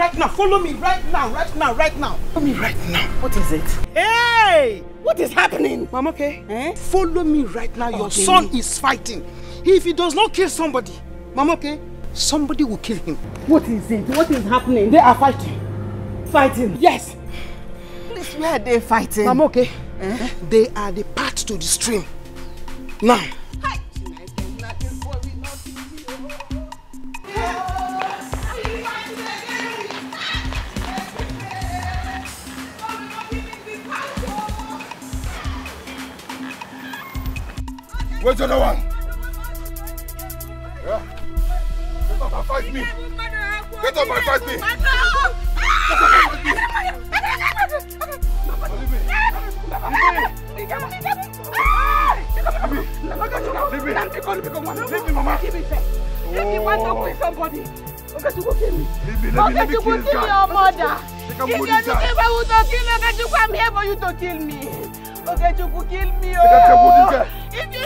right now. Follow me right now. Right now. Right now. Follow me right now. What is it? Hey! What is happening? Mama okay. Eh? Follow me right now. Your Okay. son is fighting. If he does not kill somebody, Mama okay, somebody will kill him. What is it? What is happening? They are fighting. fighting. Yes. Please, where are they fighting? Mama okay. They are the path to the stream. Now. Where's the other one? Yeah? Get up and fight me! Get up and fight me! Leave me! Leave me, mama! If you want to kill somebody, okay, to go kill me. Leave me, let me, Okay, let me to kill this kill your guy! mother. If you're looking guy! for to kill, okay, to come here for you to kill me. Okay, to kill me. Oh. guy! If you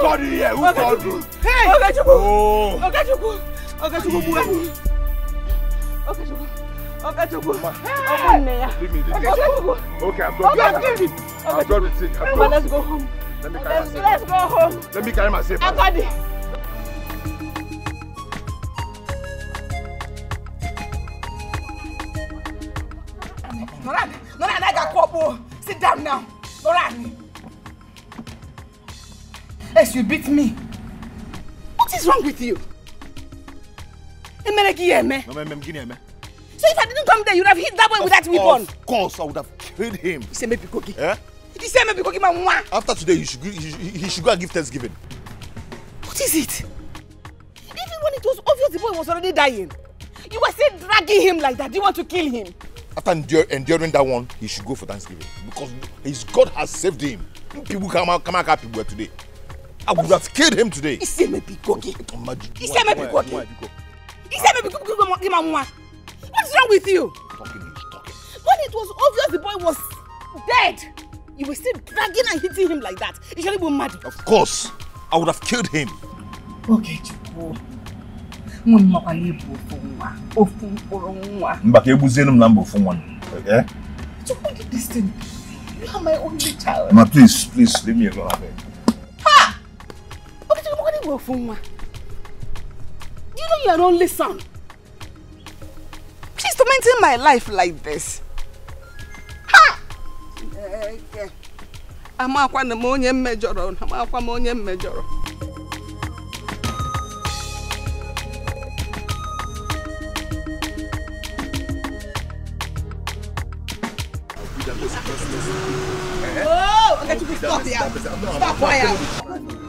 called you here? Who called you? Hey! Okay, to go. Oh! Okay, to go. Okay, to go. Okay, to go. Okay, to go. Open there. Leave me, leave Okay, me. to go. Okay, I'm done. Okay, to go. I'm done with it. I'm Come on, done. let's go home. Let me carry Let's, myself. let's go home. Let me carry myself. Akadi. You? Emereki Yeme. No, ma'am, give me, ma'am. So if I didn't come there, you'd have hit that boy with that weapon. Of course, I would have killed him. He said, maybe cookie. Eh? He said, maybe my mwa. After today, you should, he, he, he should go and give Thanksgiving. What is it? Even when it was obvious the boy was already dying, you were still dragging him like that. You want to kill him? After endure, enduring that one, he should go for Thanksgiving because his God has saved him. People come out, come out happy today. I would have killed him today. He said maybe cookie. Imagine. He said maybe cookie. He said maybe cookie, cookie, give him one. What's wrong with you? Talking, talking. When it was obvious the boy was dead, you were still dragging and hitting him like that. You should be mad. Of course, I would have killed him. Okechukwu. Nwa m makwa na ịbụ ofu nwa. Ofu mkpụrụ nwa. Mba ka egbuzienu m na mba ofu nwa. Eh? Chukwu did this thing. You are my only child. Ma, please, please, leave me alone. Okay, Chukwu makwa na ịbụ ofu nwa. Do you know you are only son? She's tormenting my life like this. Ha! Amakwa na m onye m mejọrọ. Amakwa m onye m mejọrọ. Oh, okay, stop here. Stop here.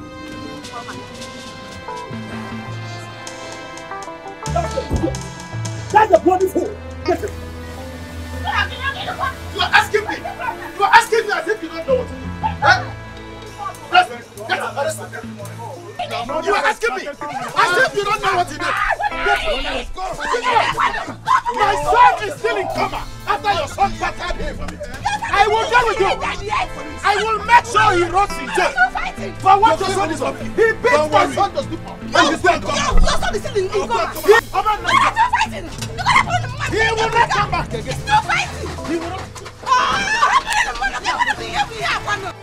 That's a bloody fool. Get it. You are asking me. You are asking me as if you don't know what to do. Eh? Yes, get up, arrest him. You are asking me as if you don't know what. Get up. My son is still in coma after your son battered him. I will deal with you. I will make sure he rots in jail. For what your son is up. He beat my son to sleep. And he's still in coma. Your son is still in coma. He- Oba You're Naija. not fighting. You're gonna put him in He will not come back again. Still fighting. He will not. Oh, I'm in the here.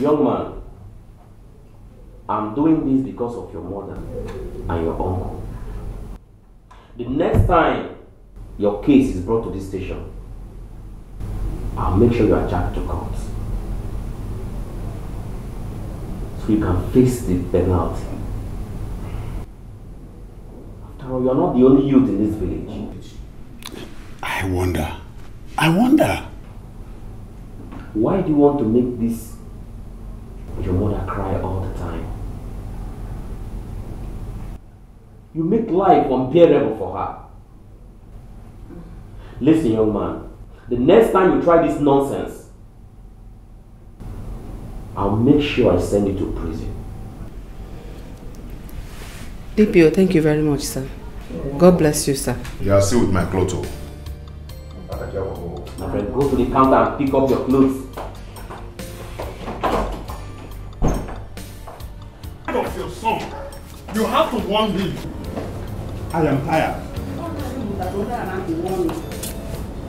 Young man, I'm doing this because of your mother and your uncle. The next time your case is brought to this station, I'll make sure you are charged to court. so you can face the penalty. After all, you're not the only youth in this village. I wonder. I wonder. Why do you want to make this your mother cry all the time? You make life unbearable for her. Listen, young man, the next time you try this nonsense, I'll make sure I send you to prison. DPO, thank you very much, sir. God bless you, sir. You are still with my clothes. oh. My friend, go to the counter and pick up your clothes. You have to warn him. I am tired.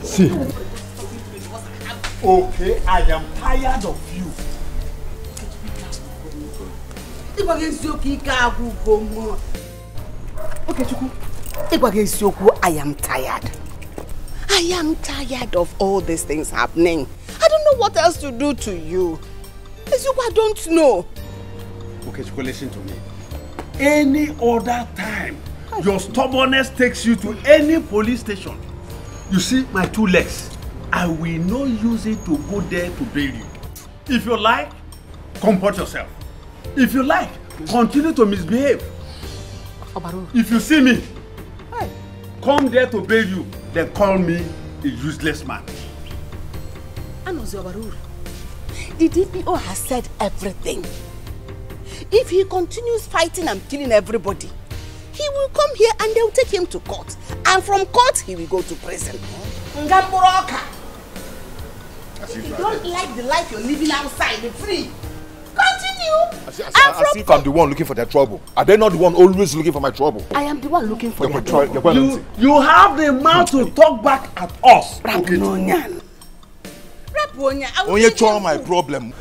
See. Okay, I am tired of you. ịgwa gị eziokwu ike agwụgo m okechukwu ịgwa gị eziokwu i am tired i am tired of all these things happening i don't know what else to do to you eziokwu i don't know Okay, Chukwu, listen to me. Any other time, your stubbornness takes you to any police station. You see my two legs. I will not use it to go there to bail you. If you like, comport yourself. If you like, continue to misbehave. If you see me, come there to bail you, then call me a useless man. Anozi Obaruru, the DPO has said everything. If he continues fighting and killing everybody, he will come here and they will take him to court. And from court, he will go to prison. Ngamboroka. If you don't like the life you're living outside, be free. Continue. As, as, as from if I'm the one looking for their trouble. Are they not the one always looking for my trouble? I am the one looking for your trouble. You, you have the mouth to talk back at us. Rabunonyan. Rabuonya. Onye chọrọ my problem.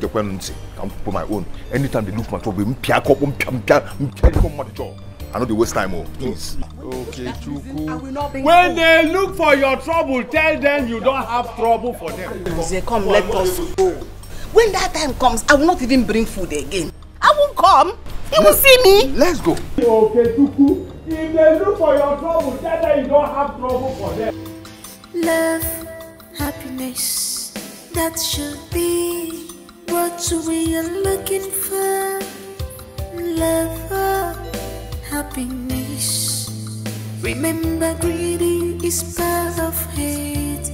Gekwe ntị ka m put my own. Anytime they look for my trouble, mpịa akọkpọ mpịa mpịa mpịa ịkọ mmadụ chọọ. I no dey waste time o. Please. Okay, bring When they look for your trouble, tell them you don't have trouble for them. Come, let us go. When that time comes, I will not even bring food again. I won't come. You will see me. Let's go. Okay, Tuku. If they look for your trouble, tell them you don't have trouble for them. Love, happiness, that should be what we are looking for. Love, happiness. Remember, greedy is part of hate.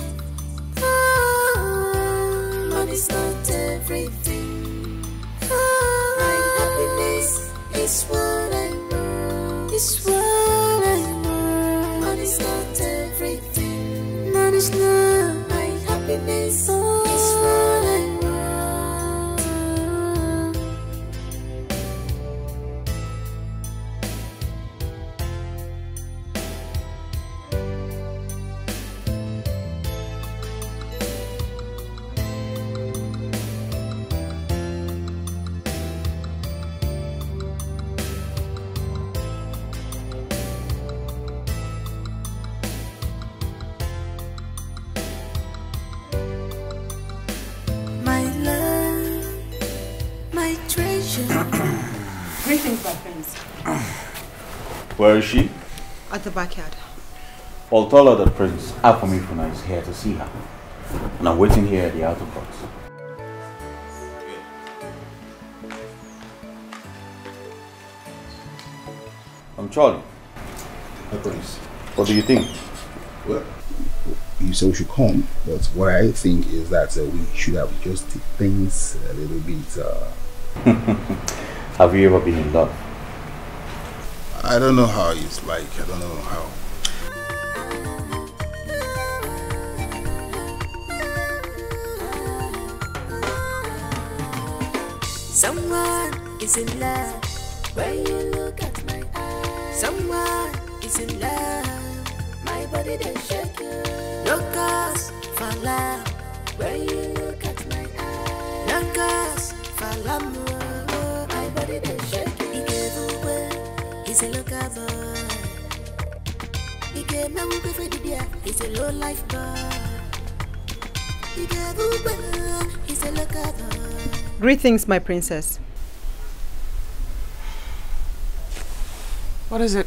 Ah, money's not everything. Ah, my happiness is what I want. Is what I want. Money's not everything. Money's not happiness. Where is she? At the backyard. I'll tell her that Prince Afamifuna is here to see her. And I'm waiting here at the outer court. I'm Charlie. Hi, Prince. What do you think? Well, you said we should come, but what I think is that uh, we should have just things a little bit. Uh, Have you ever been in love? I don't know how it's like. I don't know how. Someone is in love when you look at my eyes. Someone is in love, my body they shake you. No cause for love when you look at my eyes. No cause for love, my body they shake boy. He for the he's a low life boy. He boy, he's a boy. Greetings, my princess. What is it?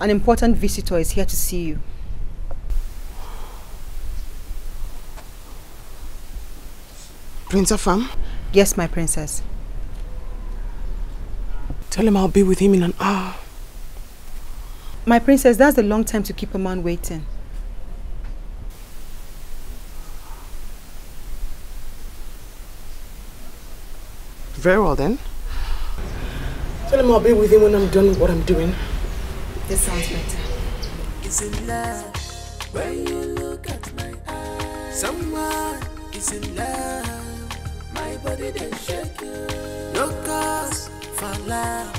An important visitor is here to see you. Prince of Afam? Yes, my princess. Tell him I'll be with him in an hour. My princess, that's a long time to keep a man waiting. Very well then. Tell him I'll be with him when I'm done with what I'm doing. This sounds better. is in love when you look at my eyes. Someone is in love. My body they shake you. No cause love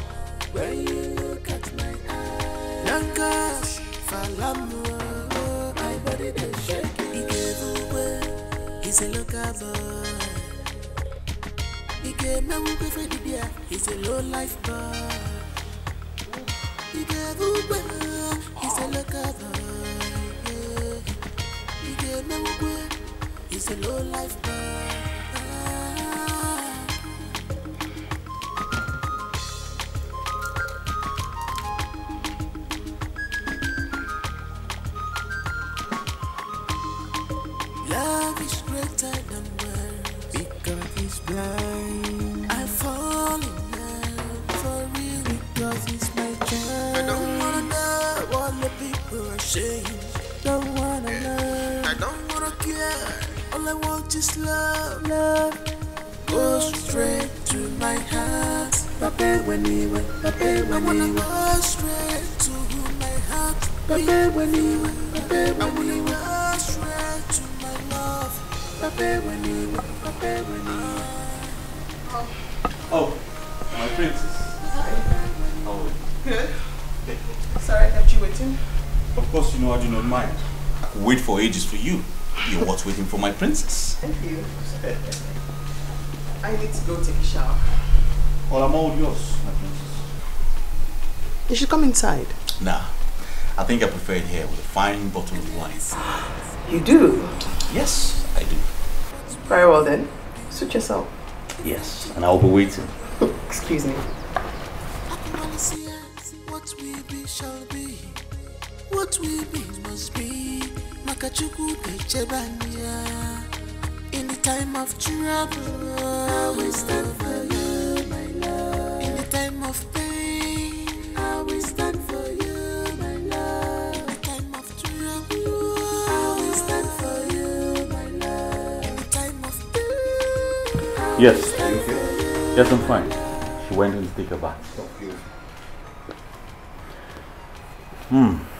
when you look at my eyes. No cause for love. My body they shake. He gave away. He's a local boy. He gave no good for the. He's a low life boy. He gave away. He's a local boy. He gave no good. He's a low life boy. Love is greater than words because he's blind. I fall in love for real because he's my child. I don't wanna know what the people are saying. Don't wanna learn. I don't wanna care. All I want is love. Love goes straight to my heart. Papa when he went, Papa when he went. go straight to my heart. Papa when he went, Papa when he went. Love. Papa when he went, Papa when. Oh, my princess. Oh, Good. Sorry I kept you waiting. of course you know I do not mind. I could wait for ages for you. You're what's waiting for my princess. Thank you. I need to go take a shower. Well, I'm all yours, my princess. You should come inside. Nah, I think I prefer it here with a fine bottle of wine. You do? Yes, I do. Very well then. Suit yourself. Yes, and I'll be waiting. Excuse me. wanna see us. What we be shall be. What we be must be. Makachuku Pechebania. In the time of trouble, I will stand for you, Yes, stand thank you. Yes, I'm fine. She went in to take a bath. Hmm.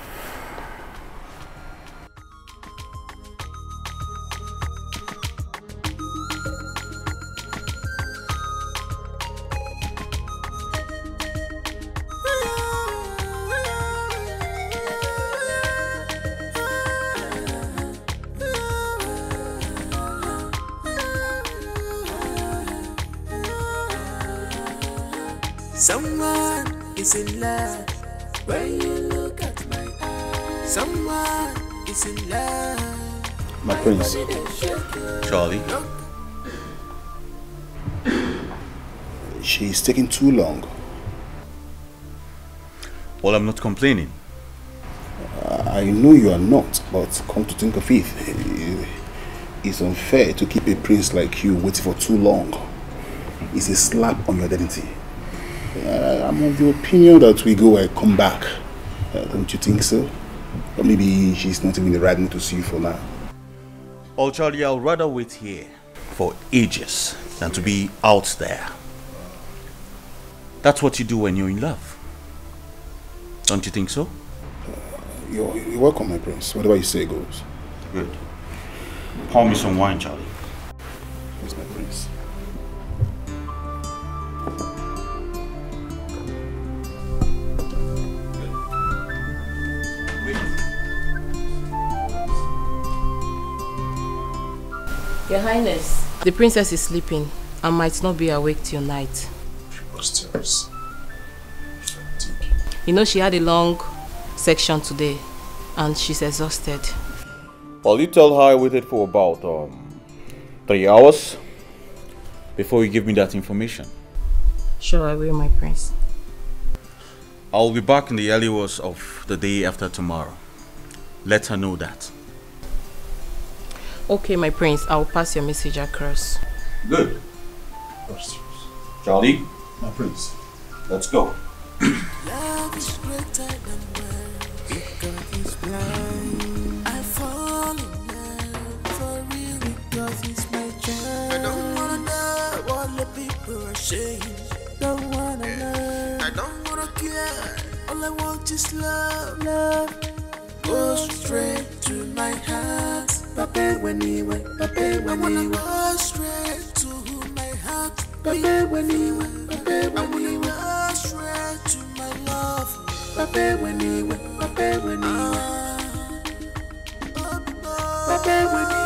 Well, I'm not complaining. I know you are not, but come to think of it, eh, it's unfair to keep a prince like you waiting for too long. It's a slap on your identity. Uh, I'm of the opinion that we go and come back. Uh, don't you think so? Or maybe she's not even the right mood to see you for now. Oh, Charlie, I'll rather wait here for ages than to be out there. That's what you do when you're in love. Don't you think so? Uh, you're, you're welcome, my prince. Whatever you say goes. Good. Pour me some wine, Charlie. Yes, my prince. Your Highness, the princess is sleeping and might not be awake till night. She Preposterous. You know she had a long section today and she's exhausted. Well, you tell her I waited for about um, three hours before you give me that information. Sure, I will, my prince. I'll be back in the early hours of the day after tomorrow. Let her know that. Okay, my prince, I'll pass your message across. Good. Charlie, My prince. let's go. Love is greater than. I in love for real because it's my. I don't wanna know what the people are saying. Don't wanna learn. I don't wanna care. All I want is love. Love goes straight to my heart. Pape went, pape when he went. Go straight to my heart. Go straight to my love. Pape when he went, pape when he went. Pape when he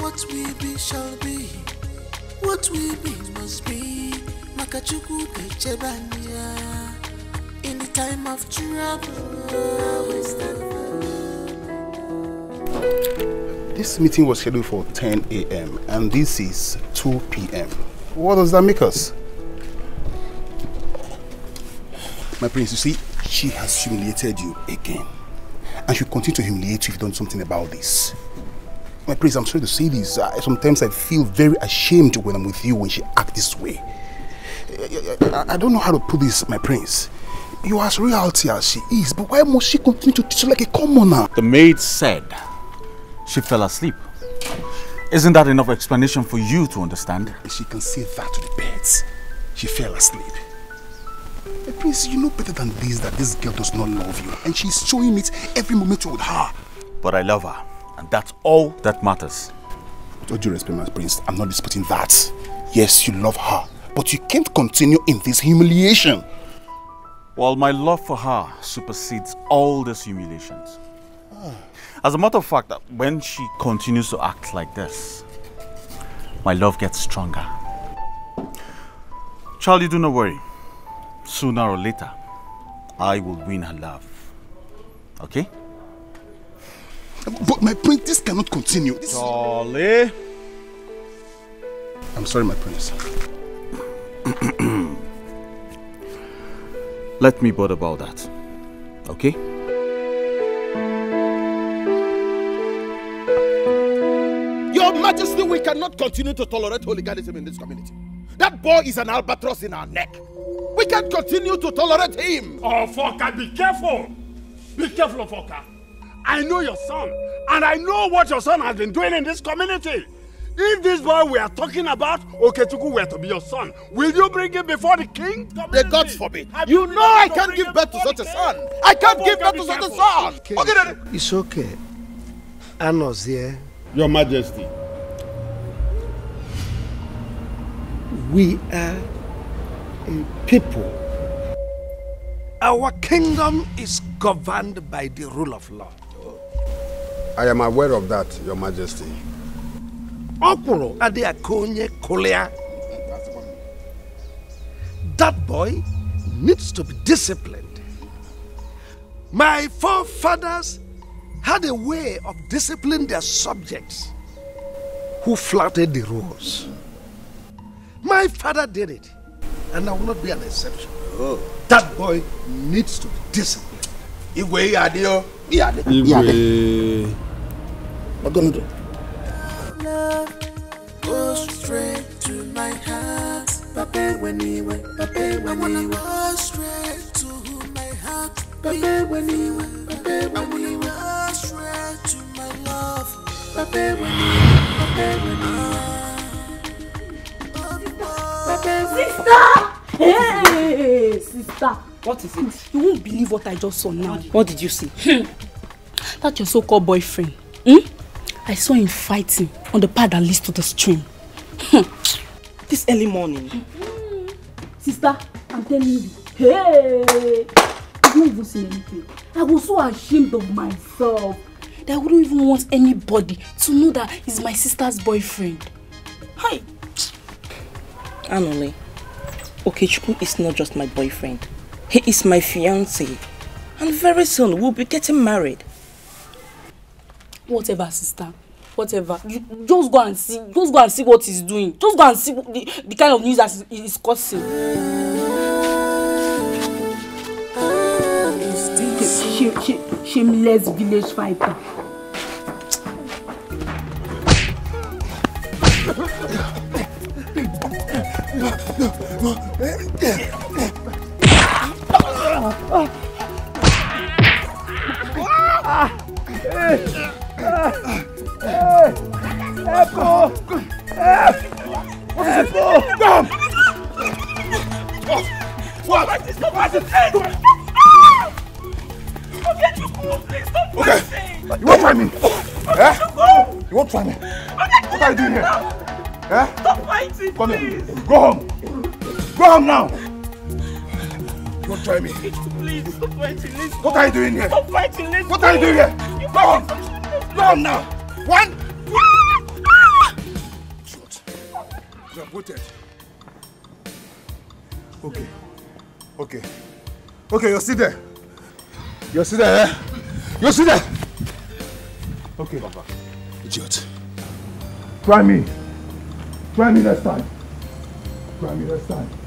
What be, shall be. What be, must be. Makachuku Chebania. In the time of trouble, This meeting was scheduled for 10 a.m. and this is 2 p.m. What does that make us? My prince, you see, she has humiliated you again. And she'll continue to humiliate you if you don't do something about this. My prince, I'm sorry to say this. I, sometimes I feel very ashamed when I'm with you when she acts this way. I, I- I don't know how to put this, my prince. You are as reality as she is, but why must she continue to you like a commoner? The maid said she fell asleep. Isn't that enough explanation for you to understand? She can say that to the birds. She fell asleep. My prince, you know better than this that this girl does not love you. And she's showing it every moment you're with her. But I love her, and that's all that matters. With all due respect, my prince, I'm not disputing that. Yes, you love her. But you can't continue in this humiliation. While my love for her supersedes all these humiliations. As a matter of fact, when she continues to act like this, my love gets stronger. Charlie, do not worry. Sooner or later, I will win her love. Okay? But my prince, this cannot continue. This- Charlie! I'm sorry, my prince. Let me bother about that. Okay? Your Majesty, we cannot continue to tolerate hooliganism in this community. That boy is an albatross in our neck. We can't continue to tolerate him. Oh, Foka, be careful. Be careful, Foka. I know your son, and I know what your son has been doing in this community. If this boy we are talking about, Okechuku were to be your son, will you bring him before the king? The gods forbid. You know I can't give birth to such a son. I can't give birth to such a son. Okay. It's okay. Anos here. Your Majesty. We are a people. Our kingdom is governed by the rule of law. I am aware of that, Your Majesty. Okuro Adeakonye Kolia. That boy needs to be disciplined. My forefathers had a way of disciplining their subjects who flouted the rules. My father did it, and I will not be an exception. Oh. That boy needs to be disciplined. Igwe Adio. Oh. Igwe. What gonna do? love goes straight to my heart. Pape when he went, pape when he went. Go straight to my heart. Pape when he went, pape when he went. Go straight to my love. Pape when he went, pape when he Sister! Hey, sister. What is it? You won't believe what I just saw now. What did you see? that your so-called boyfriend. Hmm? I saw him fighting on the path that leads to the stream. this early morning. Sister, I'm telling you, Hey! I've not even seen anything. I was so ashamed of myself that I wouldn't even want anybody to know that he's my sister's boyfriend. Hi! Anole, Okechukwu is not just my boyfriend. He is my fiancé. And very soon we'll be getting married. Whatever, sister. Whatever. You just go and see. Just go and see what he's doing. Just go and see the, the kind of news that he's causing. She, she, shameless village fighter. Okay. You won't try me. Eh? You won't try me. What are you doing here? Eh? Stop fighting, Come here. Go home. Go home now. You won't try me. Please, stop fighting. Let's What are you doing here? Stop fighting. Let's What are you doing here? Go home. Go home now. One. Shut. You are voted. Okay. Okay. Okay, you're still there. You're still there, eh? You're still there. Okay. Papa. Idiot. Try me. Try me next time. Try me next time.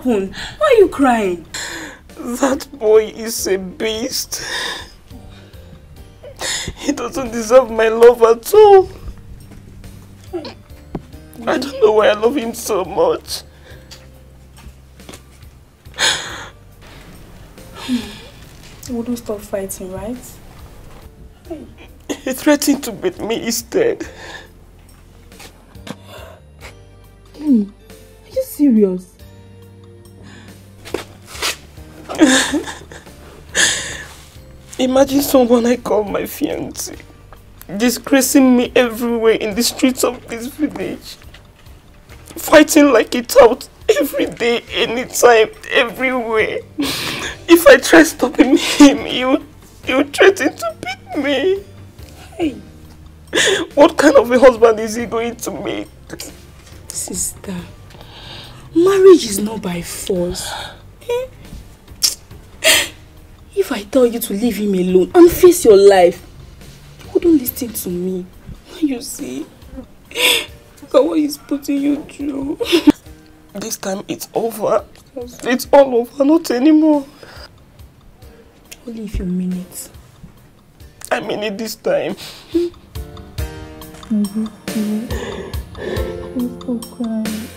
Happened? Why are you crying? That boy is a beast. He doesn't deserve my love at all. I don't know why I love him so much. You wouldn't stop fighting, right? He threatened to beat me instead. Hmm. Are you serious? Imagine someone I call my fiancé disgracing me everywhere in the streets of this village. Fighting like a out every day, anytime, everywhere. If I try stopping him, he would, he would threaten to beat me. Hey. What kind of a husband is he going to make? Sister, marriage is not by force. If I tell you to leave him alone and face your life, you wouldn't listen to me. You see? Look at what he's putting you through. This time it's over. It's all over, not anymore. Only if you mean it. I mean it this time. Stop crying.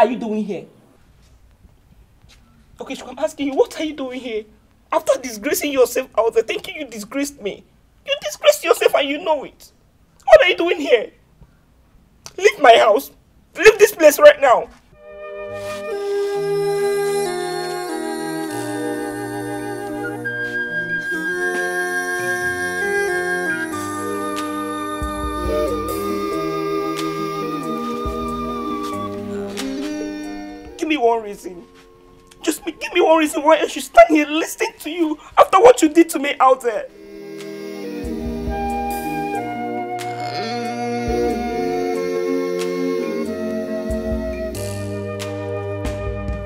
Are you doing here? Okay, I'm asking you, what are you doing here? After disgracing yourself out there, thinking you disgraced me. You disgraced yourself and you know it. What are you doing here? Leave my house. Leave this place right now. One reason. Just me- give me one reason why I should stand here listening to you after what you did to me out there.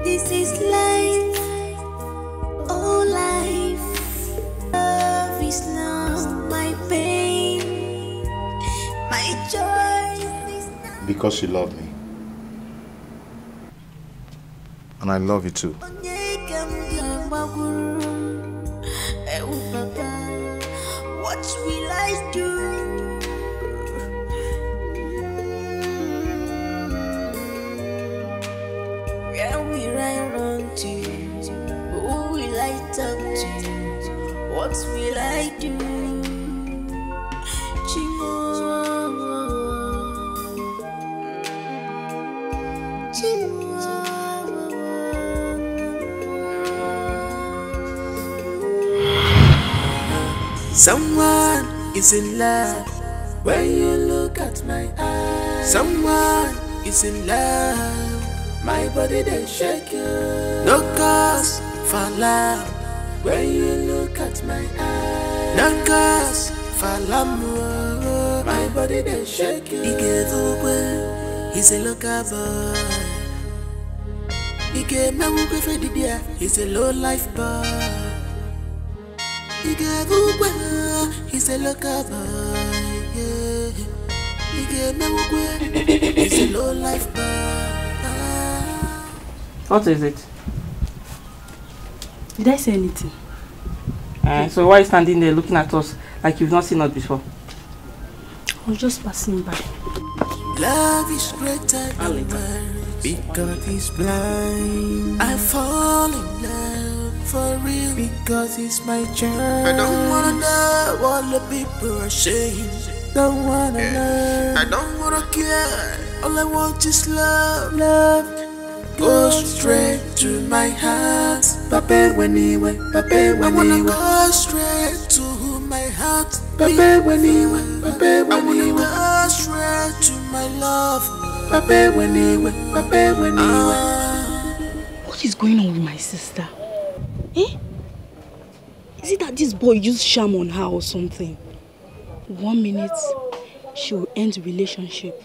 This is life, oh life. Love is not my pain, my joy. Because you love me. And I love you too. What will I do? Someone is in love when you look at my eyes. Someone is in love, my body they shake you. No cause for love when you look at my eyes. No cause for love, my body they shake you. Ike Vugwe, he's a local boy. Ike Mawugwe Fedidia, he's a low life boy. He Ike Vugwe, he's a local boy. Yeah. Ike Mawugwe, he's a low life boy. What is it? Did I say anything? Uh, so why are you standing there looking at us like you've not seen us before? I was just passing by. Love is greater than words because it's blind. I fall in love for real because it's my child. I don't wanna know what the people are saying. Don't wanna know. I don't wanna care. All I want is love. Love goes straight to my heart. Pape weniwe, pape weniwe. I wanna go straight to my heart. Pape weniwe, pape weniwe. I wanna go straight to my love. Papa, when he went. Pape weniwe, pape ah. weniwe. What is going on with my sister? Eh? Is it that this boy used sham on her or something? One minute, she will end relationship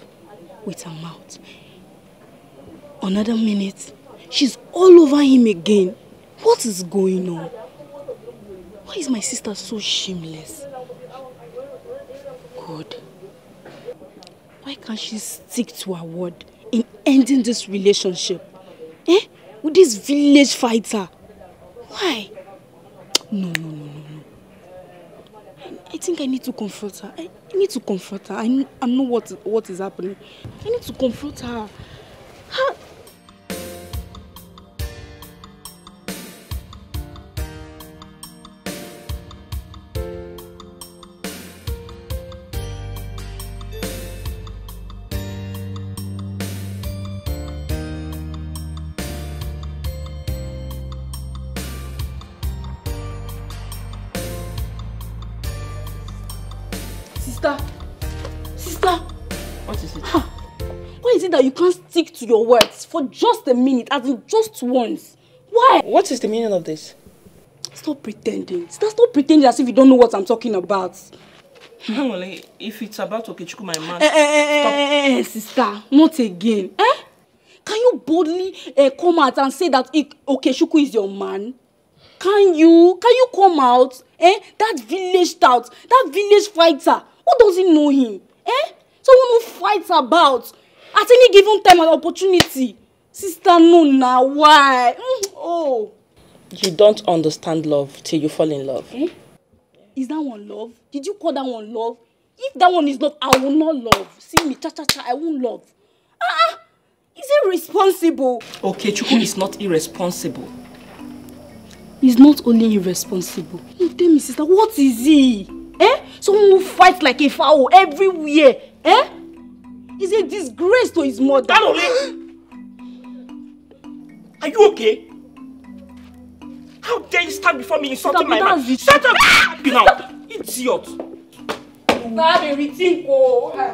with her mouth. Another minute, she's all over him again. What is going on? Why is my sister so shameless? God. Why can't she stick to her word in ending this relationship? Eh? With this village fighter? Why? No, no, no, no, no. I, I think I need to confront her. I, I need to confront her. I, I know what, what is happening. I need to confront her. How? To your words for just a minute, as in just once? Why? What is the meaning of this? Stop pretending. Sister, stop pretending as if you don't know what I'm talking about. Well, if it's about Okechukwu, my man. Eh, eh, eh, eh, eh, eh, sister, not again. Eh? Can you boldly eh, come out and say that Okechukwu is your man? Can you? Can you come out? Eh? That village stout, that village fighter, who doesn't know him? Eh? Someone who fights about at any given time and opportunity. Sister, no, now why? Mm, oh. You don't understand love till you fall in love. Eh? Is that one love? Did you call that one love? If that one is not, I will not love. See me, cha cha cha, I won't love. Ah, ah, is it responsible? Okechukwu is not irresponsible. He's not only irresponsible. No, tell me, sister, what is he? Eh? Someone who fights like a fowl everywhere. Eh? He's a disgrace to his mother. Danole! Eh? Are you okay? How dare you stand before me insulting my man? Shut up! Happy now! Idiot! Stop everything, oh.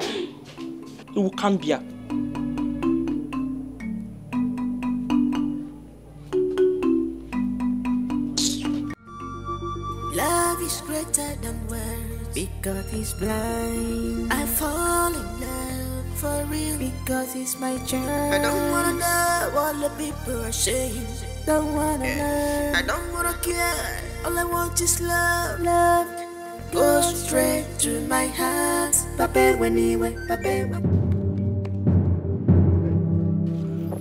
You can't be a Love is greater than words because he's blind. I fall in love for real because he's my child. I don't wanna know what the people are saying. Don't wanna know. I don't wanna care. All I want is love. Love goes straight to my heart. Pape anyway, pape.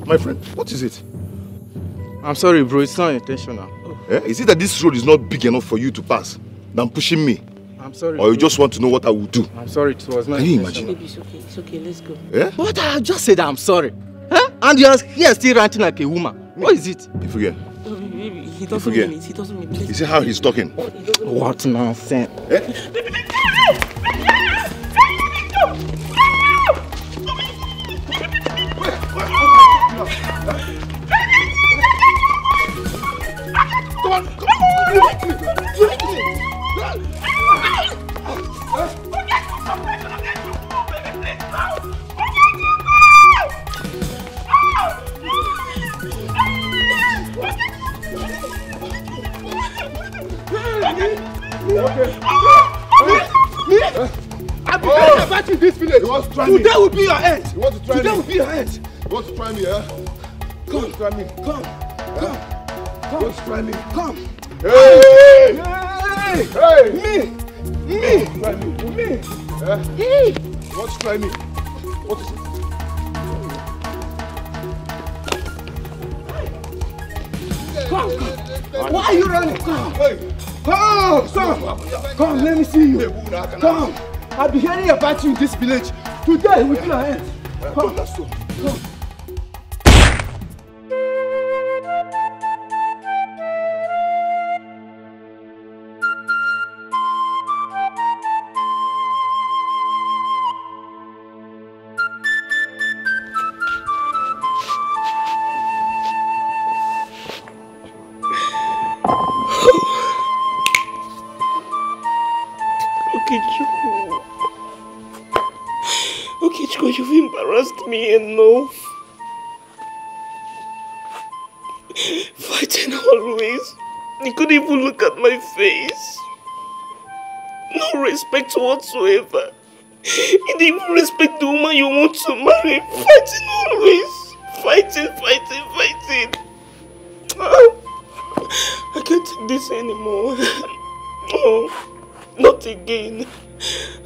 My friend, what is it? I'm sorry, bro. It's not intentional. Eh? Is it that this road is not big enough for you to pass than pushing me? I'm sorry. Or you just want to know what I will do? I'm sorry. It was not Can you imagine? Baby, it's okay. It's okay. Let's go. Yeah? But I just said I'm sorry. Huh? And you're here still ranting like a woman. What is it? If you get, Oh, baby, he doesn't you mean it. He doesn't mean it. you see how he's talking? What nonsense? Eh? Come on, come on! I've been oh. about in this village. You want to try me? Today will be your end. You want to try Today me? will be your end. You want to try me, eh? You want to try me? Come. Come. You want to try me? Come. Hey! Hey! Hey! Me! Me! try me? Me! Eh? Hey! You want to try me? What is it? Come, come. Why are you running? Come. Hey! Come, come. Come, let me see you. Come. I've been hearing about you in this village. Today be your end. Come. Come. Whatsoever. Didn't even respect the woman you want to marry. Fighting always. Fighting, fighting, fighting. Ah, I can't take this anymore. Oh. Not again.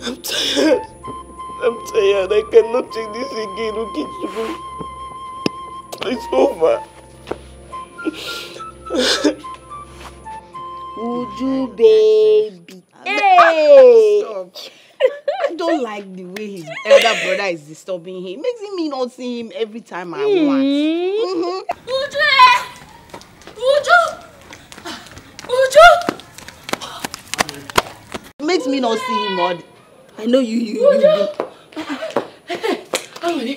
I'm tired. I'm tired. I cannot take this again, Okechukwu. It's over. Uju baby. Hey! I don't like the way his elder brother is disturbing him. Makes me not see him every time I want. Mm-hmm. Uju! Uju! Uju! Makes me not see him all. I know you, you, you. you. Amore,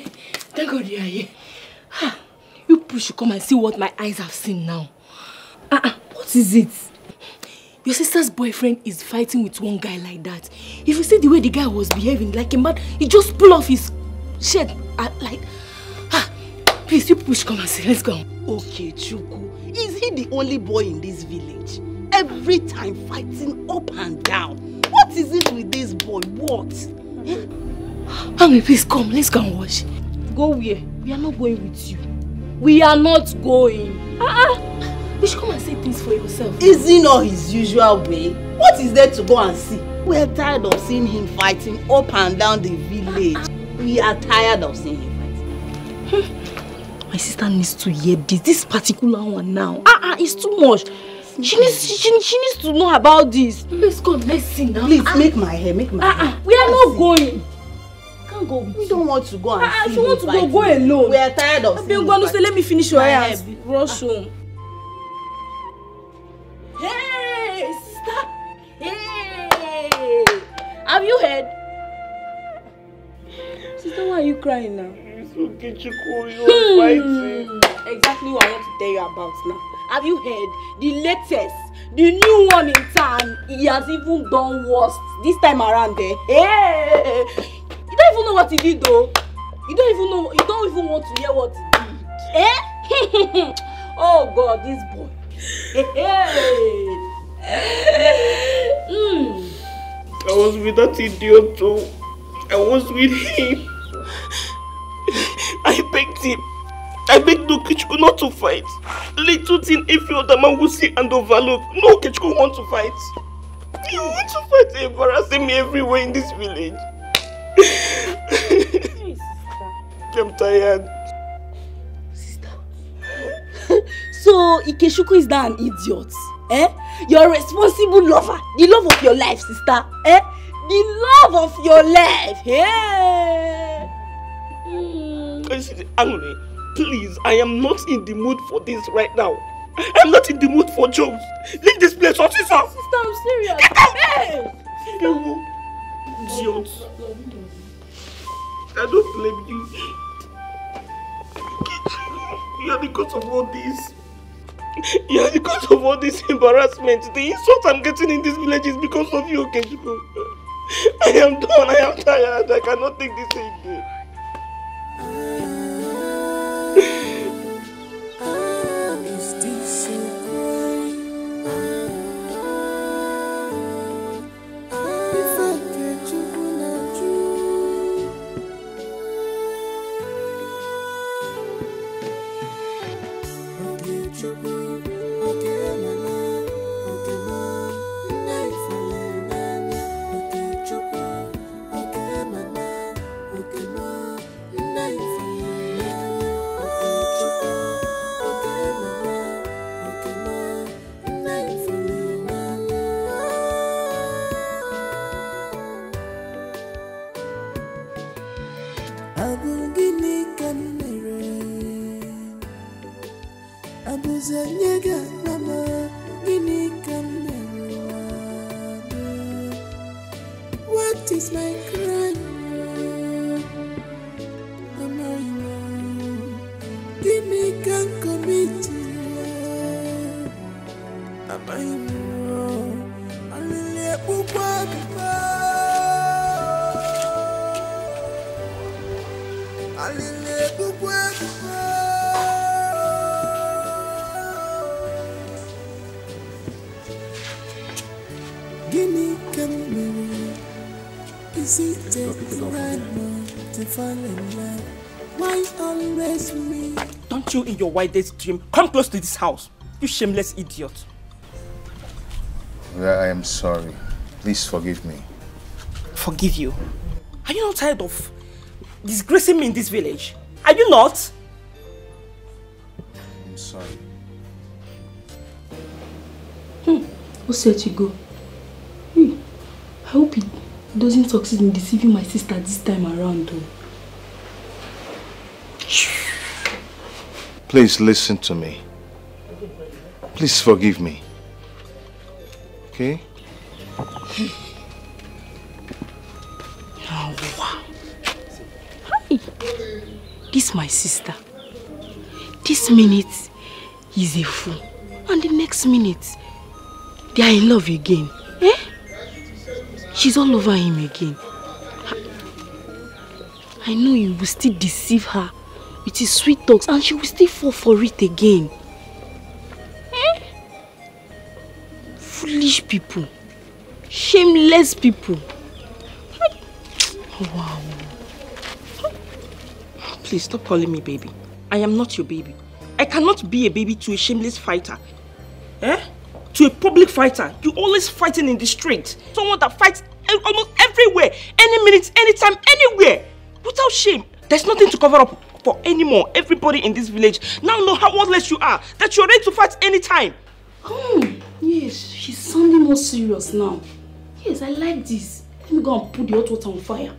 thank God you are here. Ah, You people should come and see what my eyes have seen now. Ah, uh what is it? Your sister's boyfriend is fighting with one guy like that. If you see the way the guy was behaving like a man, he just pull off his shirt uh, like. Ah, please, you should come and see. Let's go. Okay, Chuku, is he the only boy in this village? Every time fighting up and down. What is it with this boy? What? Ami, please come. Let's go and wash. Go where? We are not going with you. We are not going. Ah, uh-uh. You should come and say things for yourself. Is he not his usual way? What is there to go and see? We are tired of seeing him fighting up and down the village. We are tired of seeing him fighting. My sister needs to hear this. This particular one now. Ah, uh-uh, it's too much. She needs, she, she needs to know about this. Let's go, let's see now. Please, ah. make my hair, make my ah, hair. Ah, we are not going. Can't go We don't want to go and ah, see If you want to go, go alone. We are tired of seeing to say, let me finish your hair hair. Hey, sister. Hey. Have you heard? Sister, why are you crying now? It's okay, Chiku. You are hmm. fighting. Exactly what I want to tell you about now. Have you heard? The latest, the new one in town. He has even done worse this time around. There. Hey. You don't even know what he did though. You don't even know. You don't even want to hear what he did. Eh? oh God, this boy. Mm. I was with that idiot too. I was with him. I begged him. I begged Okechukwu not to fight. Little thing every other man will see and overlook. Okechukwu want to fight. He want to fight embarrassing me everywhere in this village. I'm tired. So Okechukwu is now an idiot. Eh? You're responsible lover. The love of your life, sister. Eh? The love of your life. Hey! Mm. Angry, please, I am not in the mood for this right now. I'm not in the mood for jokes. Leave this place, officer. Sister, I'm serious. Get out! Hey! Idiot. I don't blame you. You are the cause of all this. You are the cause of all this embarrassment. The insult I'm getting in this village is because of you, Okechukwu. I am done. I am tired. I cannot take this again. your wildest dream come close to this house, you shameless idiot. Well, I am sorry. Please forgive me. Forgive you? Are you not tired of disgracing me in this village? Are you not? I'm sorry. Who said you go? Hmm. I hope he doesn't succeed in deceiving my sister this time around though. Please listen to me. Please forgive me. Okay? Oh, wow. Hi. This my sister. This minute he's a fool. And the next minute they are in love again. Eh? She's all over him again. I know you will still deceive her with his sweet talks and she will still fall for it again. Eh? Foolish people. Shameless people. Wow. Please stop calling me baby. I am not your baby. I cannot be a baby to a shameless fighter. Eh? To a public fighter. You always fighting in the street. Someone that fights almost everywhere, any minute, anytime, anywhere. Without shame. There's nothing to cover up for anymore. Everybody in this village now know how worthless you are, that you're ready to fight anytime. Hmm, yes, she's sounding more serious now. Yes, I like this. Let me go and put the hot water on fire.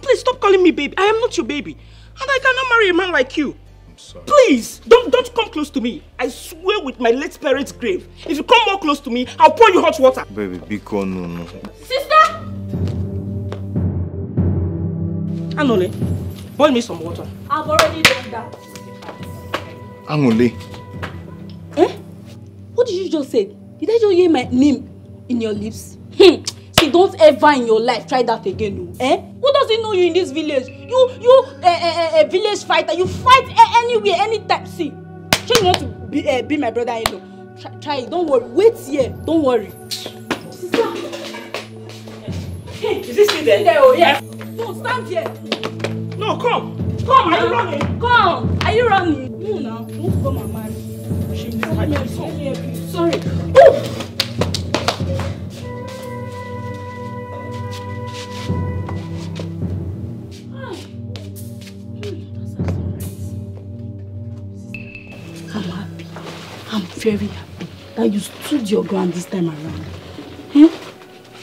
Please stop calling me baby. I am not your baby. And I cannot marry a man like you. I'm sorry. Please, don't, don't come close to me. I swear with my late parents' grave. If you come more close to me, I'll pour you hot water. Baby, be cool, no, no. Sister! Anole, boil me some water. I've already done that. Angole. Eh? What did you just say? Did I just hear my name in your lips? Hmm. See, don't ever in your life try that again. oh. Eh? Who doesn't know you in this village? You, you, a uh, uh, uh, village fighter. You fight uh, anywhere, anytime. See, she want to be, uh, be my brother-in-law. Try, try it. Don't worry. Wait here. Don't worry. Sister. Hey, is this still there? There, oh yeah. No, stand here. No, come. Come, Are you running? Come. Are you running? No, now. Don't come and marry. She let me help. Me. Sorry. Oh! I'm happy. I'm very happy that you stood your ground this time around. Eh?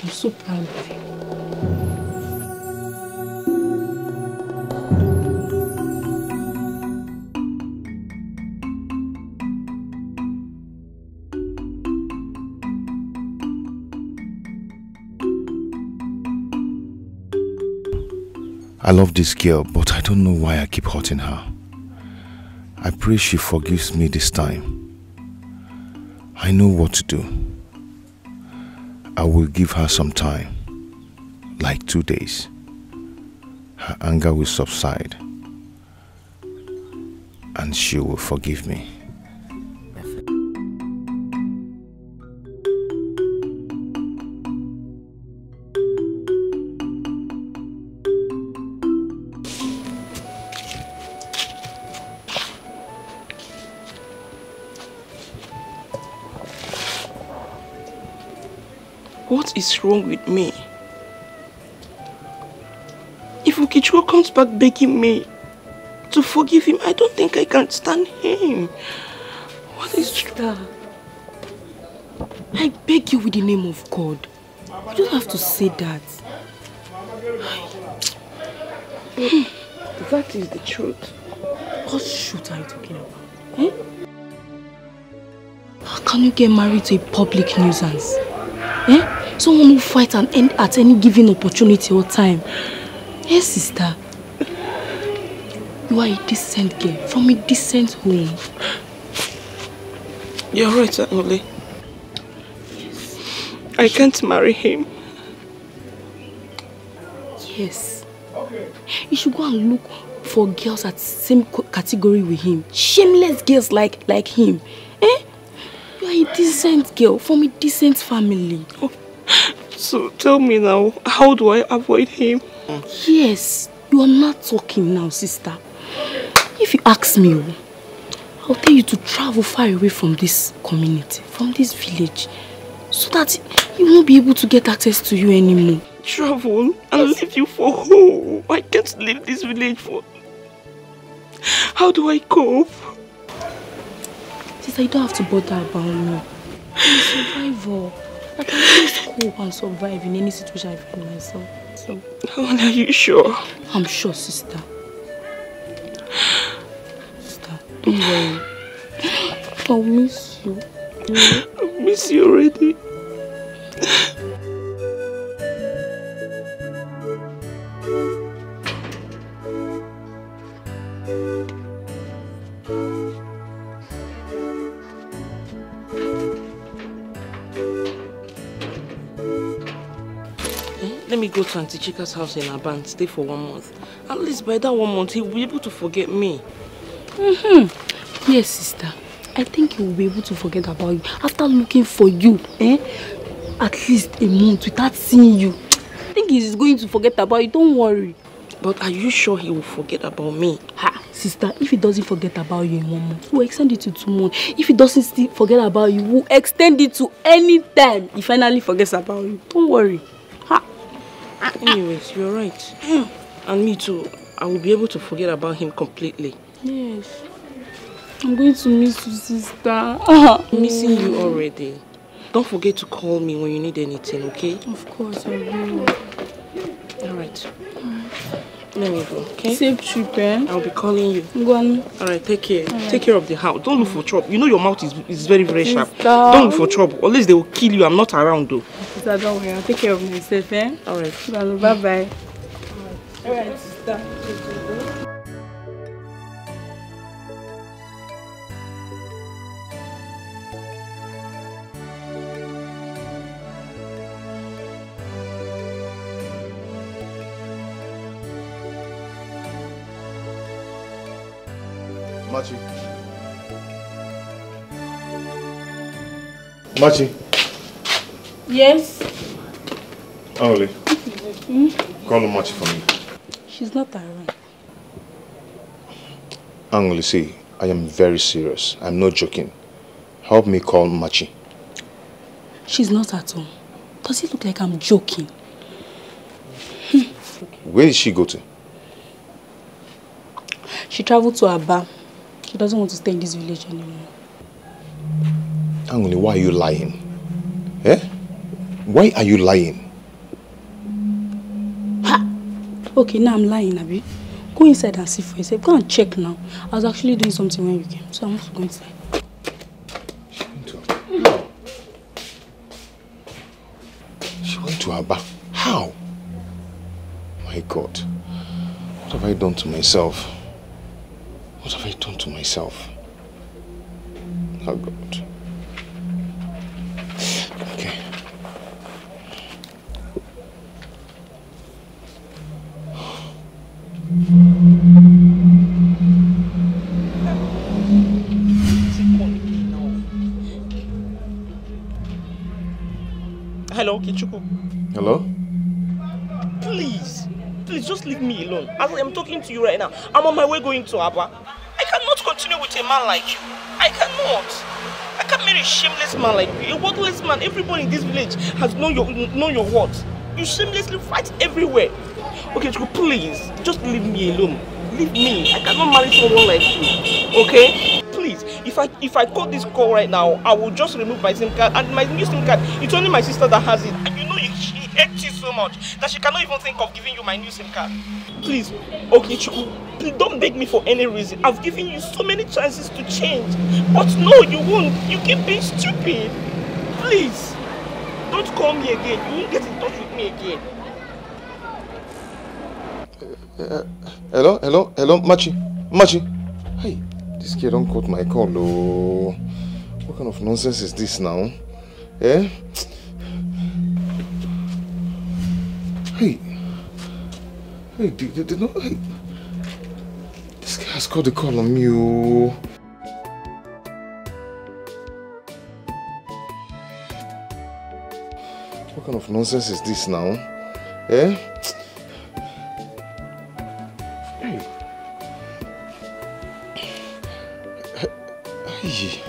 I'm so proud of you. I love this girl, but I don't know why I keep hurting her. I pray she forgives me this time. I know what to do. I will give her some time, like two days. Her anger will subside, and she will forgive me. What is wrong with me? If Okechukwu comes back begging me to forgive him, I don't think I can stand him. What is Sister, I beg you with the name of God. You don't have to say that. That is the truth. What shoot are you talking about? Eh? How can you get married to a public nuisance? Eh? Someone who fights and end at any given opportunity or time. Yes, sister. You are a decent girl from a decent home. You're right, Anole. I can't marry him. Yes. You should go and look for girls at same category with him. Shameless girls like like him. You are a decent girl from a decent family. So tell me now, how do I avoid him? Yes, you are not talking now, sister. If you ask me, oh, I'll tell you to travel far away from this community, from this village, so that he won't be able to get access to you anymore. Travel and leave you for who? I can't leave this village for... How do I cope? Sister, you don't have to bother about me. I'm a survivor. I can always cope and survive in any situation I find myself. So, How are you sure? I'm sure, sister. Sister, don't worry. I'll miss you. I miss you already. To Auntie Chika's house in Aban, stay for one month. At least by that one month, he'll be able to forget me. Mm-hmm. Yes, sister. I think he will be able to forget about you after looking for you, eh? At least a month without seeing you. I think he's going to forget about you. Don't worry. But are you sure he will forget about me? Ha, sister, if he doesn't forget about you in one month, we'll extend it to two months. If he doesn't still forget about you, we'll extend it to any time he finally forgets about you. Don't worry. Anyways, you're right. Hmm. And me too. I will be able to forget about him completely. Yes. I'm going to miss you, sister. Missing you already. Don't forget to call me when you need anything, okay? Of course, I will. Alright. Let me go, okay? Safe trip, eh? I'll be calling you. Go on. Alright, take care. Alright. Take care of the house. Don't look for trouble. You know your mouth is, is very, very sharp. Sister. Don't look for trouble. Unless they will kill you. I'm not around though. Sister, don't worry. I'll take care of myself, eh? Alright. Bye bye. Alright, sister. Machi. Machi. Yes? Only. Hmm? Call Machi for me. She's not around. Angoli, see, I am very serious. I'm not joking. Help me call Machi. She's not at home. Does it look like I'm joking? Where did she go to? She traveled to Aba. She doesn't want to stay in this village anymore. Angoli, why are you lying? Eh? Why are you lying? Okay, now I'm lying, Abi. Go inside and see for yourself. Go and check now. I was actually doing something when you came, so I'm also going inside. She went to Aba. How? My God. What have I done to myself? What have I done to myself? Oh God. Okay. Please just leave me alone. As I'm talking to you right now, I'm on my way going to Abba. I cannot continue with a man like you. I cannot. I can't marry a shameless man like you, a worthless man. Everybody in this village has known your know your words. You shamelessly fight everywhere. Okay, Chuku, please, just leave me alone. Leave me. I cannot marry someone like you. Okay? Please, if I if I call this call right now, I will just remove my SIM card and my new SIM card. It's only my sister that has it. Hates you so much that she cannot even think of giving you my new SIM card. Please, okay, Chuku, please don't beg me for any reason. I've given you so many chances to change. But no, you won't. You keep being stupid. Please, don't call me again. You won't get in touch with me again. Uh, hello, hello, hello, Machi, Machi. Hey, this kid don't cut my call, oh. What kind of nonsense is this now? Eh? Hey, hey, did, did, not, hey. This guy has got the call on oh. What kind of nonsense is this now? Eh? Hey, Hey.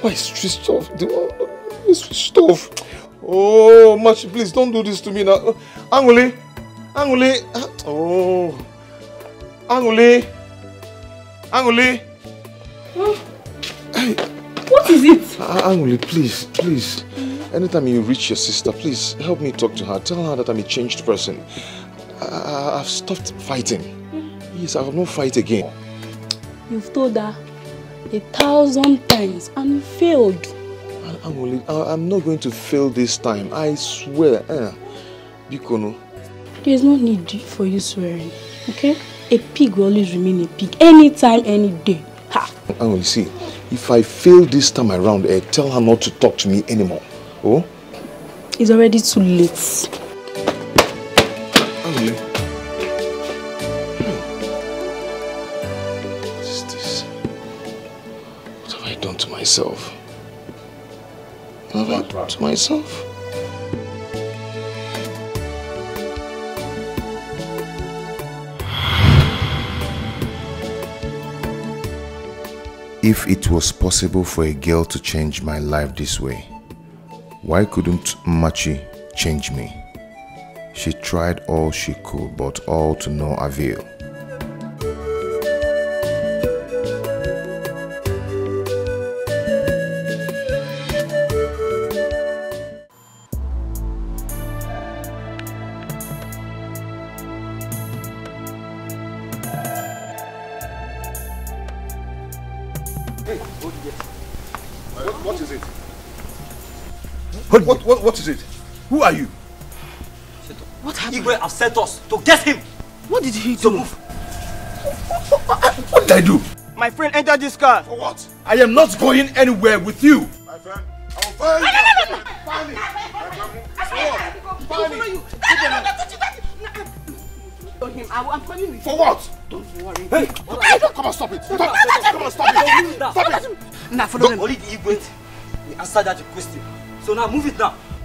why switched off? Is switched off. Oh, Machi, please don't do this to me now. Anguli, Anguli. Oh, Anguli, Anguli. What is it? Ah, Anguli, please, please. Anytime you reach your sister, please help me talk to her. Tell her that I'm a changed person. I, I've stopped fighting. Yes, I will not fight again. You've told her a thousand times and you failed. Anguli, I, I'm not going to fail this time. I swear. Eh. Bikono. There's no need for you swearing, okay? A pig will always remain a pig, anytime, any day. Ha! Anguli, see, if I fail this time around, eh, tell her not to talk to me anymore. Oh? It's already too late. Anguli. What is this? What have I done to myself? What have I done to myself? If it was possible for a girl to change my life this way, why couldn't Machi change me? She tried all she could, but all to no avail. Are you? What happened? Igwe has sent us to get him. What did he do? What did I do? My friend entered this car. For what? I am not going anywhere with you. My friend, I will find No, no, no, no. Find me. You. Follow him. I- I'm coming with For you. what? Don't worry. Hey, Hey, don't- come on, stop it. Stop, no, no, come on, stop it. Stop it. Nah, follow him. Only the Igwe will answer that question. So now move it now.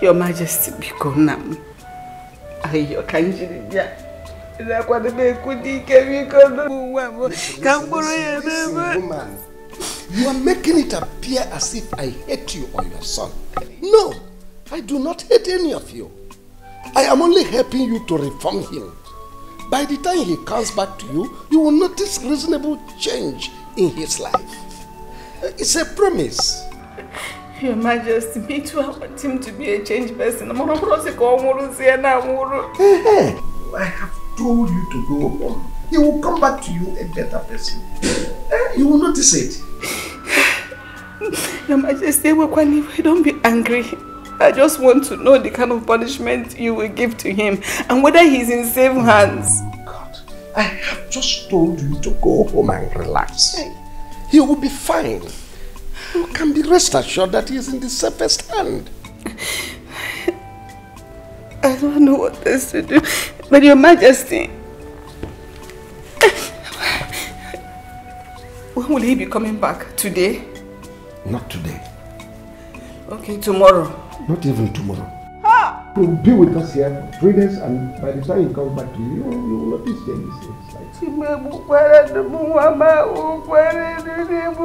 Your Majesty, biko nna m. Ayọ ka m jiri bịa. Ịna-akwado m ekwu n'ike biko nwa m ka m kpụrụ ya n'ebe. You are making it appear as if I hate you or your son. No, I do not hate any of you. I am only helping you to reform him. By the time he comes back to you, you will notice reasonable change in his life. It's a promise. Your Majesty, me too, I want him to be a changed person. I'm not going to go on see na nwụrụ. I have told you to go home. He will come back to you a better person. Eh, You will notice it. Your Majesty, don't be angry. I just want to know the kind of punishment you will give to him and whether he's in safe hands. God, I have just told you to go home and relax. He will be fine. You can be rest assured that he is in the safest hand. I don't know what else to do. But Your Majesty, when will he be coming back? Today? Not today. Okay, tomorrow. Not even tomorrow. He will be with us here for three days, and by the time he comes back to you, you will, you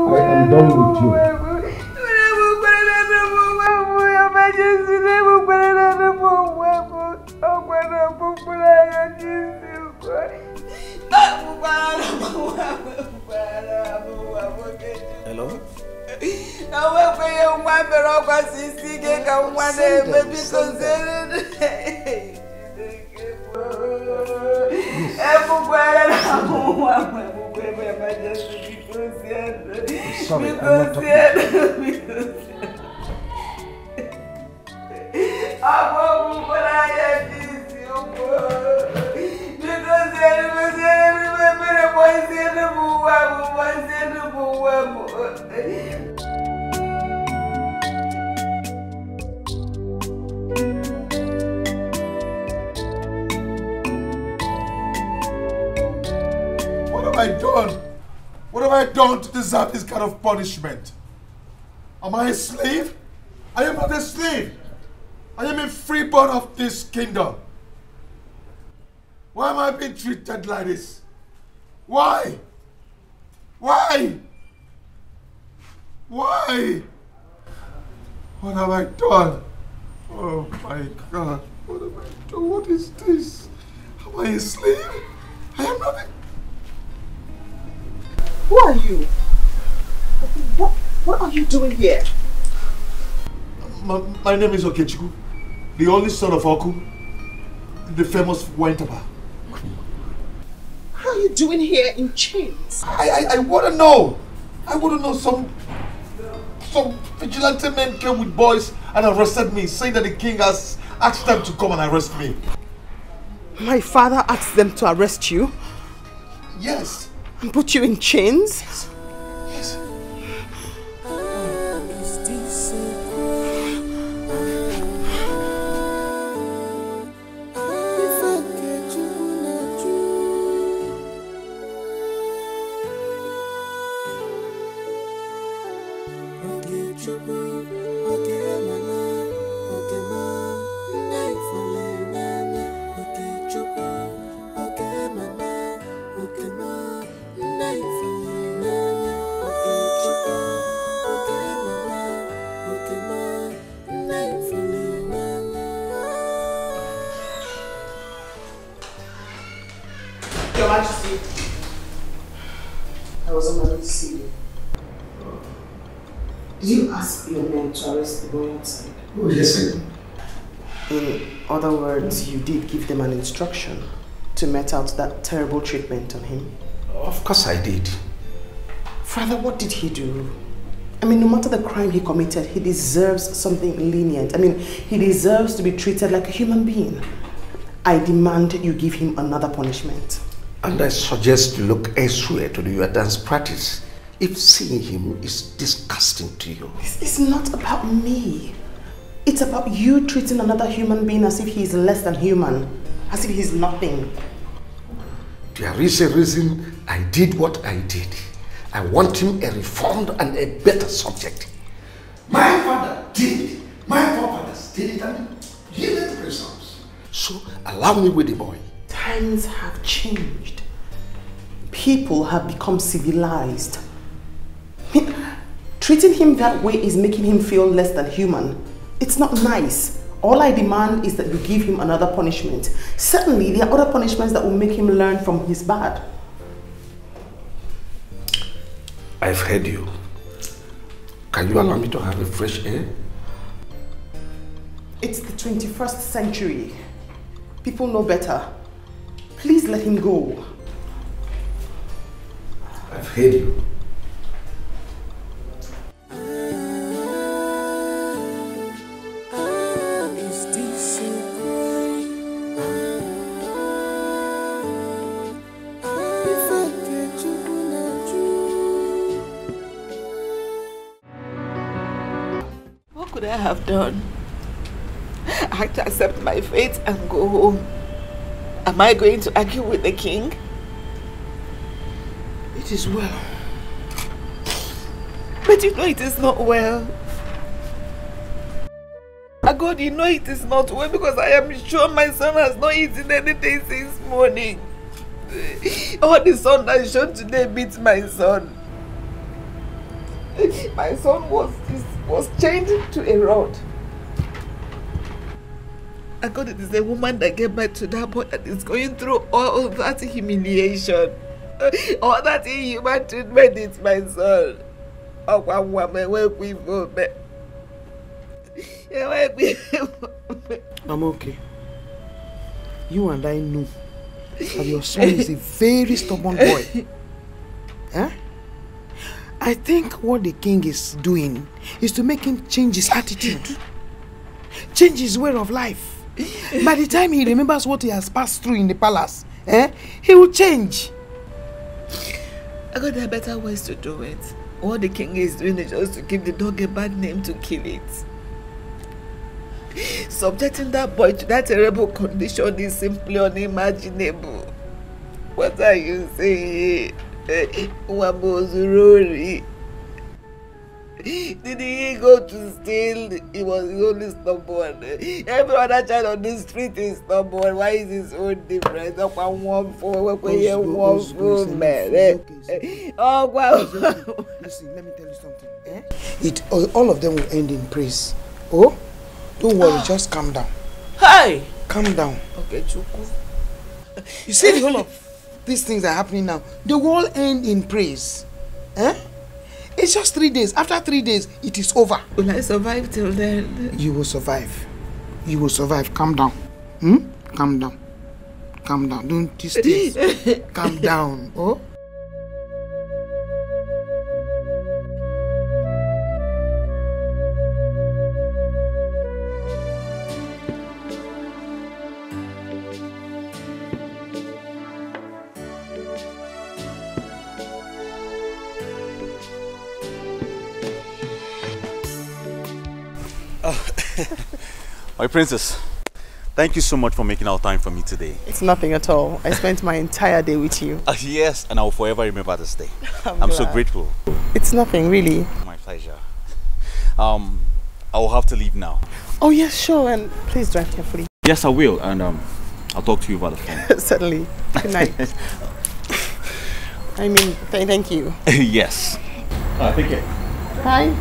will notice changes in his life. I am done with you. Hello? Àwọn ekwenye nwa mere ọkwa si isi ike ka nwa na-eme biko zere ebukwere na nwa m ebukwe ebe emergency biko zienụ sorry, I'm biko not talking- zienụ biko zienụ Abụ ọgwụgwọ n'anya jisi ụkwụ biko zienụ biko zienụ ebere gbazienụ m ụwa m gbazienụ m ụwa m What have I done? What have I done to deserve this kind of punishment? Am I a slave? I am not a slave. I am a freeborn of this kingdom. Why am I being treated like this? Why? Why? Why? What have I done? Oh my God. What have I done? What is this? Am I a slave? I am not a Who are you? What, what are you doing here? My, my name is Okechukwu, the only son of Oku, the famous Wentapa. How are you doing here in chains? I, I, I want to know. I want to know some some vigilante men came with boys and arrested me, saying that the king has asked them to come and arrest me. My father asked them to arrest you Yes. Put you in chains? Instruction to met out that terrible treatment on him? Of course I did. Father, what did he do? I mean, no matter the crime he committed, he deserves something lenient. I mean, he deserves to be treated like a human being. I demand you give him another punishment. And I suggest you look elsewhere to do your dance practice if seeing him is disgusting to you. It's not about me. It's about you treating another human being as if he is less than human, as if he's nothing. There is a reason I did what I did. I want him a reformed and a better subject. My father did it. My forefathers did it and yielded results. So allow me with the boy. Times have changed. People have become civilized. Treating him that way is making him feel less than human. It's not nice. All I demand is that you give him another punishment. Certainly, there are other punishments that will make him learn from his bad. I've heard you. Can you allow me to have a fresh air? It's the 21st century. People know better. Please let him go. I've heard you. Have done? I had to accept my fate and go home. Am I going to argue with the king? It is well. But you know it is not well. God, you know it is not well because I am sure my son has not eaten anything since morning. All the sun that shone today beats my son. My son was was chained to a rod. I God, it is a woman that gave birth to that boy that is going through all that humiliation. All that inhuman treatment is my son. Oh, one woman, where we go, I'm okay. You and I know that your son is a very stubborn boy. I think what the king is doing is to make him change his attitude, change his way of life. By the time he remembers what he has passed through in the palace, eh, he will change. I got there better ways to do it. What the king is doing is just to give the dog a bad name to kill it. Subjecting that boy to that terrible condition is simply unimaginable. What are you saying? Wabozurori. Did he go to steal? He was the only stubborn. Every other child on the street is stubborn. Why is he so different? Ọ̀pọ̀ àwọn fún wẹ́pẹ́ yẹn wọ́n fún mẹ́rẹ̀. Ọ̀pọ̀ Listen, let me tell you something. Eh? It all of them will end in praise. Oh, don't worry, just calm down. Hey! Calm down. Okay, Chukwu. You see the whole of these things are happening now, they will all end in praise. Eh? It's just three days. After three days, it is over. Will I survive till then? You will survive. You will survive. Calm down. Hmm? Calm down. Calm down. Don't these days. Calm down. Oh? My princess, thank you so much for making our time for me today. It's nothing at all. I spent my entire day with you. Uh, yes, and I will forever remember this day. I'm I'm, so grateful. It's nothing, really. My pleasure. Um, I will have to leave now. Oh, yes, sure. And please drive carefully. Yes, I will, and um, I'll talk to you about the phone. Certainly. Good night. I mean, th- thank you. yes. I think it. Bye.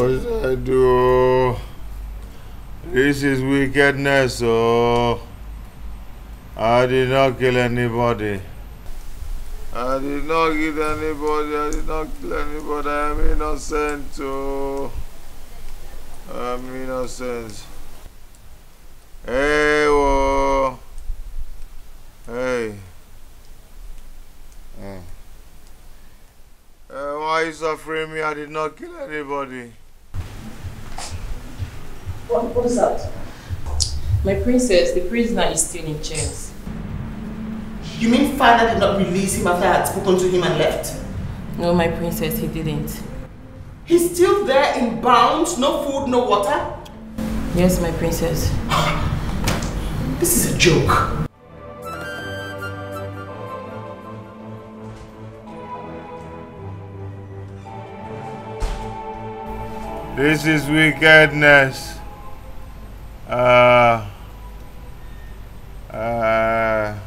What should I do? This is wickedness, oh. I did not kill anybody. I did not kill anybody. I did not kill anybody. I am innocent, oh. I am innocent. Hey, whoa. Hey. Uh, why are you suffering me? I did not kill anybody. What, what is that? My princess, the prisoner is still in chains. You mean father did not release him after I had spoken to him and left? No, my princess, he didn't. He's still there in bounds, no food, no water? Yes, my princess. This is a joke. This is wickedness. Uh, uh,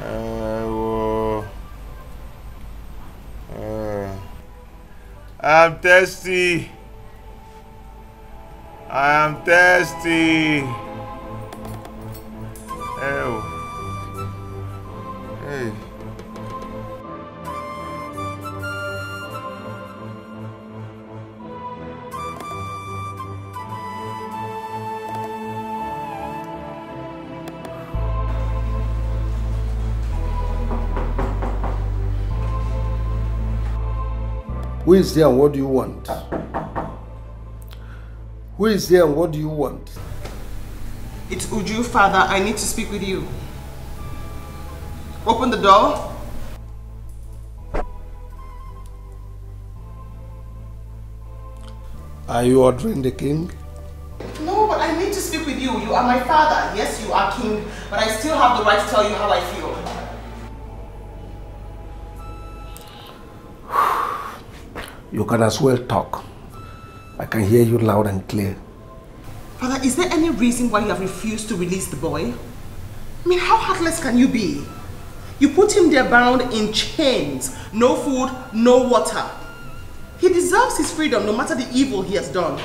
uh, whoa. uh, I'm thirsty. I am thirsty. Ew. Hey. Who is there and what do you want? Who is there and what do you want? It's Uju, father. I need to speak with you. Open the door. Are you ordering the king? No, but I need to speak with you. You are my father. Yes, you are king, but I still have the right to tell you how I feel. You can as well talk. I can hear you loud and clear. Father, is there any reason why you have refused to release the boy? I mean, how heartless can you be? You put him there bound in chains, no food, no water. He deserves his freedom no matter the evil he has done.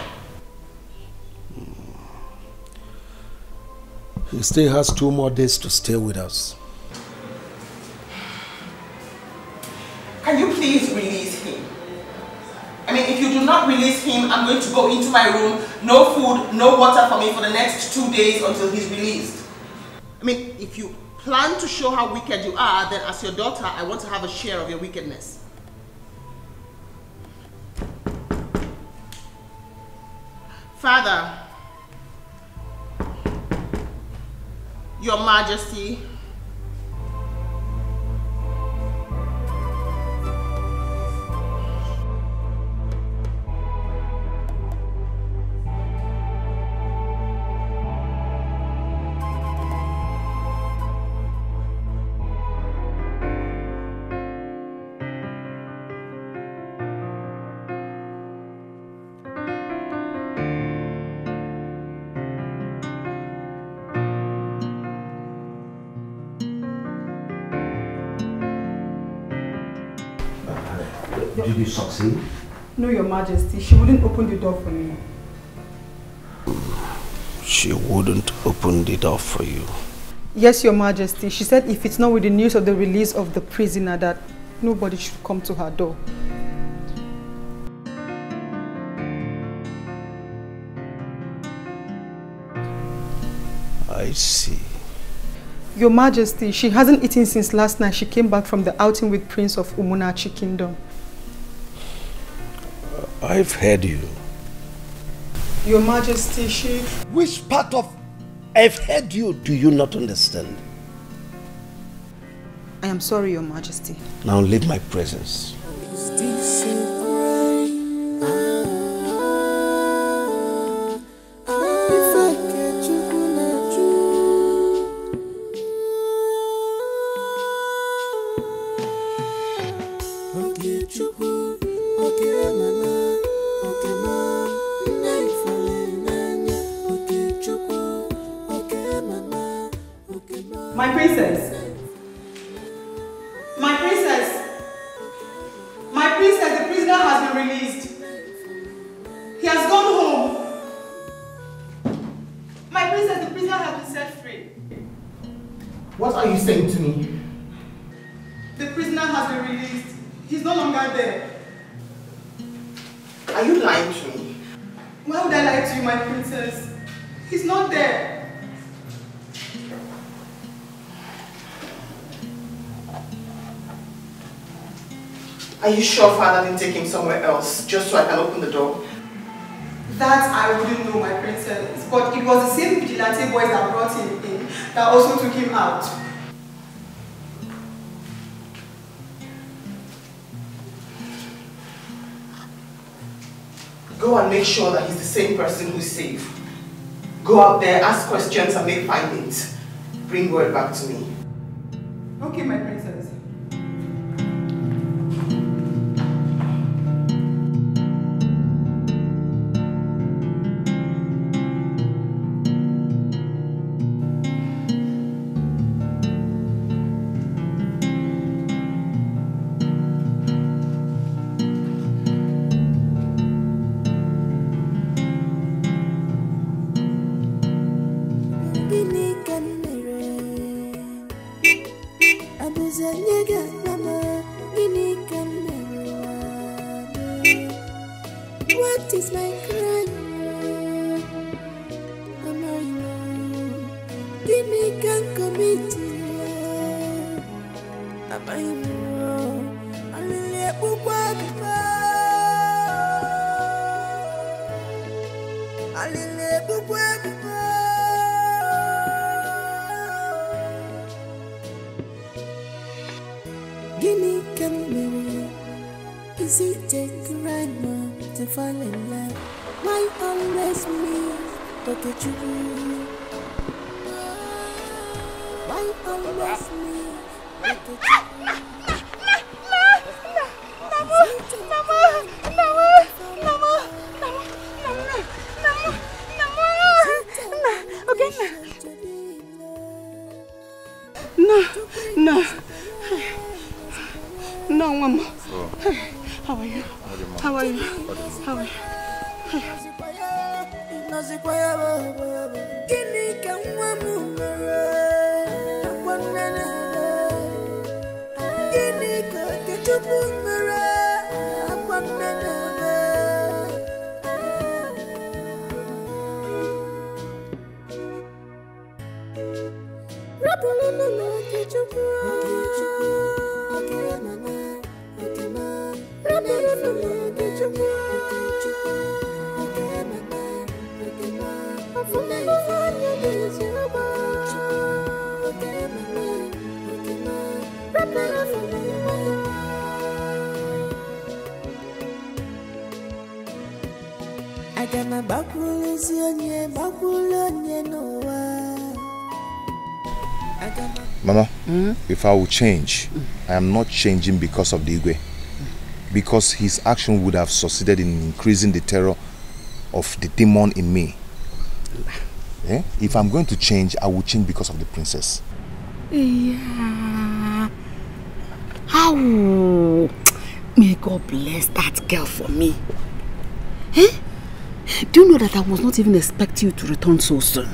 Hmm. He still has two more days to stay with us. Can you please release him? I mean, if you do not release him, I'm going to go into my room, no food, no water for me for the next two days until he's released. I mean, if you plan to show how wicked you are, then as your daughter, I want to have a share of your wickedness. Father, Your Majesty, you succeed? No, Your Majesty. She wouldn't open the door for me. She wouldn't open the door for you. Yes, Your Majesty. She said if it's not with the news of the release of the prisoner that nobody should come to her door. I see. Your Majesty, she hasn't eaten since last night. She came back from the outing with Prince of Umunachi Kingdom. I've heard you. Your Majesty, she... Which part of I've heard you do you not understand? I am sorry, Your Majesty. Now leave my presence. My princess, the prisoner has been released. He has gone home. My princess, the prisoner has been set free. What are you saying to me? The prisoner has been released. He's no longer there. Are you lying to me? Why would I lie to you, my princess? He's not there. Are you sure father didn't take him somewhere else just so I can open the door? That I wouldn't know, my princess. But it was the same vigilante boys that brought him in that also took him out. Go and make sure that he's the same person who's safe. Go out there, ask questions and make findings. Bring word back to me. Okay, my princess. I will change, I am not changing because of the Igwe. Because his action would have succeeded in increasing the terror of the demon in me. Eh? If I'm going to change, I will change because of the princess. Yeah. How? May God bless that girl for me. Eh? Do you know that I was not even expecting you to return so soon?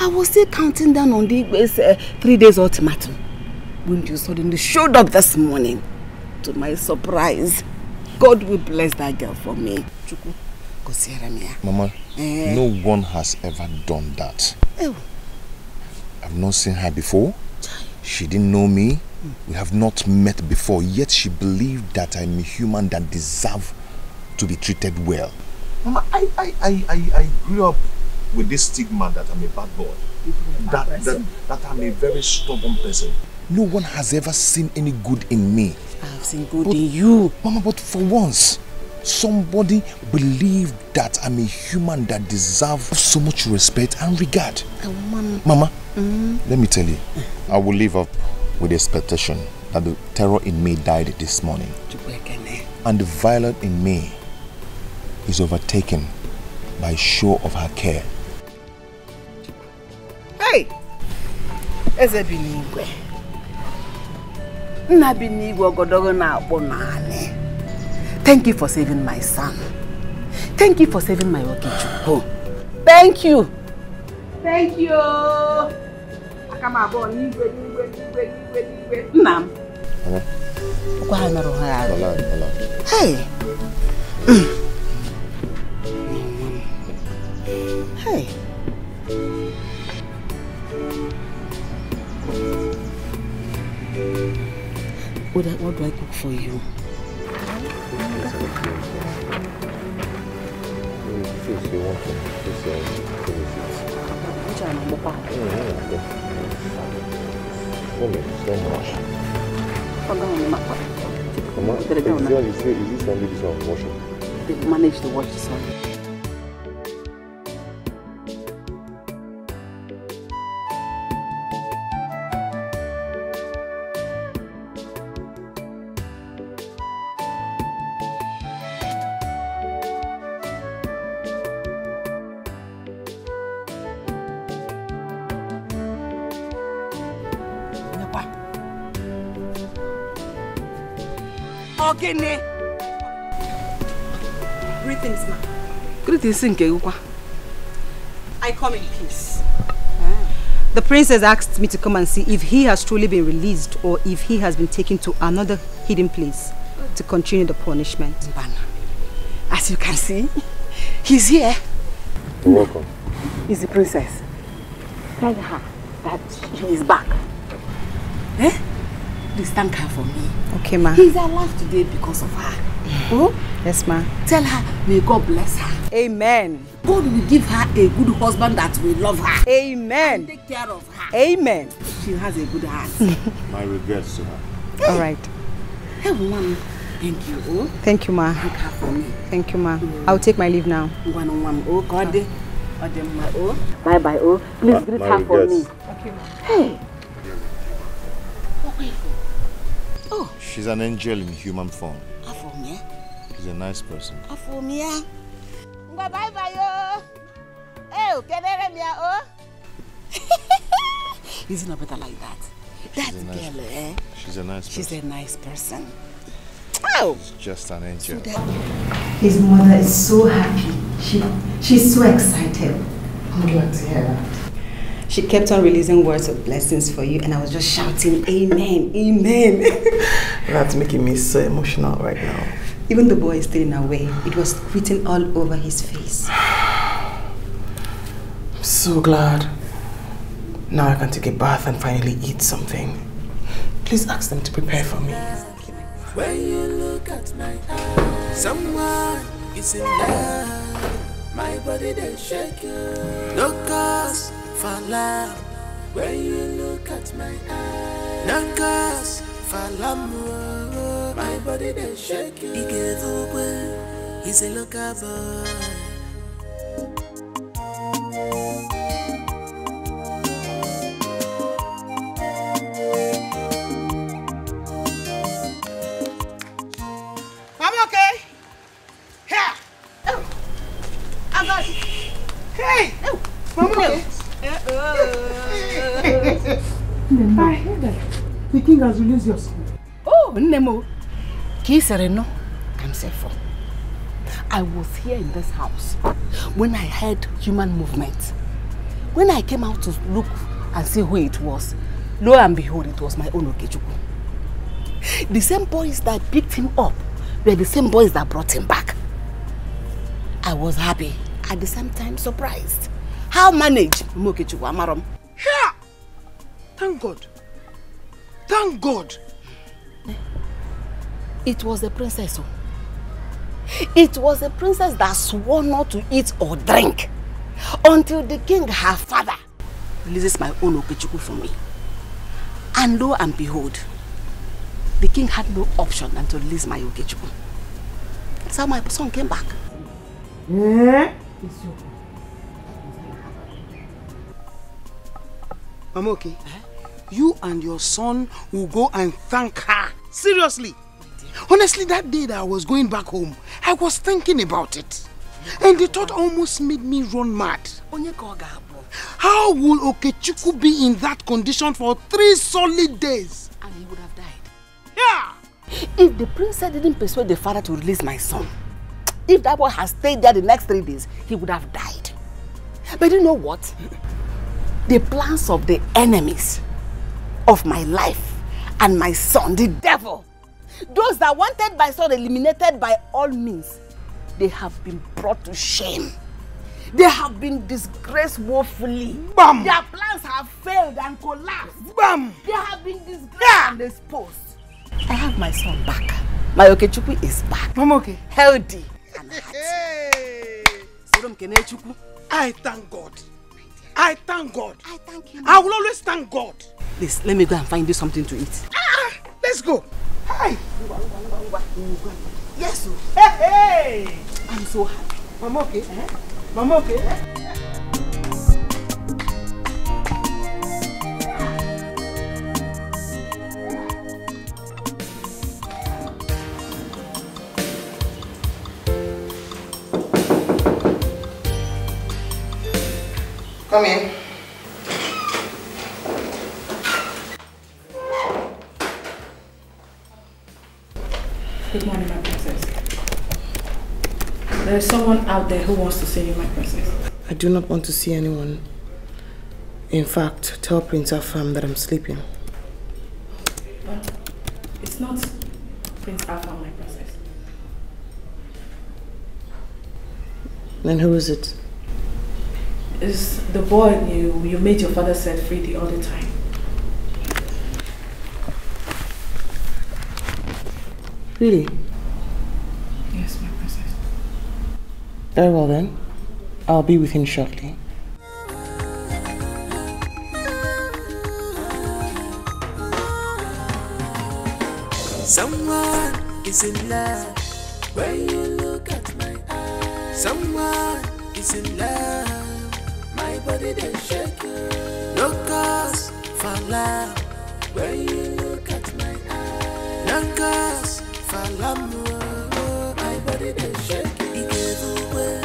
I was still counting down on the uh, three days ultimatum when you suddenly showed up this morning. To my surprise, God will bless that girl for me. Chukwu, gọziere m ya. Mama, Eh. no one has ever done that. Ew. I've not seen her before. She didn't know me. We have not met before, yet she believed that I'm a human that deserve to be treated well. Mama, I, I, I, I, I grew up with this stigma that I'm a bad boy. That, that, that I'm a very stubborn person. No one has ever seen any good in me. I've seen good in you. Mama, but for once, somebody believed that I'm a human that deserves so much respect and regard. Oh, Mama. Mama, Mm. let me tell you, I will live up with the expectation that the terror in me died this morning. And the violet in me is overtaken by show of her care. Hey! eze bi n'igwe nna bi n'igwe ogodogo na-akpụ naanị. Thank you for saving my son. Thank you for saving my okechukwu thank you. Thank you. Aka m abụọ n'igwe n'igwe n'igwe n'igwe n'igwe. Nna m. Gwa ha merụ ha arụ hey. Hey. What, do- What, what do I cook for you? Choose you want to. Choose your I'm the back. Mm -hmm. Woman, so much. Come on, it's, it's, it's, it's, it's, it's, it's, it's, it's, it's, Ogene. Greetings, ma. Greetings nke gị I come in peace. The princess asked me to come and see if he has truly been released or if he has been taken to another hidden place to continue the punishment. As you can see, he's here. You're welcome. He's the princess. Tell her that she is back. Eh? Please thank her for me. Okay, ma. He's alive today because of her. Oh? Yes, ma. Tell her, may God bless her. Amen. God will give her a good husband that will love her. Amen. And take care of her. Amen. She has a good heart. My regrets to her. All right. Hey, woman. Thank you. Oh? Thank you, ma. Thank her for me. Thank you, ma. I'll take my leave now. Na nwa m. Oh, God. Oh, dem ma. Oh. Bye bye. Oh. Please Ma- greet her for me. Okay, ma. Hey. Oh, She's an angel in human form. afọ m. She's a nice person. Afọ m ya. Ngwa bye bye oh. Eh, kelere m ya oh. Is it better like that? That nice girl, eh? She's a nice She's a nice person. Oh. She's just an angel. His mother is so happy. She she's so excited. I'm glad to hear that. She kept on releasing words of blessings for you, and I was just shouting, Amen, Amen. That's making me so emotional right now. Even the boy is still in our way. It was written all over his face. I'm so glad. Now I can take a bath and finally eat something. Please ask them to prepare for me. When you look at my eyes, someone is in love. My body they shake you. No cause for love. When you look at my eyes, no cause for love. My body they shake you. He gave away. He's a local boy. I'm okay. I got it. Hey. Mama. The king has released your son. Oh, Nemo. Ka ị sịrị nọ ka m si. I was here in this house when I heard human movement. When I came out to look and see who it was, lo and behold, it was my own Okechukwu. The same boys that picked him up were the same boys that brought him back. I was happy, at the same time surprised. How manage Okechukwu Amarom? Here! Thank God. Thank God. It was the princess. oh. It was the princess that swore not to eat or drink until the king, her father, releases my own Okechukwu for me. And lo and behold, the king had no option than to release my Okechukwu. That's how my son came back. Eh? Mama, okay? You and your son will go and thank her. Seriously. Honestly, that day that I was going back home, I was thinking about it. And the thought almost made me run mad. Onye ka ọ ga-abụ? How will Okechukwu be in that condition for three solid days? And he would have died. Yeah! If the princess didn't persuade the father to release my son, if that boy had stayed there the next three days, he would have died. But you know what? The plans of the enemies of my life and my son, the devil, those that wanted my son eliminated by all means, they have been brought to shame. They have been disgraced woefully. Bam! Their plans have failed and collapsed. Bam! They have been disgraced and exposed. I have my son back. My Okechukwu is back. Mama okay. Healthy and happy. Kenechukwu. I thank God. I thank God. I thank him. I will always thank God. Please, let me go and find you something to eat. Ah, let's go. Hi. Yes. Hey, hey. I'm so happy. Mama okay. Eh? Mama okay. Eh? Come in. Good morning, my princess. There is someone out there who wants to see you, my princess. I do not want to see anyone. In fact, tell Prince Afam that I'm sleeping. Well, it's not Prince Afam, my princess. Then who is it? It's the boy you, you made your father set free the other time. Really? Yes, my princess. Very well then. I'll be with him shortly. Someone is in love when you look at my eyes. Someone is in love, my body they shake cause for love when you look at my eyes. No cause for love, my body they shake. He gave away,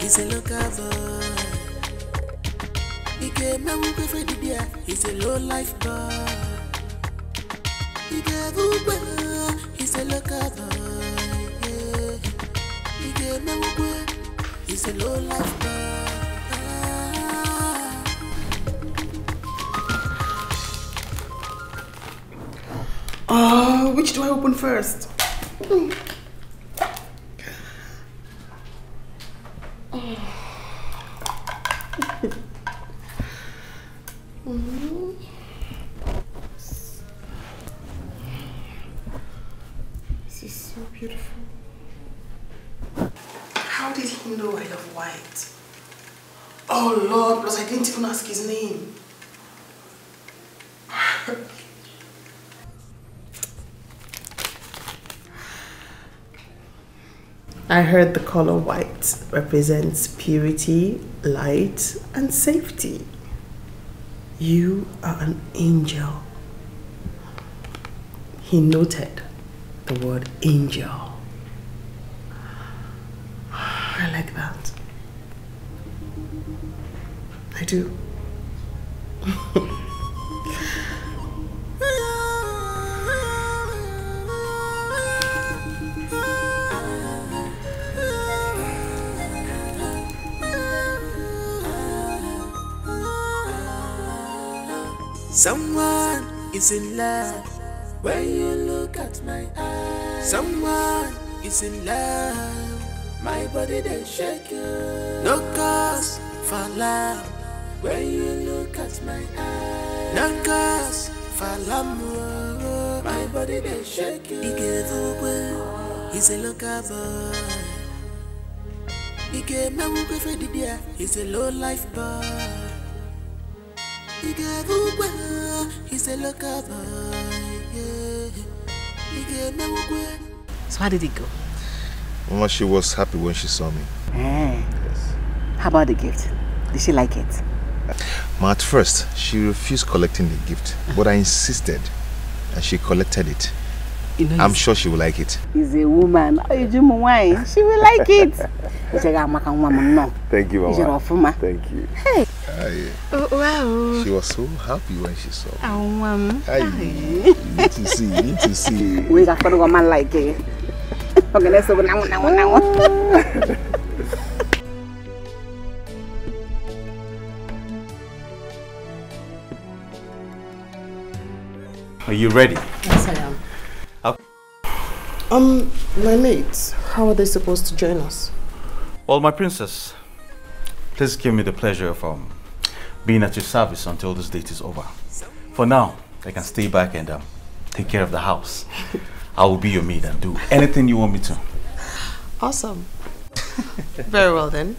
he's a local boy. He gave me a for the beer, he's a low life boy. Gave away, he's a local boy. Yeah. He gave me away, he's a low life boy. Uh, which do I open first? This is so beautiful. How did he know I love white? Oh Lord, plus I didn't even ask his name. I heard the color white represents purity, light, and safety. You are an angel. He noted the word angel. I like that. I do. Someone is in love when you look at my eyes. Someone is in love, my body they shake you. No cause for love when you look at my eyes. No cause for love, my body they shake you. He gave away, he's a local boy. He gave me a for beer, he's a low life boy. He gave away, he's a local boy. Yeah. He gave me away. So how did it go? Mama, she was happy when she saw me. Eh. How about the gift? Did she like it? Ma, at first, she refused collecting the gift, but I insisted, and she collected it. You know, I'm sure she will like it. He's a woman. Oh, you do wine. She will like it. Ị chọrọ amaka nwa m nnọọ. Thank you, Ị chọrọ ọfụma. Thank you. Hey, Hi. Oh, wow. She was so happy when she saw me. Oh, um. Hi. You need to see. You need to see. We got to go man like it. Okay, let's go now, now, now. Are you ready? Yes, I am. Okay. Um, my mates, how are they supposed to join us? Well, my princess, please give me the pleasure of um, being at your service until this date is over. For now, I can stay back and um, take care of the house. I will be your maid and do anything you want me to. Awesome. Very well then.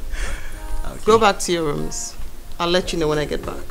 Go back to your rooms. I'll let you know when I get back.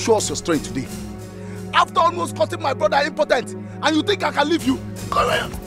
Show us your strength today. After almost cutting my brother impotent, and you think I can leave you? Come here.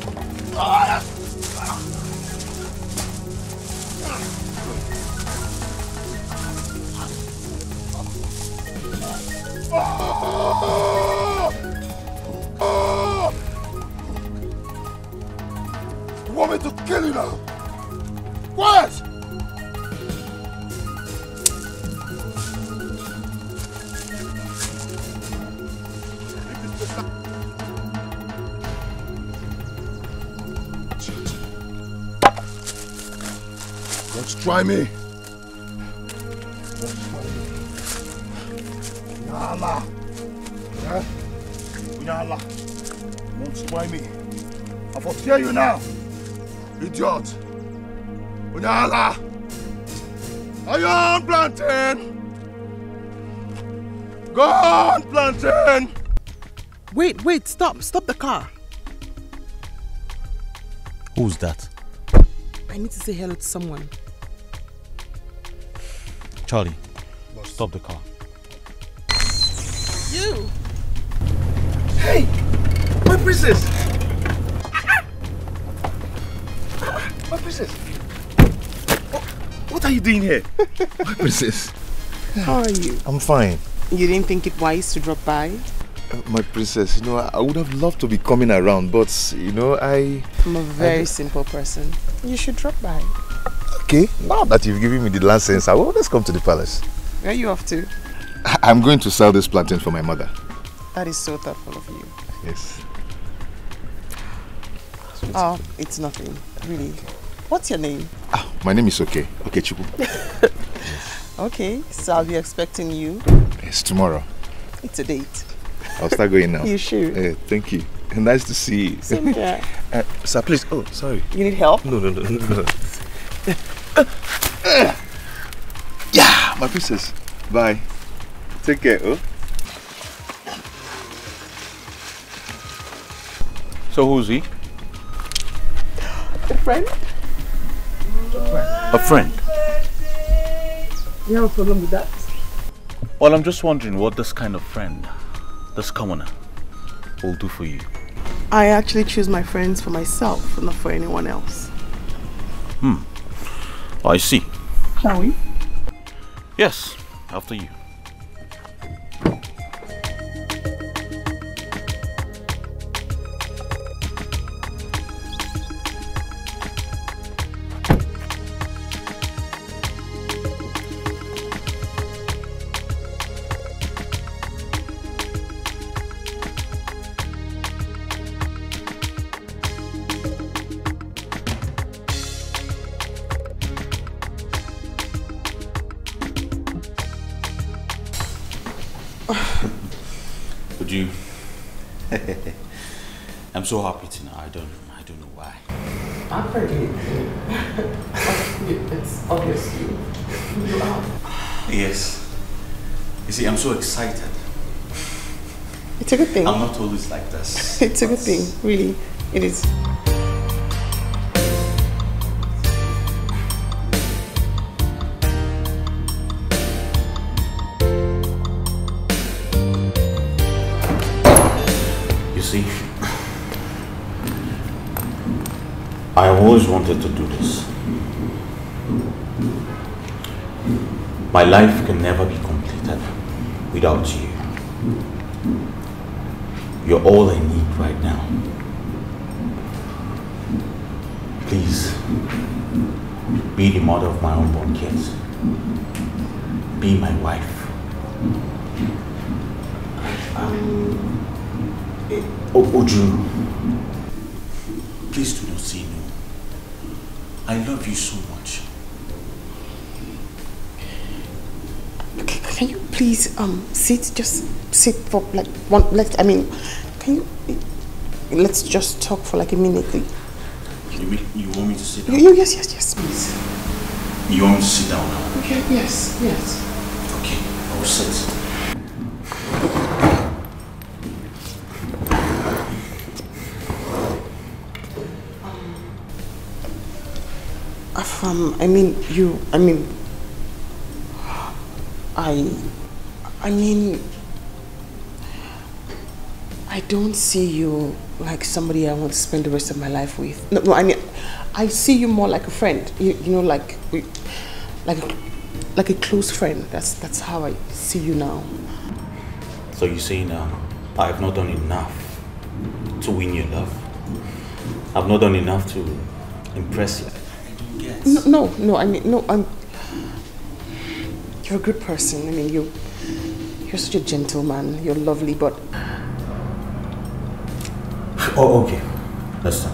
Idiot. Unyala. Iron plantain. on plantain. Wait, wait, stop, stop the car. Who's that? I need to say hello to someone. Charlie, stop the car. Princess. How are you? I'm fine. You didn't think it wise to drop by? Uh, my princess, you know, I would have loved to be coming around, but, you know, I... I'm a very I- simple person. You should drop by. Okay, now that you've given me the last license, I will always come to the palace. Where are you off to? I- I'm going to sell this plantain for my mother. That is so thoughtful of you. Yes. Oh, it's nothing, really. What's your name? Ah, My name is Okay. Okay, Chuku. Okay, so I'll be expecting you. It's tomorrow. It's a date. I'll start going now. You should. Eh, thank you. Nice to see you. Same here. uh, sir, please. Oh, sorry. You need help? No, no, no, no. no. yeah, my princess. Bye. Take care, oh. So who's he? A friend? A friend? You have a problem with that? Well, I'm just wondering what this kind of friend, this commoner, will do for you. I actually choose my friends for myself, not for anyone else. Hmm. I see. Shall we? Yes, after you. Thing. I'm always like this. it's a good thing, really. It is. You see, I always wanted to do this. My life can never be completed without you. You're all I need right now. Please, be the mother of my unborn kids. Be my wife. O- Oju, please do not say no. I love you so much. Can you please um sit? Just sit for like one. Let I mean, can you? Let's just talk for like a minute. You, mean, you want me to sit You, down? you, yes, yes, yes, please. You want me to sit down now? Okay. Yes. Yes. Okay, I will sit. Um, I mean, you. I mean, I. I mean, I don't see you like somebody I want to spend the rest of my life with. No, no. I mean, I see you more like a friend. You, you know, like, we- like, a- like a close friend. That's that's how I see you now. So you're saying um, I have not done enough to win your love? I've not done enough to impress you? No, no, no. I mean, no. I'm. You're a good person. I mean, you. You're such a gentleman. You're lovely, but Oh, okay. Listen.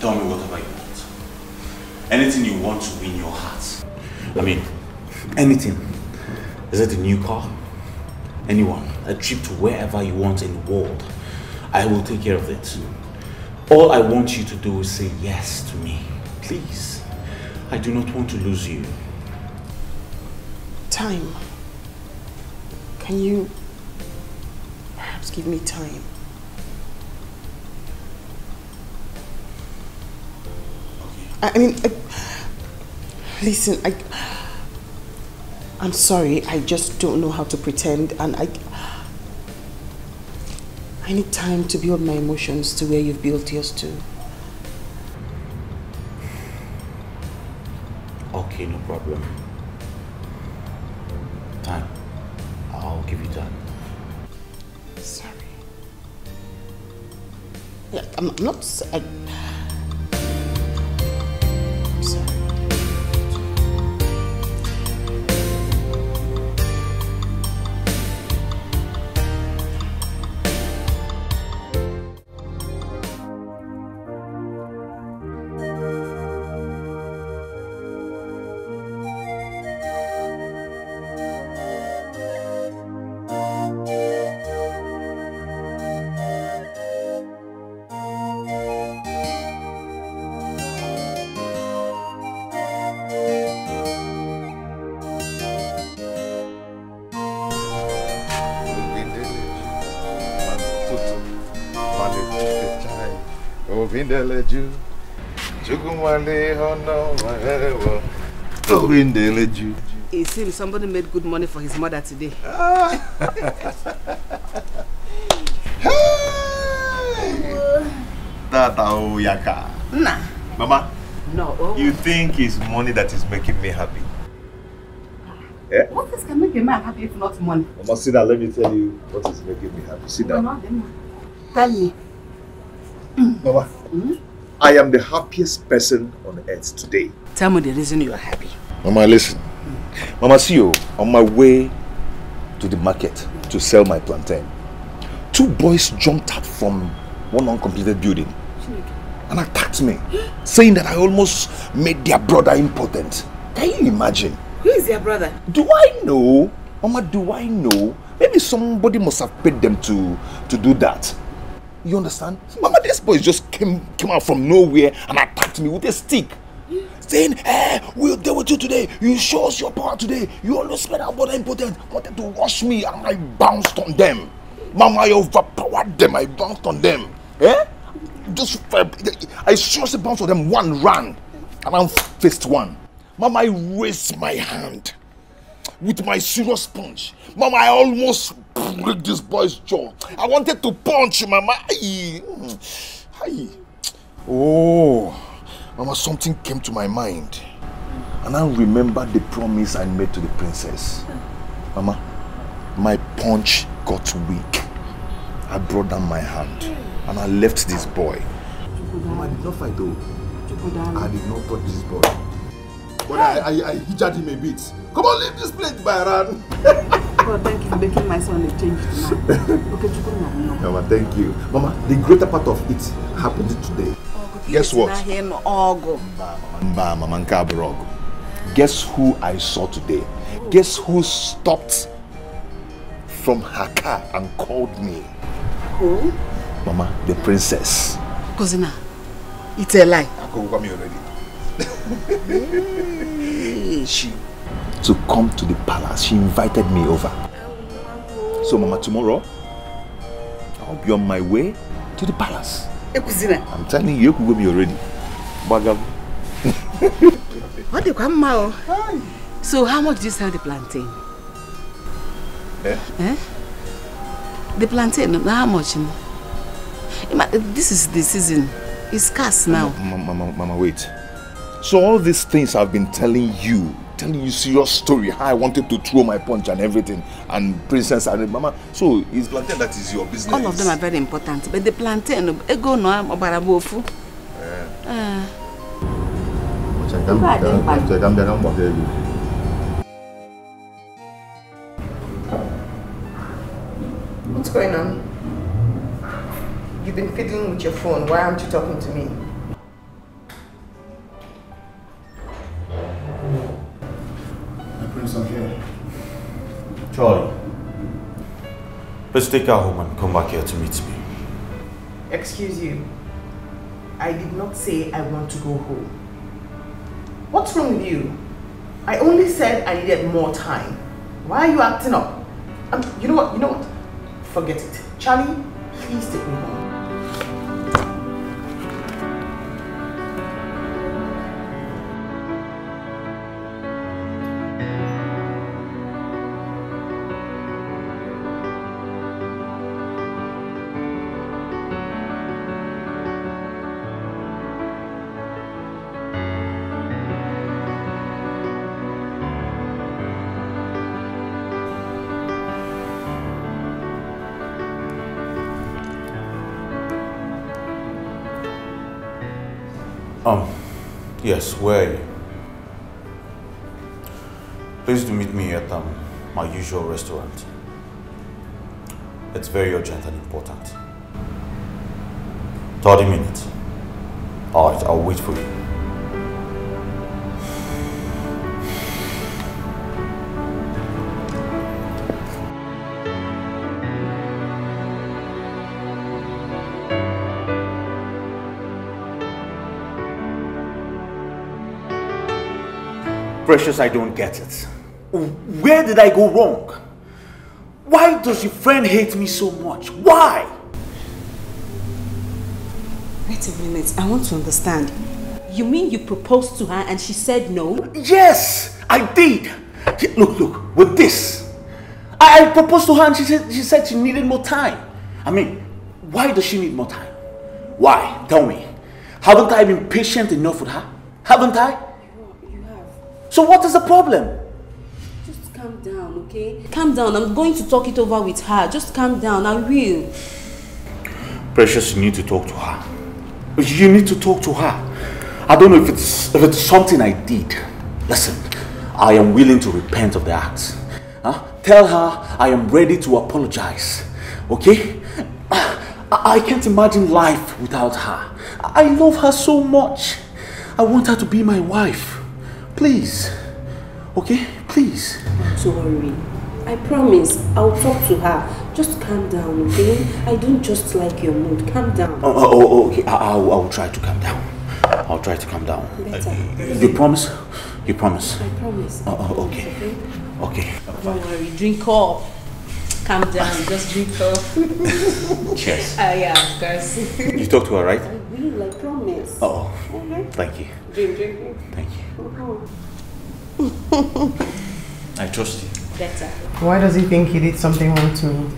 Tell me whatever you want. Anything you want to win your heart. I mean, anything. Is it a new car? Anyone? A trip to wherever you want in the world. I will take care of it. All I want you to do is say yes to me. Please. I do not want to lose you. time. Can you perhaps give me time? I, mean, I, listen, I, I'm sorry. I just don't know how to pretend, and I, I need time to build my emotions to where you've built yours to. Okay, no problem. Time. I'll give you time. Sorry. Yeah, I'm, I'm not. I, Hono maherewo. Windeleju. It seems somebody made good money for his mother today. Tata Oyaka. Nah. Mama, No. Oh. you think it's money that is making me happy? Eh? What else can make a man happy if not money? Mama, sit down. Let me tell you what is making me happy. Sit down. Tell me. Mama, I am the happiest person on earth today. Tell me the reason you are happy. Mama, listen. Mama, see you on my way to the market to sell my plantain. Two boys jumped out from one uncompleted building and attacked me, saying that I almost made their brother important. Can you imagine? Who is your brother? Do I know? Mama, do I know? Maybe somebody must have paid them to, to do that. You understand? Mama, this boy just came, came out from nowhere and attacked me with a stick. Saying, eh, we'll deal with you today. You show us your power today. You always made our brother important. Wanted to wash me and I bounced on them. Mama, I overpowered them. I bounced on them. Eh? Just, I seriously bounced on them. One ran and I faced one. Mama, I raised my hand with my serious punch. Mama, I almost break this boy's jaw. I wanted to punch Mama. Aye. Aye. Oh, Mama, something came to my mind. And I remembered the promise I made to the princess. Mama, my punch got weak. I brought down my hand and I left this boy. Mama, I did not fight though. I did not touch this boy. But I, I, I hijab him a bit. Come on, leave this place, Byron. God, thank you for making my son a change tonight. Okechukwu, Mama, thank you. Mama, the greater part of it happened today. Guess what? Ogo. Mba, Mama nke abụrụ ọgụ. Guess who I saw today? Guess who stopped from her car and called me? Who? Mama, the princess. Kozina, it's a lie. Akọgwụkwa me already. She to come to the palace. She invited me over. So, Mama, tomorrow I'll be on my way to the palace. I'm telling you, you could me already. Bagam. What the mma o? So how much do you sell the plantain? Eh? Eh? The plantain, now how much? This is the season. It's scarce now. Mama, mama, mama, wait. So all these things I've been telling you, telling you serious story, how I wanted to throw my punch and everything, and princess and mama. So it's plantain that is your business. All of them are very important, but the plantain, ego no ọbara bụ ofu. Eh. Eh. Check them, check them, check them, what they do. What's going on? You've been fiddling with your phone. Why aren't you talking to me? Charlie, let's take her home and come back here to meet me. Excuse you. I did not say I want to go home. What's wrong with you? I only said I needed more time. Why are you acting up? You know what? You know what? Forget it. Charlie, please take me home. Yes, where are you? Please do meet me at um, my usual restaurant. It's very urgent and important. 30 minutes. Alright, I'll wait for you. Precious, I don't get it. Where did I go wrong? Why does your friend hate me so much? Why? Wait a minute. I want to understand. You mean you proposed to her and she said no? Yes, I did. Look, look, with this, I, I proposed to her and she said, she said she needed more time. I mean, why does she need more time? Why? Tell me. Haven't I been patient enough with her? Haven't I? You have. So what is the problem? Just calm down, okay? Calm down. I'm going to talk it over with her. Just calm down. I will. Precious, you need to talk to her. You need to talk to her. I don't know if it's if it's something I did. Listen, I am willing to repent of the act. Huh? Tell her I am ready to apologize. Okay? I, I can't imagine life without her. I love her so much. I want her to be my wife. Please. Okay? Please. Don't worry. I promise. I'll talk to her. Just calm down, okay? I don't just like your mood. Calm down. Oh, oh, oh, okay. I, I'll, I'll try to calm down. I'll try to calm down. Better. Uh, you promise? You promise? I promise. Oh, oh, okay. Okay. Don't worry. Drink up. Calm down. Just drink up. Cheers. Uh, yeah, of course. You talked to her, right? I will. I promise. Oh, Mhm. thank you. Drink, drink, drink. Thank you. I trust you. Better. Why does he think he did something wrong to... me?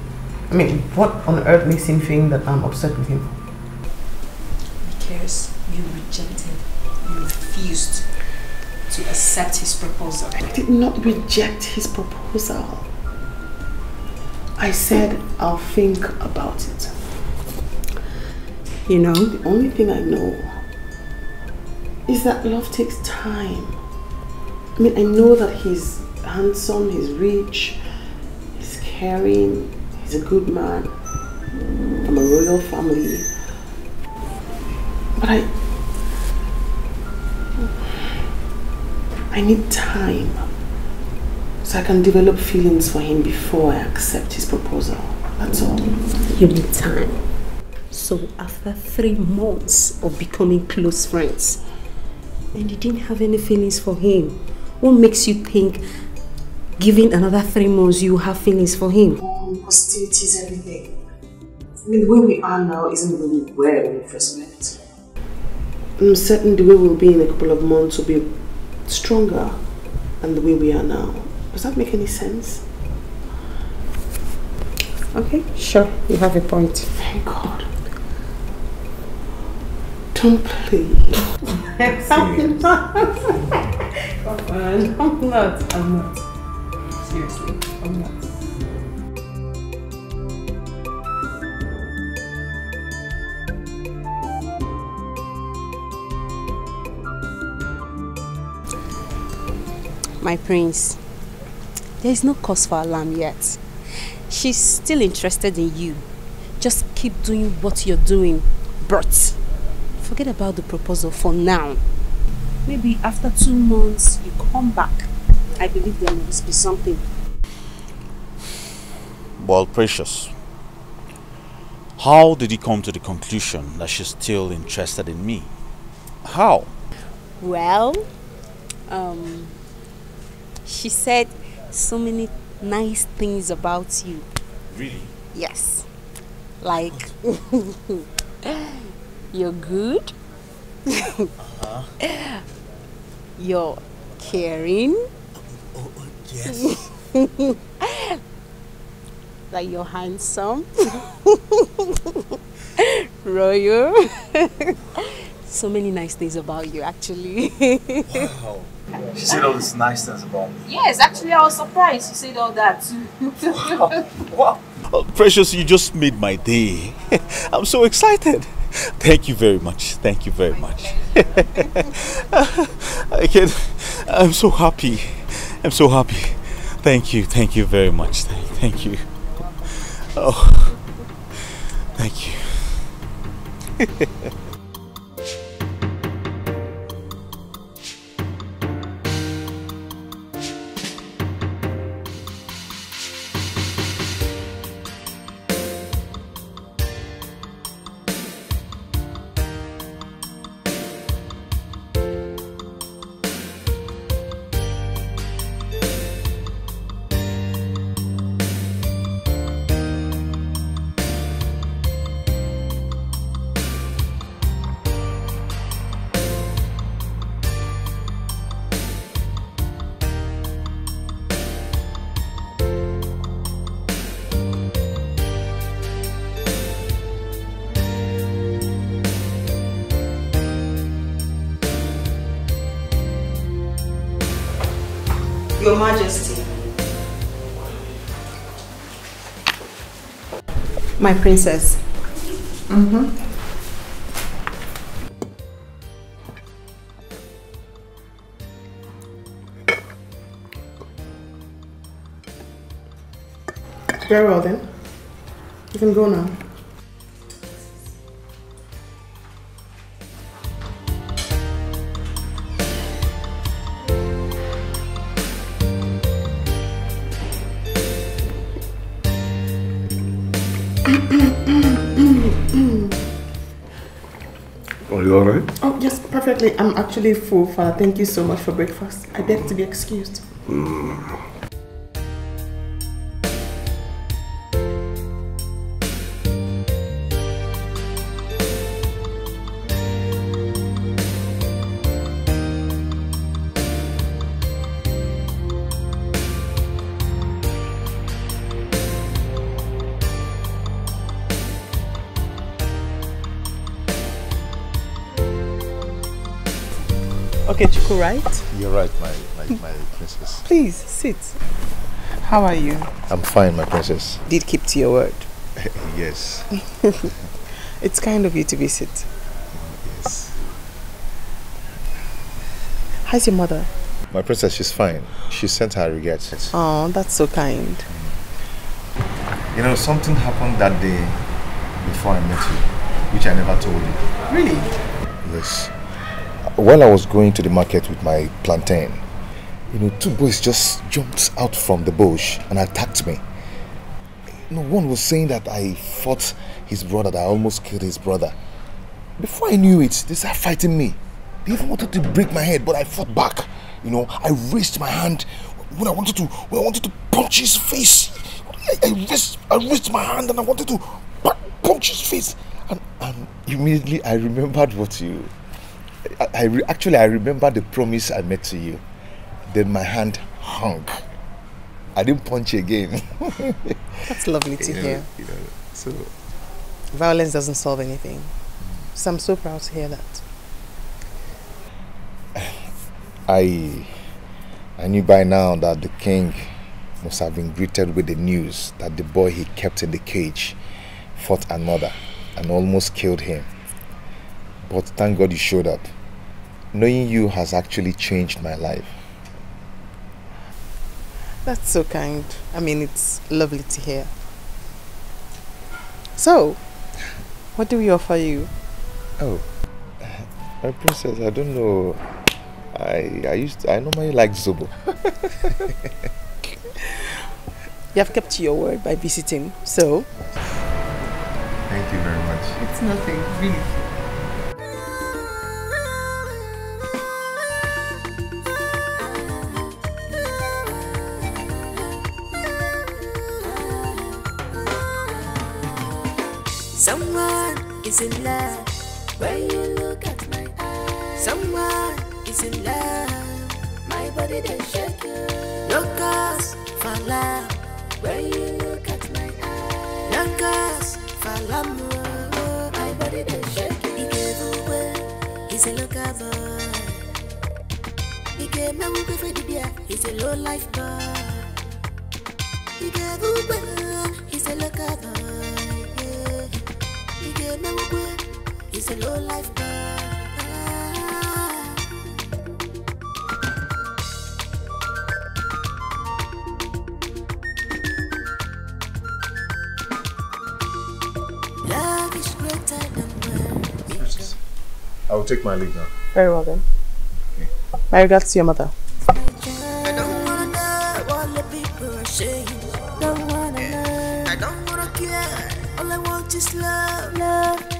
I mean, what on earth makes him think that I'm upset with him? Because you rejected, you refused to accept his proposal. I did not reject his proposal. I said I'll think about it. You know, the only thing I know is that love takes time. I mean, I know that he's handsome, he's rich, he's caring, he's a good man from a royal family. But I. I need time so I can develop feelings for him before I accept his proposal. That's all. You need time. So after three months of becoming close friends, and you didn't have any feelings for him, what makes you think giving another three months you have feelings for him? Hostilities, everything. I mean, the way we are now isn't the way we were when we first met. I'm certain the way we'll be in a couple of months will be stronger than the way we are now. Does that make any sense? Okay, sure. You have a point. Thank God. Don't please. I'm not. Come on. I'm not. I'm not. Seriously, I'm not. My prince, there is no cause for alarm yet. She's still interested in you. Just keep doing what you're doing, but forget about the proposal for now. Maybe after two months, you come back. I believe there must be something. Well, Precious, how did he come to the conclusion that she's still interested in me? How? Well, um, she said so many nice things about you. Really? Yes. Like, you're good. Uh-huh. You're caring. yes. like you're handsome. Royal. so many nice things about you, actually. Wow. She said all these nice things about me. Yes, actually, I was surprised you said all that. wow. Oh, Precious, you just made my day. I'm so excited. Thank you very much. Thank you very much. I can. I'm so happy. I'm so happy. Thank you. Thank you very much. Thank, thank you. Oh, thank you. My princess. Mm-hmm. Very well then. You can go now. I'm actually full, Father. Thank you so much for breakfast. I beg to be excused. Okay, right? You're right, my, my, my princess. Please, sit. How are you? I'm fine, my princess. Did keep to your word. yes. it's kind of you to visit. Yes. How's your mother? My princess, she's fine. She sent her regrets. Oh, that's so kind. Mm. You know, something happened that day before I met you, which I never told you. Really? Yes. While I was going to the market with my plantain, you know, two boys just jumped out from the bush and attacked me. You know, one was saying that I fought his brother, that I almost killed his brother. Before I knew it, they started fighting me. They even wanted to break my head, but I fought back. You know, I raised my hand when I wanted to when I wanted to punch his face. I, I raised I raised my hand and I wanted to punch his face. And, and immediately I remembered what you I, I re- actually I remember the promise I made to you. Then my hand hung. I didn't punch again. That's lovely to You know, hear. you know, so Violence doesn't solve anything. So I'm so proud to hear that. I I knew by now that the king must have been greeted with the news that the boy he kept in the cage fought another and almost killed him. But thank God you showed up. Knowing you has actually changed my life. That's so kind. I mean, it's lovely to hear. So, what do we offer you? Oh, my princess, I don't know. I I used I normally like Zobo. You have kept your word by visiting. So, Thank you very much. it's nothing, really. Someone is in love when you look at my eyes. Someone is in love, my body they shake you. No cause for love when you look at my eyes. No cause for love, my body they shake you. He gave away, he's a local boy. He gave me a for the beer, he's a low life boy. He gave away, he's a local boy. A low life boy. Love is greater than words. I will take my leave now. Very well then. My regards to your mother. I don't wanna know what the people are saying. Don't wanna know. I don't wanna care. All I want is love. Love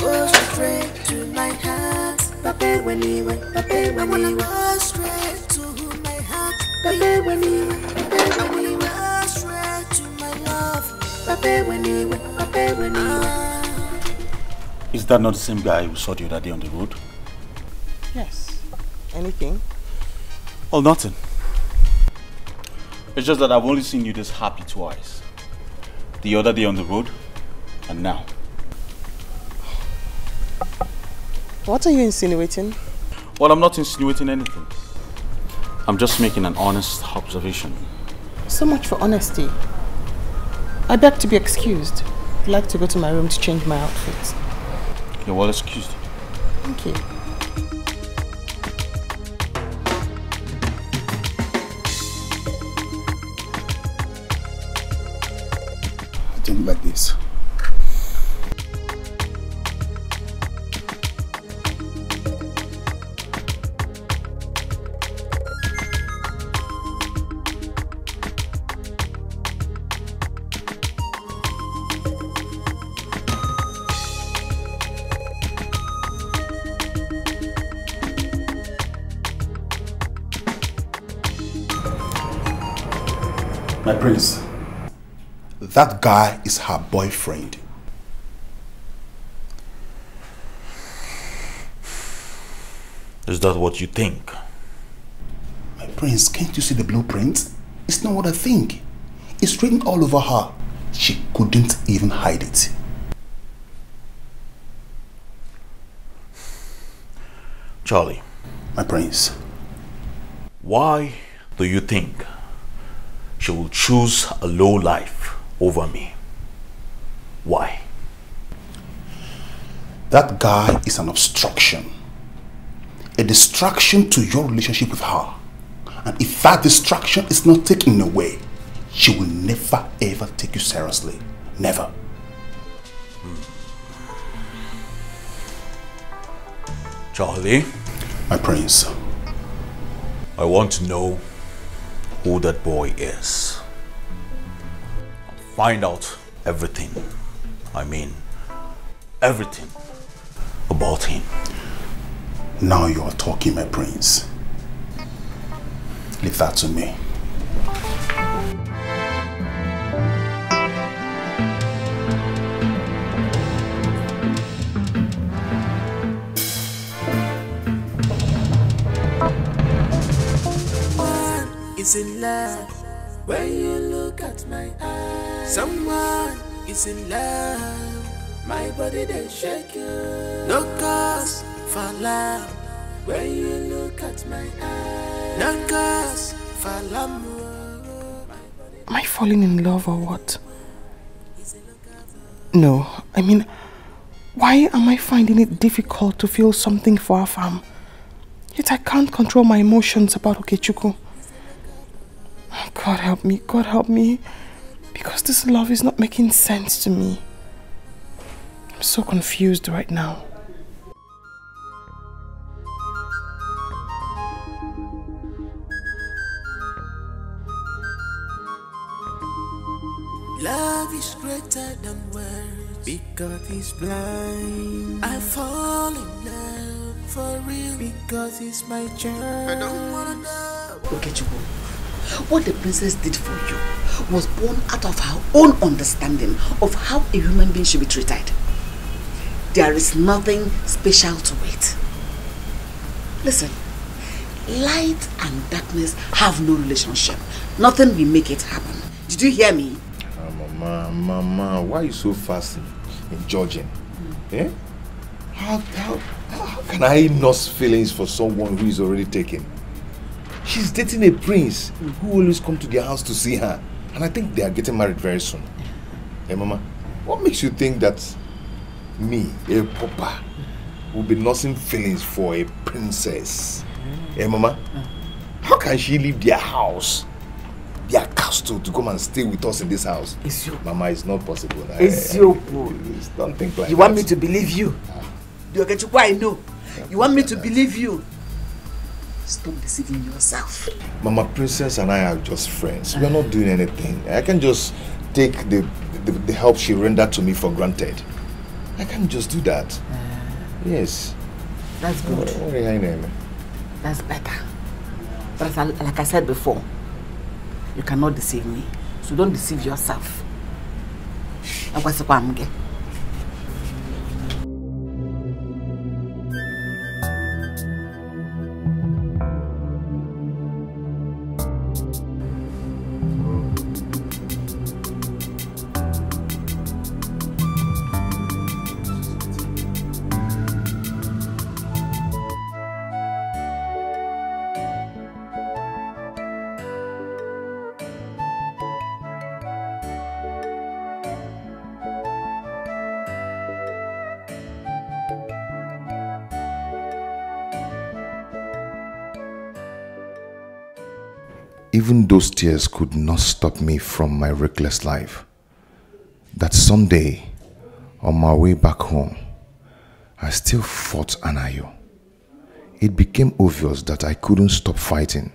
goes straight to my heart. Pape when you went, pape when you go straight to my heart. Pape when you went, pape when you go straight to my love. Pape when you went, pape when you went. Ah. Is that not the same guy who saw you that day on the road? Yes. Anything? Well, nothing. It's just that I've only seen you this happy twice. The other day on the road, and now. What are you insinuating? Well, I'm not insinuating anything. I'm just making an honest observation. So much for honesty. I beg to be excused. I'd like to go to my room to change my outfit. You're well excused. Thank you. I don't like this. That guy is her boyfriend. Is that what you think? My prince, can't you see the blueprint? It's not what I think. It's written all over her. She couldn't even hide it. Charlie. My prince. Why do you think she will choose a low life over me? Why? That guy is an obstruction. A distraction to your relationship with her. And if that distraction is not taken away, she will never ever take you seriously. Never. Hmm. Charlie? My prince. I want to know who that boy is. Find out everything. I mean, everything about him. Now you are talking, my prince. Leave that to me. Someone is in love when you look at my eyes. Someone is in love, my body they shake you. No cause for love when you look at my eyes. No cause for love. Am I falling in love or what? No, I mean, why am I finding it difficult to feel something for Afam? Yet I can't control my emotions about Okechukwu. God help me, God help me. Because this love is not making sense to me. I'm so confused right now. Love is greater than words because it's blind. I fall in love for real because it's my journey. I don't wanna know. Okechukwu, what the princess did for you was born out of her own understanding of how a human being should be treated. There is nothing special to it. Listen, light and darkness have no relationship. Nothing will make it happen. Did you hear me? Ah, mama, mama, why are you so fast in, in judging? Eh? How, how, how can I nurse feelings for someone who is already taken? She's dating a prince who always come to their house to see her. And I think they are getting married very soon. Hey, mama, what makes you think that me, a papa, will be nursing feelings for a princess? Hey, mama, how can she leave their house, their castle, to come and stay with us in this house? Mama, it's not possible. I- Eziokwu. Don't think like You want that. me to believe you? The Okechukwu I know. You want me to believe you? Stop deceiving yourself. Mama Princess and I are just friends. We are not doing anything. I can just take the, the, the help she rendered to me for granted. I can't just do that. Uh, yes. That's good. What, are you name? That's better. But as I, like I said before, you cannot deceive me. So don't deceive yourself. Gị. Even those tears could not stop me from my reckless life. That someday, on my way back home, I still fought Anayo. It became obvious that I couldn't stop fighting.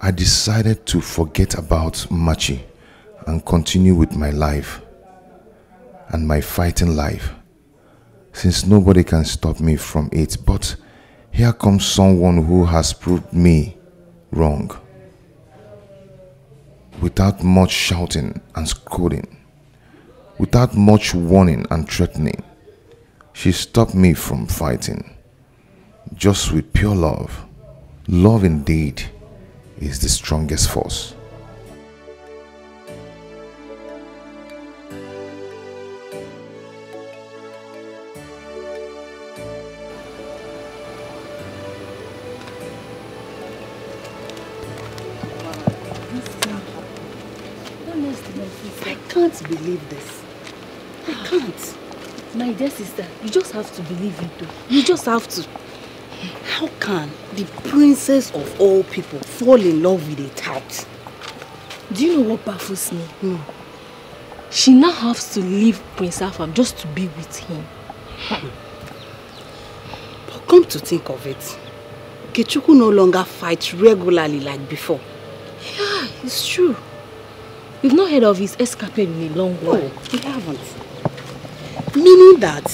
I decided to forget about Machi and continue with my life and my fighting life since nobody can stop me from it. But here comes someone who has proved me wrong. Without much shouting and scolding, without much warning and threatening, she stopped me from fighting. Just with pure love. Love indeed is the strongest force. Can't believe this. I can't. My dear sister, you just have to believe it though. You just have to. How can the princess of all people fall in love with a tout? Do you know what baffles me? No. She now has to leave Prince Afam just to be with him. Hmm. But come to think of it, Kechuku no longer fights regularly like before. Yeah, it's true. We've not heard of his escapade in a long while. No, we haven't. Meaning that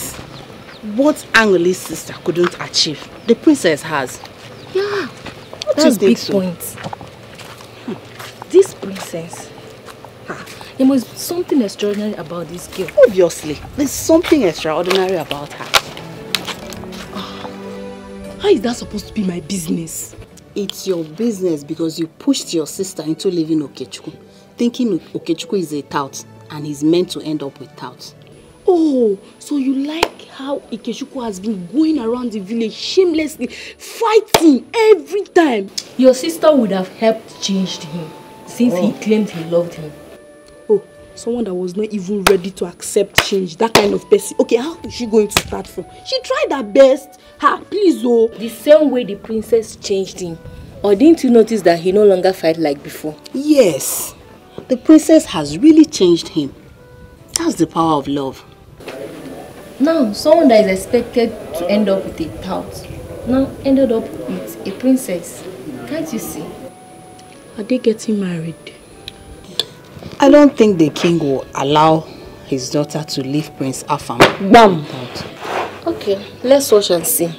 what Angoli's sister couldn't achieve, the princess has. Yeah, Don't that's think big so? point. This princess, ah, there must be something extraordinary about this girl. Obviously, there's something extraordinary about her. How is that supposed to be my business? It's your business because you pushed your sister into leaving Okechukwu, thinking Okechukwu is a tout and he's meant to end up with tout. Oh, so you like how Ikechukwu has been going around the village shamelessly, fighting every time? Your sister would have helped change him since he claimed he loved him. Oh, someone that was not even ready to accept change. That kind of person. Okay, how is she going to start from? She tried her best. Ha, please, oh. The same way the princess changed him. Or didn't you notice that he no longer fight like before? Yes, the princess has really changed him. That's the power of love. Now, someone that is expected to end up with a tout now ended up with a princess. Can't you see? Are they getting married? I don't think the king will allow his daughter to leave Prince Afam. Bam! Okay, let's watch and see.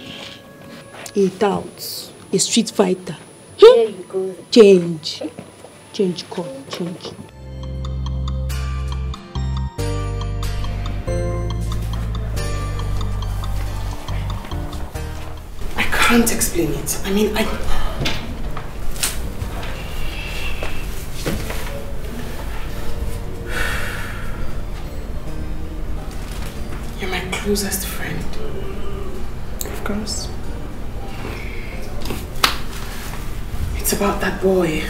A tout. A street fighter. There you go. Change. Change, come, change. I can't explain it. I mean, I. You're my closest friend. Of course. It's about that boy.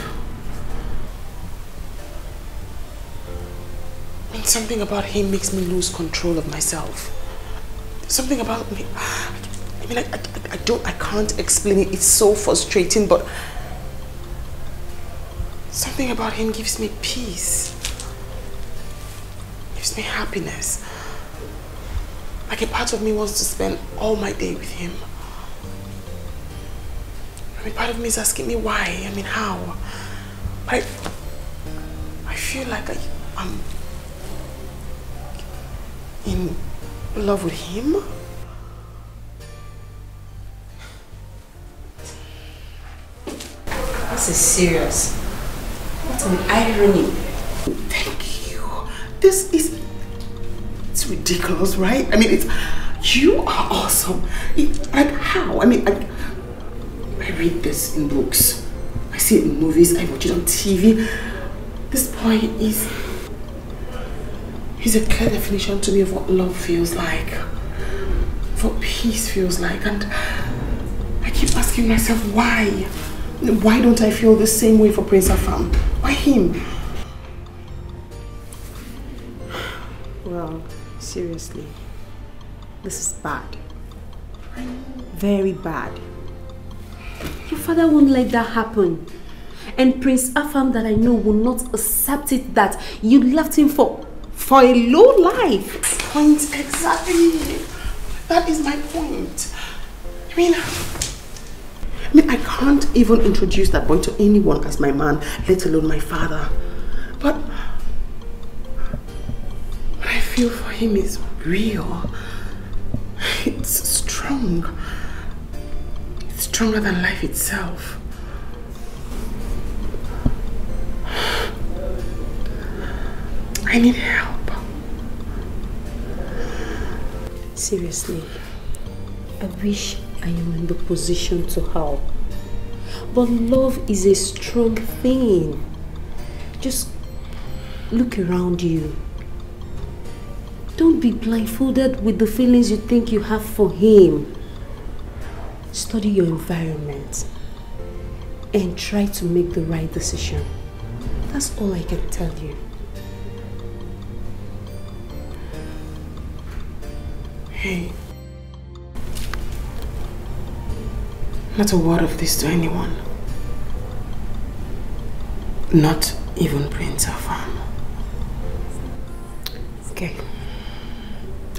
Something about him makes me lose control of myself. Something about me. I mean, I, I, I don't, I can't explain it. It's so frustrating, but something about him gives me peace. Gives me happiness. Like a part of me wants to spend all my day with him. I mean, part of me is asking me why. I mean, how? But I, I feel like I, I'm in love with him. This is serious. What an irony. Thank you. This is it's ridiculous, right? I mean, it's you are awesome. It, like how? I mean, I, I read this in books. I see it in movies. I watch it on TV. This boy is he's a clear definition to me of what love feels like, of what peace feels like, and I keep asking myself why. Why don't I feel the same way for Prince Afam? Why him? Well, seriously, this is bad. Very bad. Your father won't let that happen. And Prince Afam that I know will not accept it that you left him for For a low life. Point exactly. That is my point. I mean, I mean, I can't even introduce that boy to anyone as my man, let alone my father. But what I feel for him is real. It's strong. It's stronger than life itself. I need help. Seriously, I wish I am in the position to help. But love is a strong thing. Just look around you. Don't be blindfolded with the feelings you think you have for him. Study your environment and try to make the right decision. That's all I can tell you. Hey. Not a word of this to anyone. Not even Prince Afam. Okay.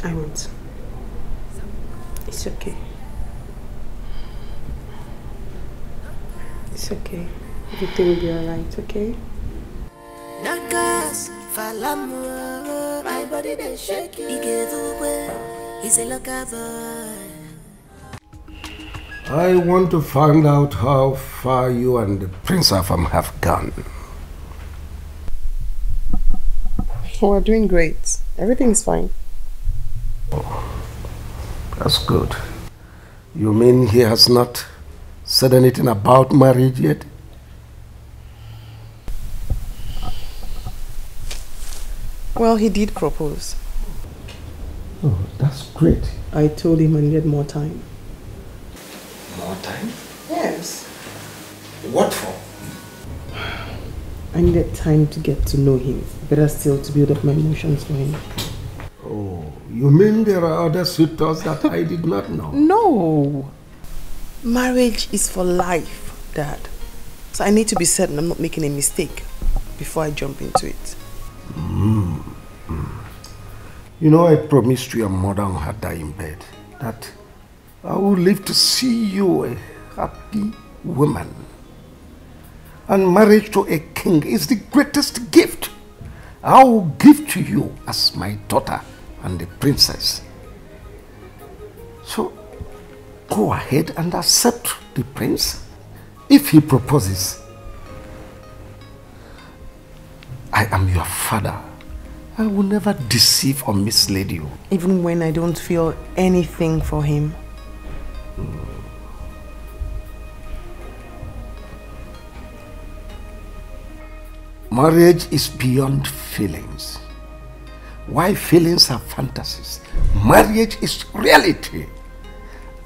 I won't. It's okay. It's okay. Everything will be alright, okay? Falamu, my body they shake you. Igedugwe, he's a locker boy. I want to find out how far you and the Prince Afam have gone. Oh, we're doing great. Everything's fine. That's good. You mean he has not said anything about marriage yet? Well, he did propose. Oh, that's great. I told him I needed more time. More time? Yes. What for? I needed time to get to know him. Better still to build up my emotions for him. Oh, you mean there are other suitors that I did not know? No. Marriage is for life, Dad. So I need to be certain I'm not making a mistake before I jump into it. Mm. mm. You know, I promised your mother on her dying bed that I will live to see you a happy woman. And marriage to a king is the greatest gift I will give to you as my daughter and the princess. So go ahead and accept the prince if he proposes. I am your father. I will never deceive or mislead you. Even when I don't feel anything for him. Marriage is beyond feelings. Why feelings are fantasies? Marriage is reality.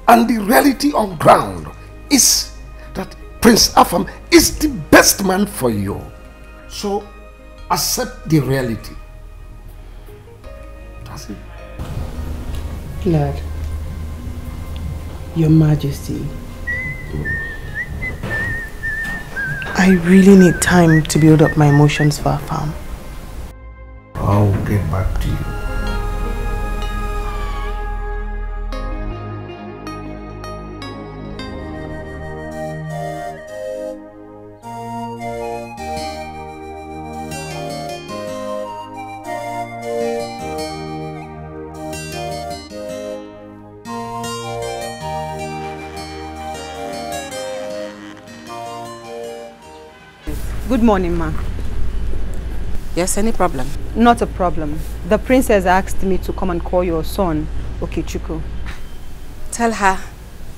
And the reality on ground is that Prince Afam is the best man for you. So accept the reality. Lord, Your Majesty, I really need time to build up my emotions for our farm. I'll get back to you. Good morning, ma. Yes, any problem? Not a problem. The princess asked me to come and call your son, Okechukwu. Tell her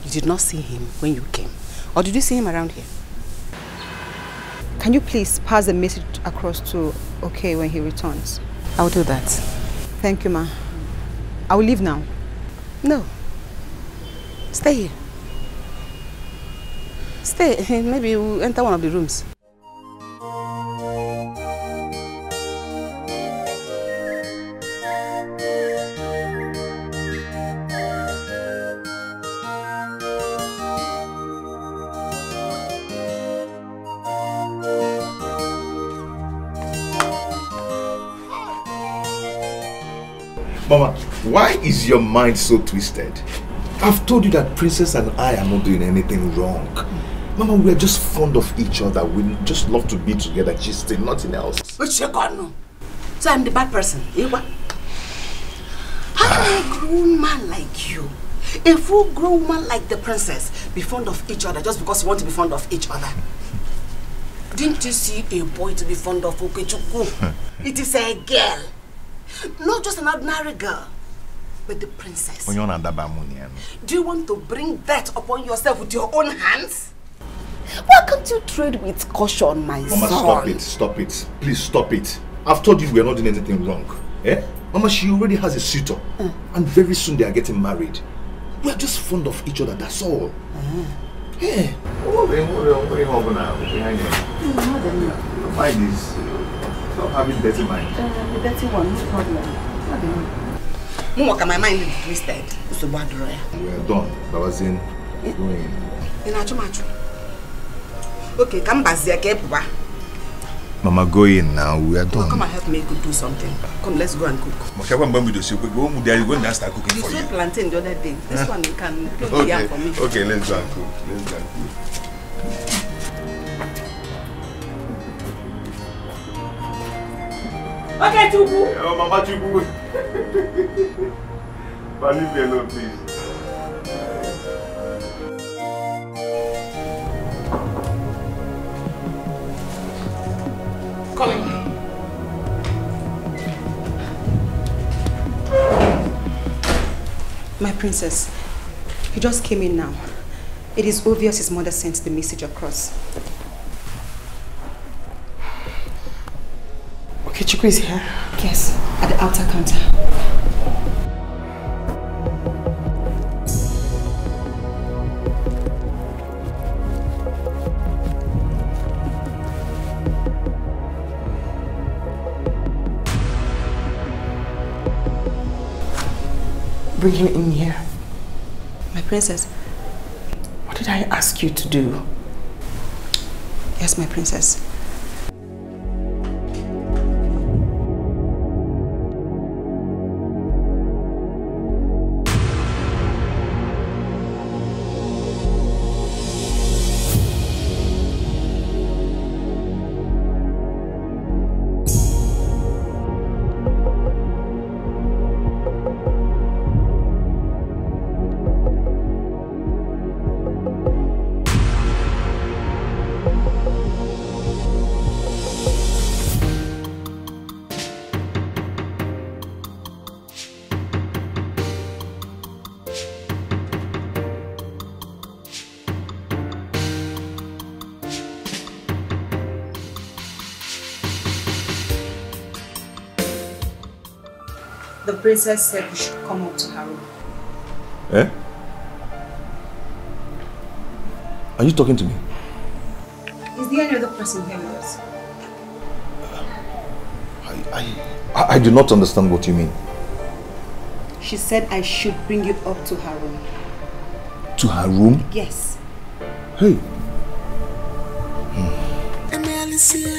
you did not see him when you came. Or did you see him around here? Can you please pass the message across to Okay when he returns? I will do that. Thank you, ma. I will leave now. No. Stay here. Stay. Maybe we'll enter one of the rooms. Why is your mind so twisted? I've told you that Princess and I are not doing anything wrong. Mama, we're just fond of each other. We just love to be together. Just nothing else. Uchekonu. So I'm the bad person. Iwa. How can a grown man like you, a full grown man like the princess, be fond of each other just because you want to be fond of each other? Didn't you see a boy to be fond of Okechukwu? it is a girl. Not just an ordinary girl, but the princess. Onye ọ na-adaba mụ na ya nụ. Do you want to bring that upon yourself with your own hands? Why can't you trade with caution, my Mama, son? stop it. Stop it. Please stop it. I've told you we're not doing anything wrong. Eh? Mama, she already has a suitor. Mm. And very soon they are getting married. We're just fond of each other, that's all. Yeah. Oh, they- they- they hold now, behind you. Mm, your mind is... uh, Stop having dirty mind. Uh, the dirty one, no problem. Mwaka, my mind is twisted. Nsogbu adịrọ ya. We're done. Babazin, go in. Ị na-achụ m achụ? Okay, ka m bazie ka ị pụwa. Mama, go in now. We are done. Come and help me go do something. Come, let's go and cook. Mokekwa mgbe mbido si go home there you go and start cooking You for you. sold plantain the other day. This one you can cook the Okay, for me. okay, let's go and cook. Let's go and cook. Okechukwu. Eh, oh, Mama Chukwu. But leave me alone, please. Coming. My princess, he just came in now. It is obvious his mother sent the message across. Chukwu is here. Yes, at the outer counter. Bring him in here. My princess. What did I ask you to do? Yes, my princess. Princess said we should come up to her room. Eh? Are you talking to me? Is there any other person here with us? I, I I do not understand what you mean. She said I should bring you up to her room. To her room? Yes. Hey. Alicia,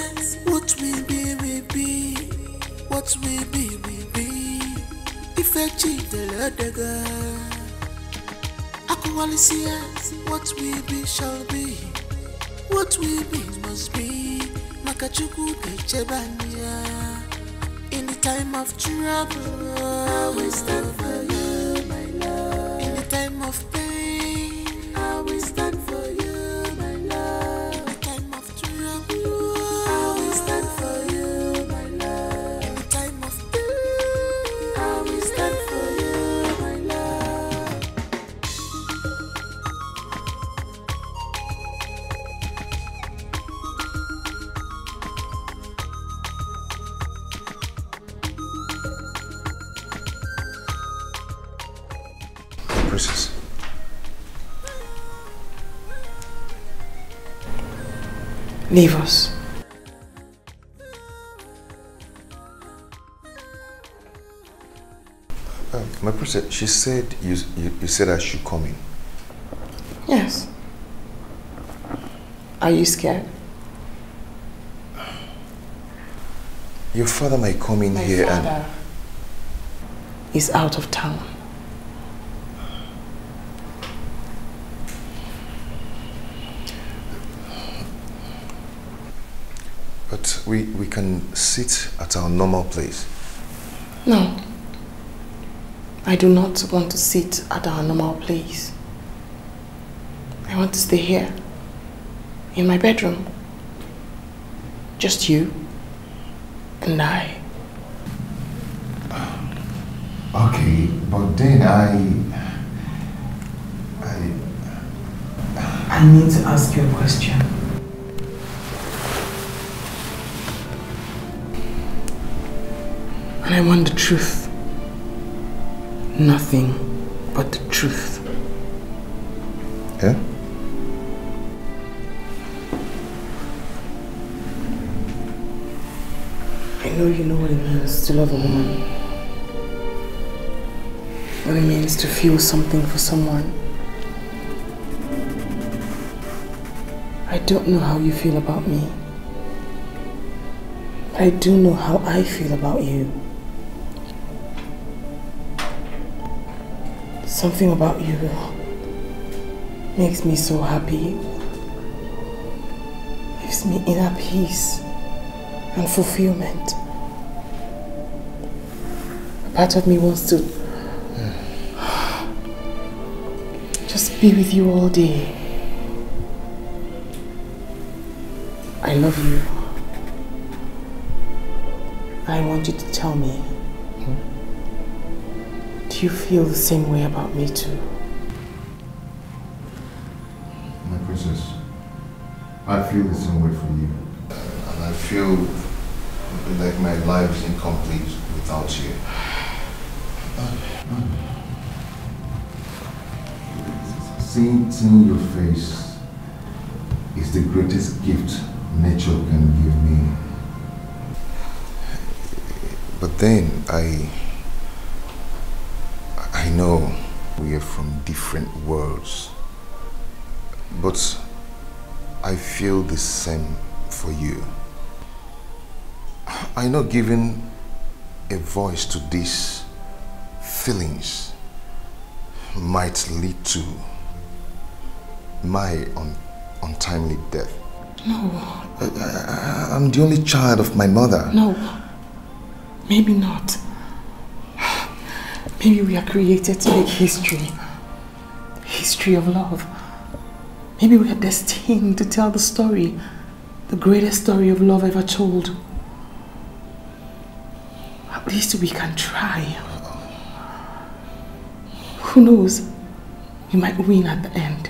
what will be, will be. What will be, will be. If I cheat the other guy. Aku Alicia, what will be, shall be. What will be, must be. Makachuku. In the time of trouble, I will stand for Leave us. Um, my princess, she said you, you, you said I should come in. Yes. Are you scared? Your father might come in My here father. is out of town. But we, we can sit at our normal place. No. I do not want to sit at our normal place. I want to stay here. In my bedroom. Just you and I. Okay, but then I... I... I need to ask you a question. And I want the truth. Nothing but the truth. Yeah? I know you know what it means to love a woman. What it means to feel something for someone. I don't know how you feel about me. But I do know how I feel about you. Something about you makes me so happy. Gives me inner peace and fulfillment. A part of me wants to just be with you all day. I love you. I want you to tell me. You feel the same way about me too? My princess, I feel the same way for you. And I feel like my life is incomplete without you. Seeing, seeing your face is the greatest gift nature can give me. But then I know we are from different worlds. But I feel the same for you. I know giving a voice to these feelings might lead to my un untimely death. No. I, I'm the only child of my mother. No. Maybe not. Maybe we are created to make history. History of love. Maybe we are destined to tell the story. The greatest story of love ever told. At least we can try. Who knows? We might win at the end.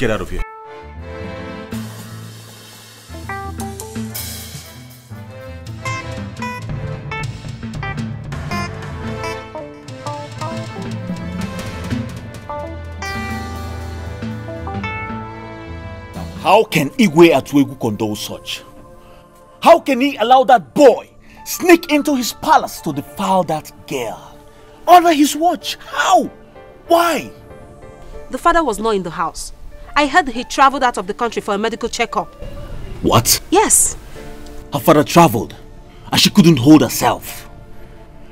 Get out of here. How can Igwe Atuegu condone such? How can he allow that boy sneak into his palace to defile that girl? Under his watch? How? Why? The father was not in the house. I heard he traveled out of the country for a medical checkup. What? Yes. Her father traveled and she couldn't hold herself.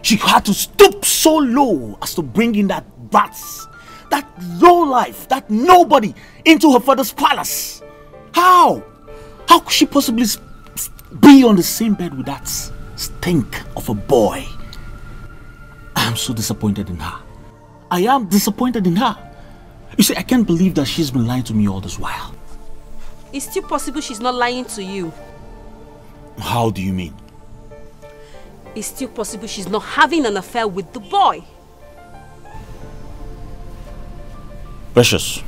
She had to stoop so low as to bring in that brats, that low life, that nobody into her father's palace. How? How could she possibly be on the same bed with that stink of a boy? I am so disappointed in her. I am disappointed in her. You see, I can't believe that she's been lying to me all this while. It's still possible she's not lying to you. How do you mean? It's still possible she's not having an affair with the boy. Precious,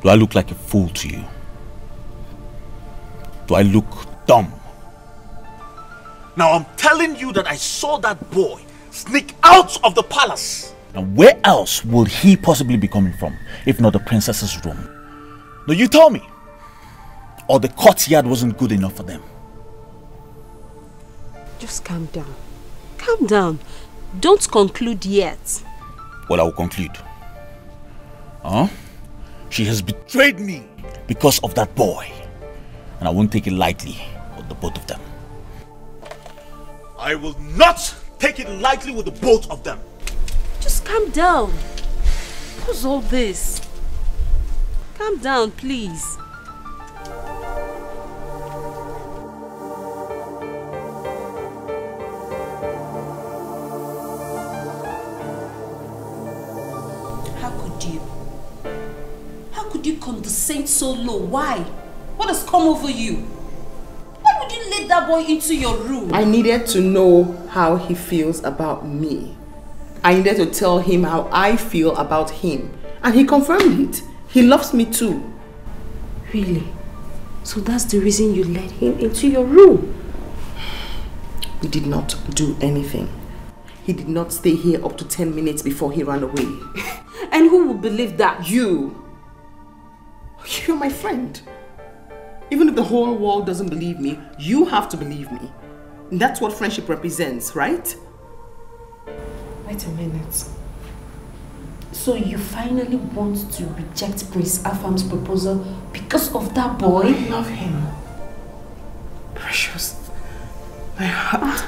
do I look like a fool to you? Do I look dumb? Now I'm telling you that I saw that boy sneak out of the palace. And where else would he possibly be coming from if not the princess's room? No, you tell me. Or the courtyard wasn't good enough for them. Just calm down. Calm down. Don't conclude yet. Well, I will conclude. Huh? She has betrayed me because of that boy. And I won't take it lightly with the both of them. I will not take it lightly with the both of them. Just calm down. What's all this? Calm down, please. How could you? How could you condescend so low? Why? What has come over you? Why would you let that boy into your room? I needed to know how he feels about me. I needed to tell him how I feel about him. And he confirmed it. He loves me too. Really? So that's the reason you let him into your room? We did not do anything. He did not stay here up to 10 minutes before he ran away. And who would believe that? You. You're my friend. Even if the whole world doesn't believe me, you have to believe me. And that's what friendship represents, right? Wait a minute. So you finally want to reject Prince Afam's proposal because of that boy? I love him. Precious. My heart,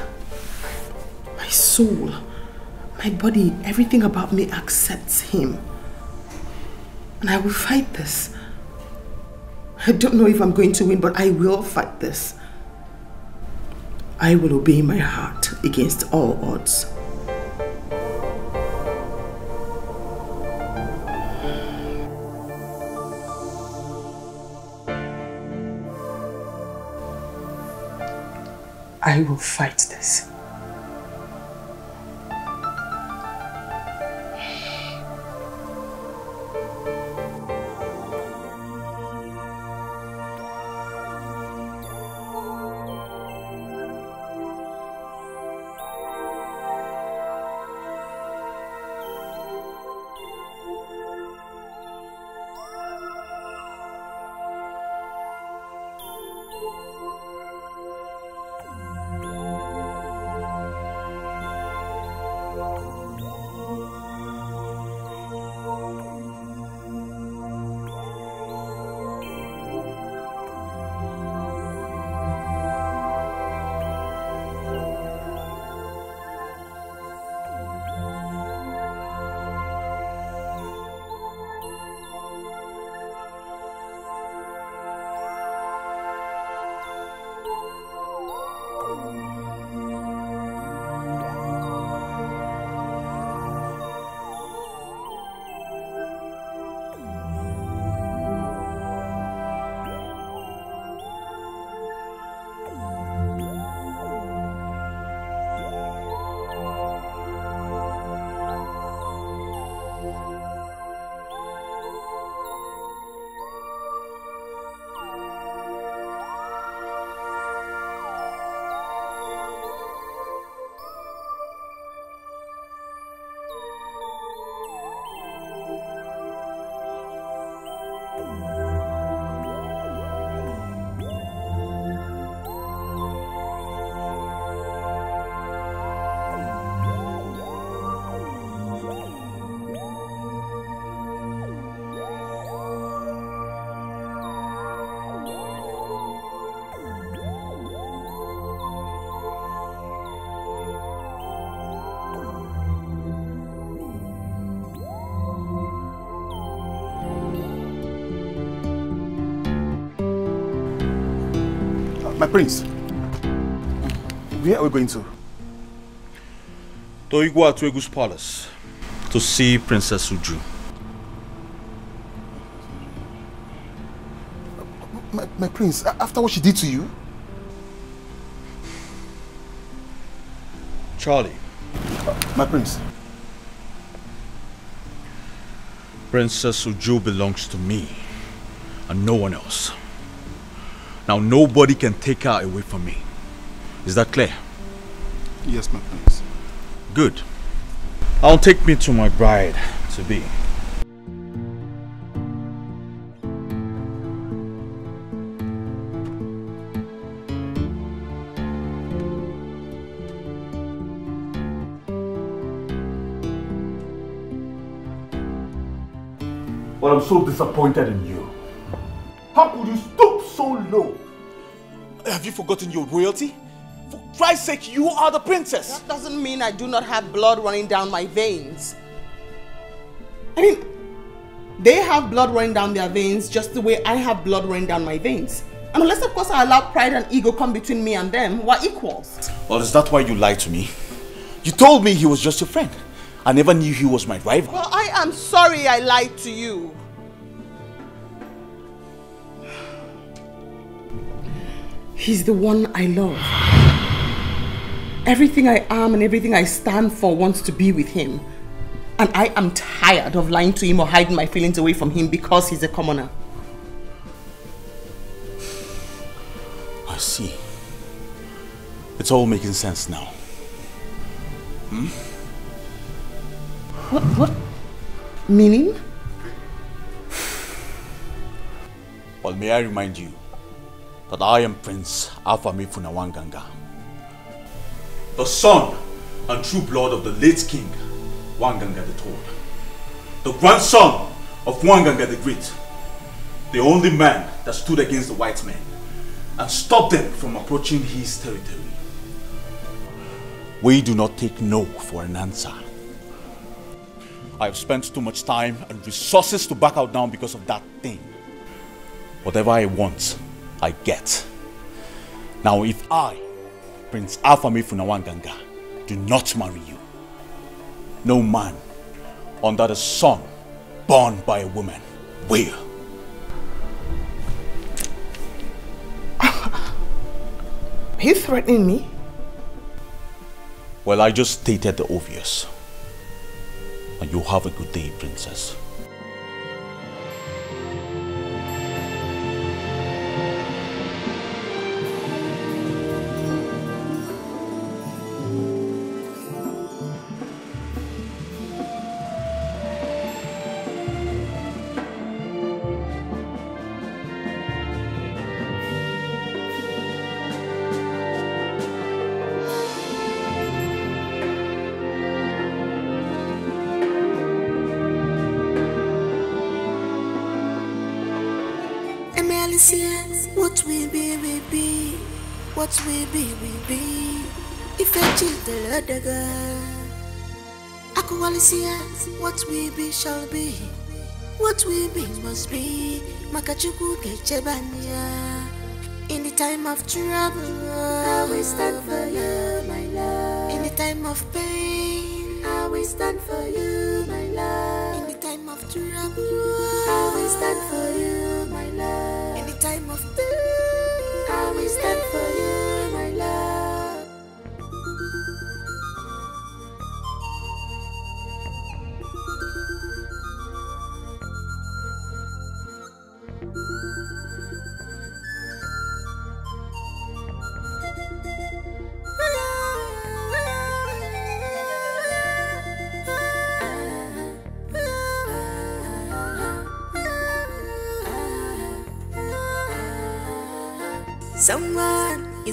my soul, my body, everything about me accepts him. And I will fight this. I don't know if I'm going to win, but I will fight this. I will obey my heart against all odds. I will fight this. My prince. Where are we going to? To Igwe Atuegu's palace to see Princess Uju. My, my prince, after what she did to you? Charlie, My prince. Princess Uju belongs to me and no one else. Now nobody can take her away from me. Is that clear? Yes, my prince. Good. I'll take me to my bride to be. But I'm so disappointed in you. Have you forgotten your royalty? For Christ's sake, you are the princess. That doesn't mean I do not have blood running down my veins. I mean, they have blood running down their veins just the way I have blood running down my veins. And unless, of course, I allow pride and ego come between me and them, we're equals. Well, is that why you lied to me? You told me he was just your friend. I never knew he was my rival. Well, I am sorry I lied to you. He's the one I love. Everything I am and everything I stand for wants to be with him. And I am tired of lying to him or hiding my feelings away from him because he's a commoner. I see. It's all making sense now. Hmm? What? What? Meaning? Well, may I remind you that I am Prince Afamefuna Wanganga, the son and true blood of the late king Wanganga the III, the grandson of Wanganga the Great, the only man that stood against the white men and stopped them from approaching his territory. We do not take no for an answer. I have spent too much time and resources to back out now because of that thing. Whatever I want, I get. Now, if I, Prince Afamefuna Wanganga, do not marry you, no man under the sun born by a woman will. Are you threatening me? Well, I just stated the obvious. And you have a good day, Princess. What will be, will be. If I cheat the girl. Aqualicia, what will be, shall be. What will be, must be. Makachuku Kechebania. In the time of trouble, I will stand for you, my love. In the time of pain, I will stand for you, my love. In the time of trouble, I will stand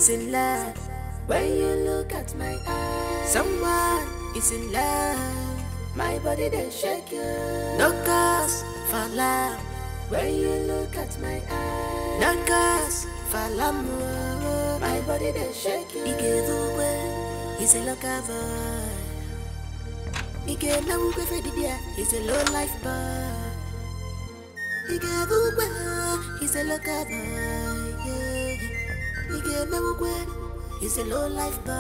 is in love when you look at my eyes. Someone is in love, my body they shake you. No cause for love when you look at my eyes. No cause for love. my body they shake you. Igezuwe is a local boy. Ige na ukwe fedidia is a low life boy. Igezuwe is a local boy. Is a low life boy.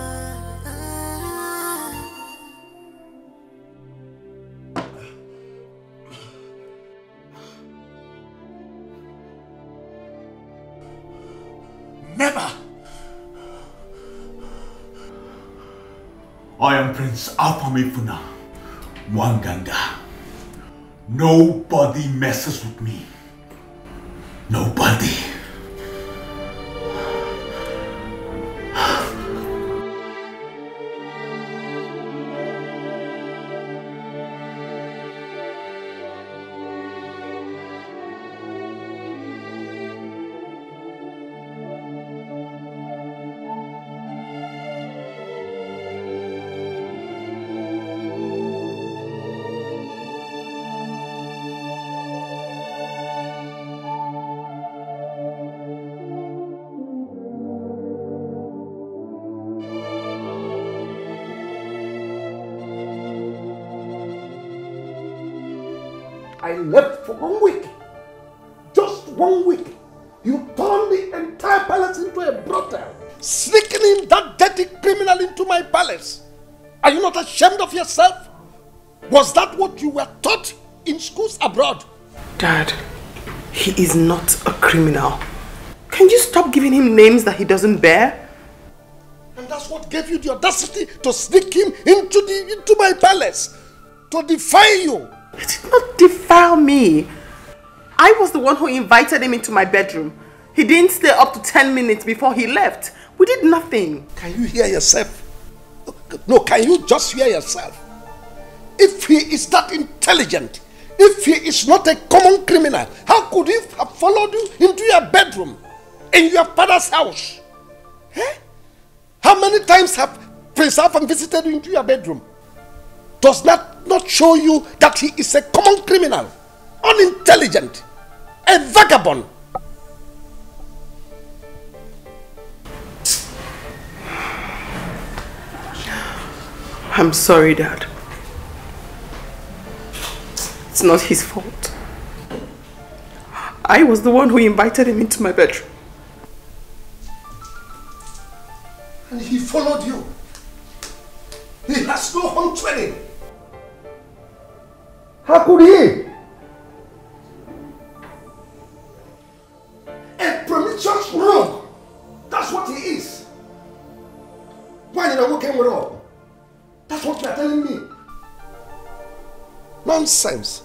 Never! I am Prince Afamefuna Wanganga. Nobody messes with me. Nobody. Was that what you were taught in schools abroad? Dad, he is not a criminal. Can you stop giving him names that he doesn't bear? And that's what gave you the audacity to sneak him into the into my palace. To defy you. He did not defile me. I was the one who invited him into my bedroom. He didn't stay up to 10 minutes before he left. We did nothing. Can you hear yourself? No, can you just hear yourself? If he is that intelligent, if he is not a common criminal, how could he have followed you into your bedroom, in your father's house? Eh? How many times have Prince Afam visited you into your bedroom? Does that not show you that he is a common criminal, unintelligent, a vagabond? I'm sorry, Dad. It's not his fault. I was the one who invited him into my bedroom. And he followed you. He has no home training. How could he? A promiscuous rogue. That's what he is. Why did I walk him wrong? That's what you're telling me. Nonsense.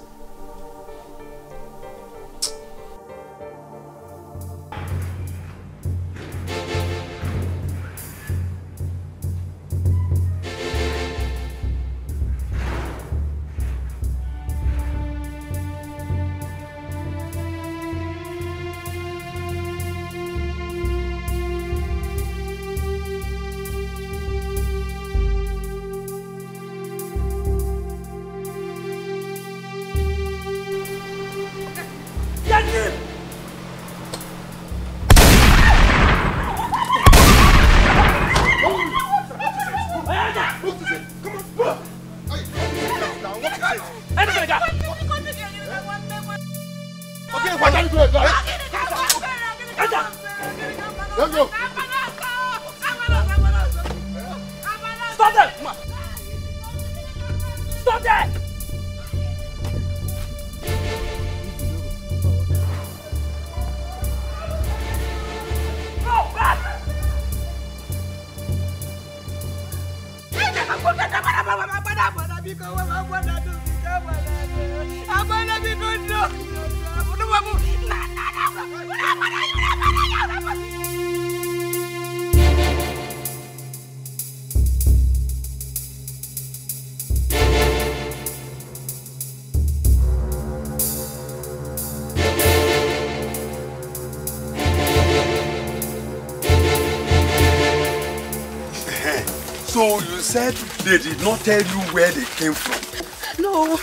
Said they did not tell you where they came from? No,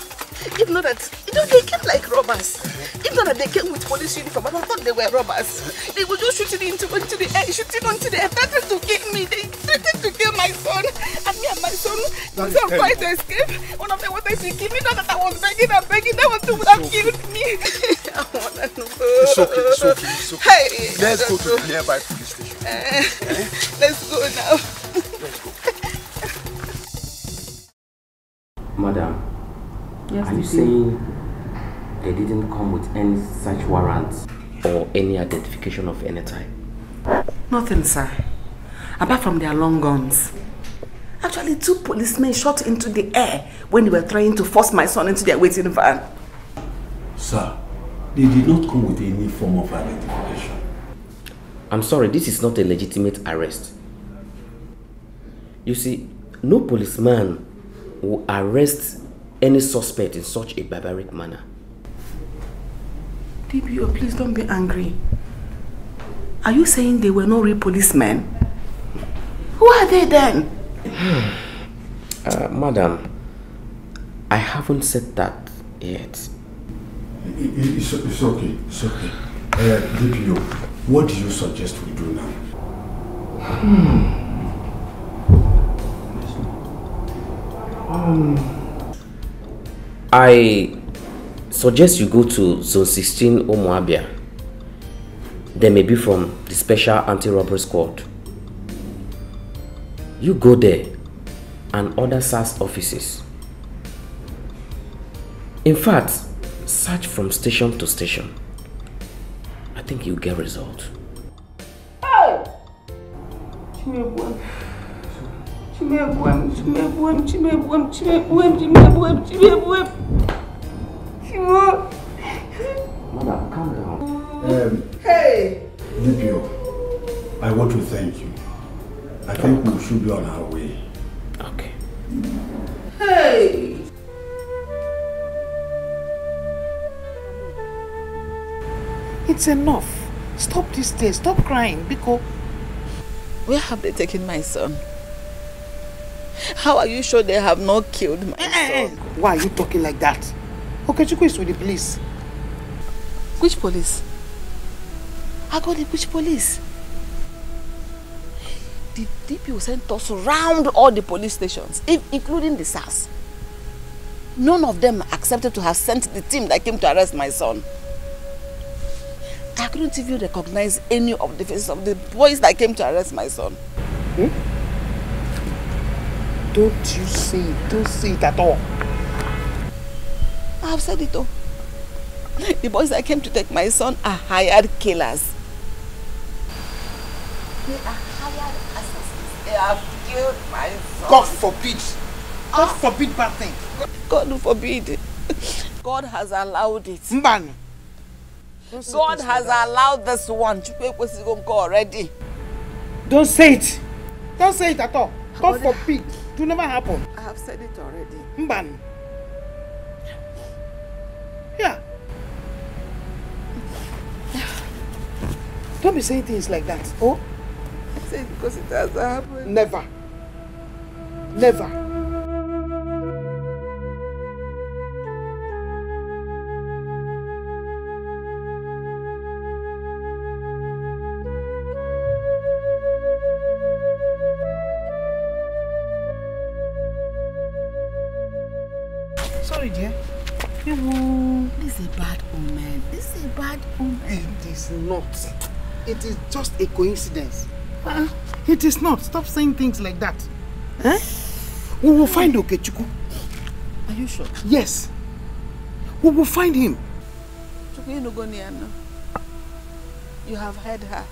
if not that, you know, they came like robbers. If not that they came with police uniform, and I thought they were robbers. They were just shooting into, into the air, shooting onto the air, threatening to kill me. They threatened to kill my son. And me and my son, That is some tried to escape. One of them wanted to kill me. Not that I was begging and begging. They want to would have killed me. I wanna know. It's okay, it's okay, it's okay. Hey, Let's go to the nearby police station. let's go now. Any identification of any type? Nothing, sir. Apart from their long guns. Actually, two policemen shot into the air when they were trying to force my son into their waiting van. Sir, they did not come with any form of identification. I'm sorry, this is not a legitimate arrest. You see, no policeman will arrest any suspect in such a barbaric manner. DPO, please don't be angry. Are you saying they were not real policemen? Who are they then? Uh, madam, I haven't said that yet. I- I- It's, it's okay, it's okay. Uh, DPO, what do you suggest we do now? I suggest you go to Zone 16 Omoabia. They may be from the Special Anti-Robbery Squad. You go there and other SAS offices. In fact, search from station to station. I think you'll get result. Hey! Chimebwem. Chimebwem, Chimebwem, Chimebwem, Chimebwem, Chimebwem, Chimebwem. Chimo. Madam, calm down. Um, Hey! DPO, I want to thank you. I think we should be on our way. Okay. Hey! It's enough. Stop this day. Stop crying, Biko. Where have they taken my son? How are you sure they have not killed my eh, eh, eh. son? Why are you talking like that? Okechukwu is with the police. Which police? I got the which police? The DPO sent us around all the police stations, including the SARS. None of them accepted to have sent the team that came to arrest my son. I couldn't even recognize any of the faces of the boys that came to arrest my son. Hmm? Don't you see it? Don't see it at all. I have said it all. The boys that came to take my son are hired killers. They are hired assassins. They have killed my son. God forbid. God forbid bad thing. God forbid. God has allowed it. Mban. God has allowed this one. Chukwu ekwesigo nke already. Don't say it. Don't say it at all. God forbid. It will never happen. I have said it already. Mban. Yeah. Don't be saying things like that. Oh? I say it because it has happened. Never. Never. Omen. This is a bad omen. It is not. It is just a coincidence. Uh, it is not. Stop saying things like that. Eh? We will find Okechukwu. Are you sure? Yes. We will find him. You no go near now. You have heard her.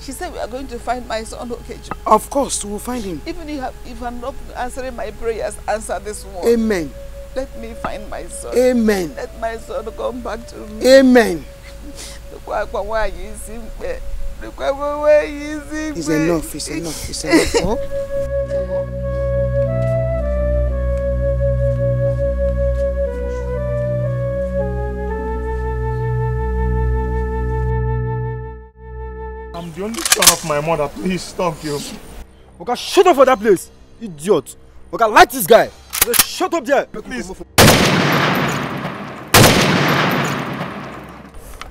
She said we are going to find my son Okechukwu. Of course, we will find him. Even if, you have, not answering my prayers, answer this one. Amen. Let me find my son. Amen. Let my son come back to me. Amen. It's enough. It's enough. It's enough. Oh? I'm the only son of my mother. Please stop you. Okay, shut up for that place, idiot. Okay, light this guy. Okay, shut up there. Please.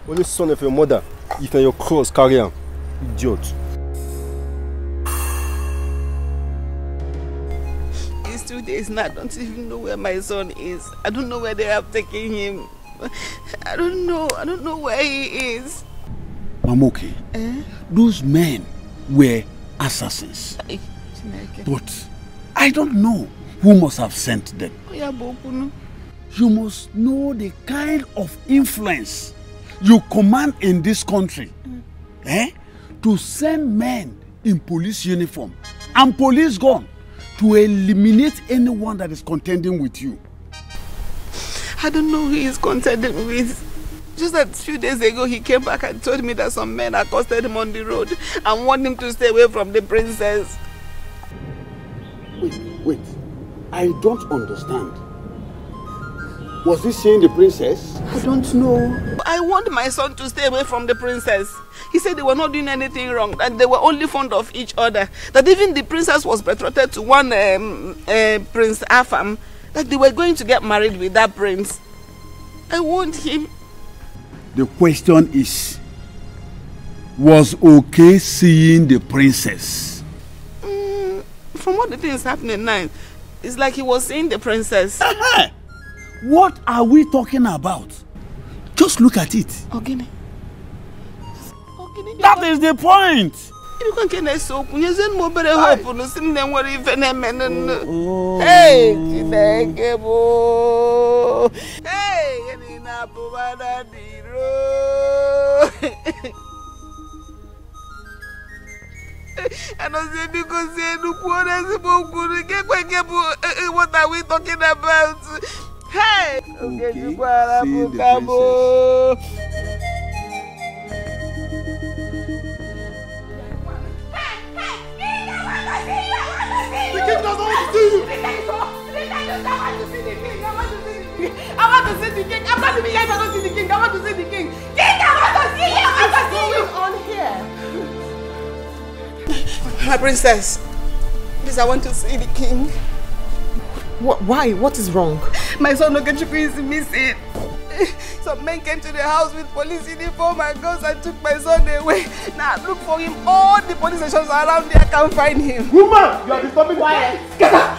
Only son of your mother. If na your cross, carry am. Idiot. It's two days now. I don't even know where my son is. I don't know where they have taken him. I don't know. I don't know where he is. Mamoke, Eh? those men were assassins. But I don't know who must have sent them. You must know the kind of influence you command in this country. Eh? To send men in police uniform and police gun to eliminate anyone that is contending with you. I don't know who he's contending with. Just a few days ago, he came back and told me that some men accosted him on the road and warned him to stay away from the princess. Wait, wait. I don't understand. Was he saying the princess? I don't know. I want my son to stay away from the princess. He said they were not doing anything wrong, that they were only fond of each other. That even the princess was betrothed to one um, uh, Prince Afam, that they were going to get married with that prince. I want him. The question is, was okay seeing the princess? Mm, from what the thing is happening now, it's like he was seeing the princess. What are we talking about? Just look at it. Ogini. That is the point. Ibikwa nke na-ese okwu nyezie m obere hope na si m na enwere ife na-eme nnu. Hey, Chineke bụ. Hey. Anọzie biko sie nnukwu n'ezigbo okwu nke kwe nke bụ eh, eh, what are we talking about? Hey! Okechukwu arapụta bụ. The king doesn't want to see you. I want to see the king. I'm not even here I don't see the king. I want to see the king. King, I want to see you. I want to see you. on here? My princess, please, I want to see the king. What, why? What is wrong? My son Okechukwu is missing. Some men came to the house with police uniform and guns and took my son away. Now look for him. All the police stations around there can't find him. Woman, you are disturbing Quiet. Get up.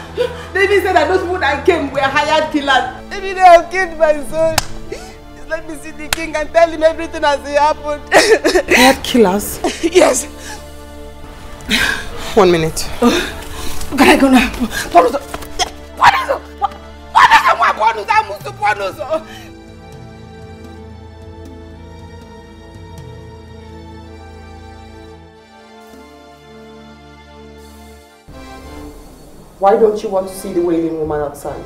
David said that those people that came were hired killers. Maybe they have killed my son. Please let me see the king and tell him everything as it happened. Hired killers? yes. One minute. Can I go now? Ponuzo. Ponuzo. Ponuzo. Ponuzo. Ponuzo. Ponuzo. Why don't you want to see the wailing woman outside?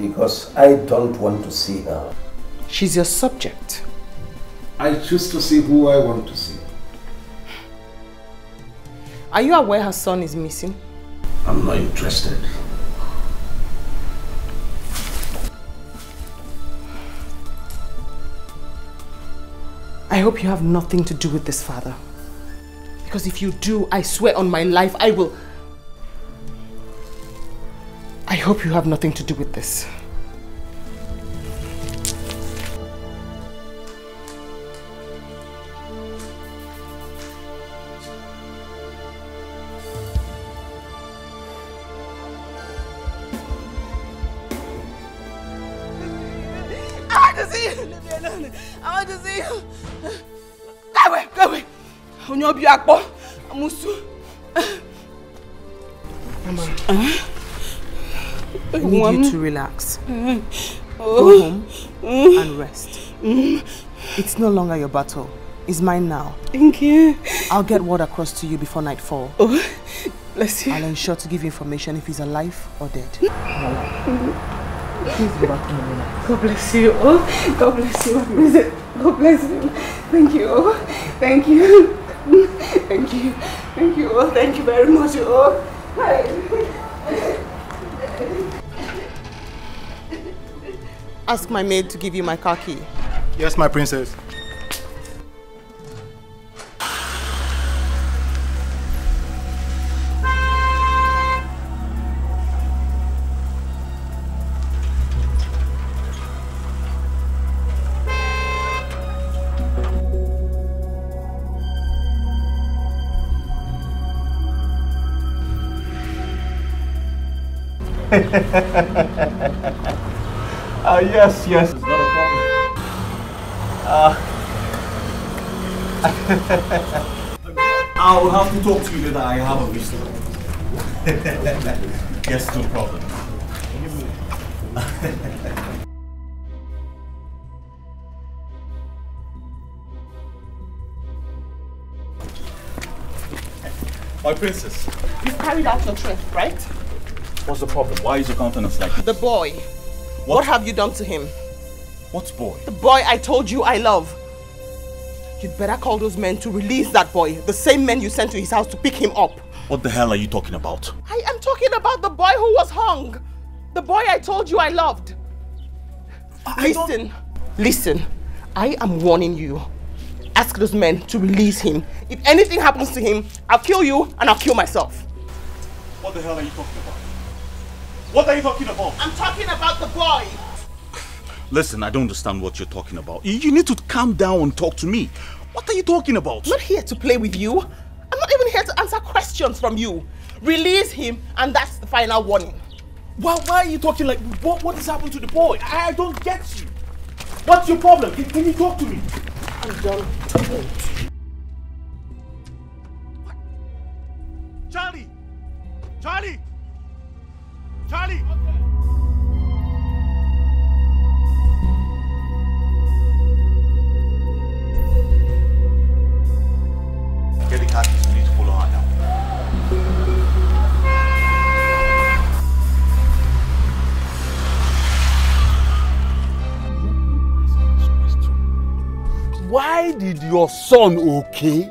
Because I don't want to see her. She's your subject. I choose to see who I want to see. Are you aware her son is missing? I'm not interested. I hope you have nothing to do with this father. Because if you do, I swear on my life, I will... I hope you have nothing to do with this. Akpọ. Amusu. Mama. Uh-huh. I Mom. need you to relax. Mm. Go Oh. home and rest. It's no longer your battle. It's mine now. Thank you. I'll get word across to you before nightfall. Oh, bless you. I'll ensure to give you information if he's alive or dead. Hmm? Please go back to God bless you. Oh, God bless you. God bless you. Thank you. Thank you. Thank you. Thank you. all. thank you very much. Oh, Ask my maid to give you my car key. Yes, my princess. Ah, yes, yes. It's not a problem. Ah. I'll have to talk to you later. I have a visitor. yes, no problem. My princess, You've carried out your threat, right? What's the problem? Why is your countenance like this? The boy. What? have you done to him? What boy? The boy I told you I love. You'd better call those men to release that boy. The same men you sent to his house to pick him up. What the hell are you talking about? I am talking about the boy who was hung. The boy I told you I loved. listen, listen. I am warning you. Ask those men to release him. If anything happens to him, I'll kill you and I'll kill myself. What the hell are you talking about? What are you talking about? I'm talking about the boy. Listen, I don't understand what you're talking about. You, need to calm down and talk to me. What are you talking about? I'm not here to play with you. I'm not even here to answer questions from you. Release him, and that's the final warning. Why, why are you talking like what, what has happened to the boy? I, I don't get you. What's your problem? Can, can you talk to me? I'm done. Charlie! Charlie! Charlie! Get the car keys. We need to follow her now. Why did your son, okay,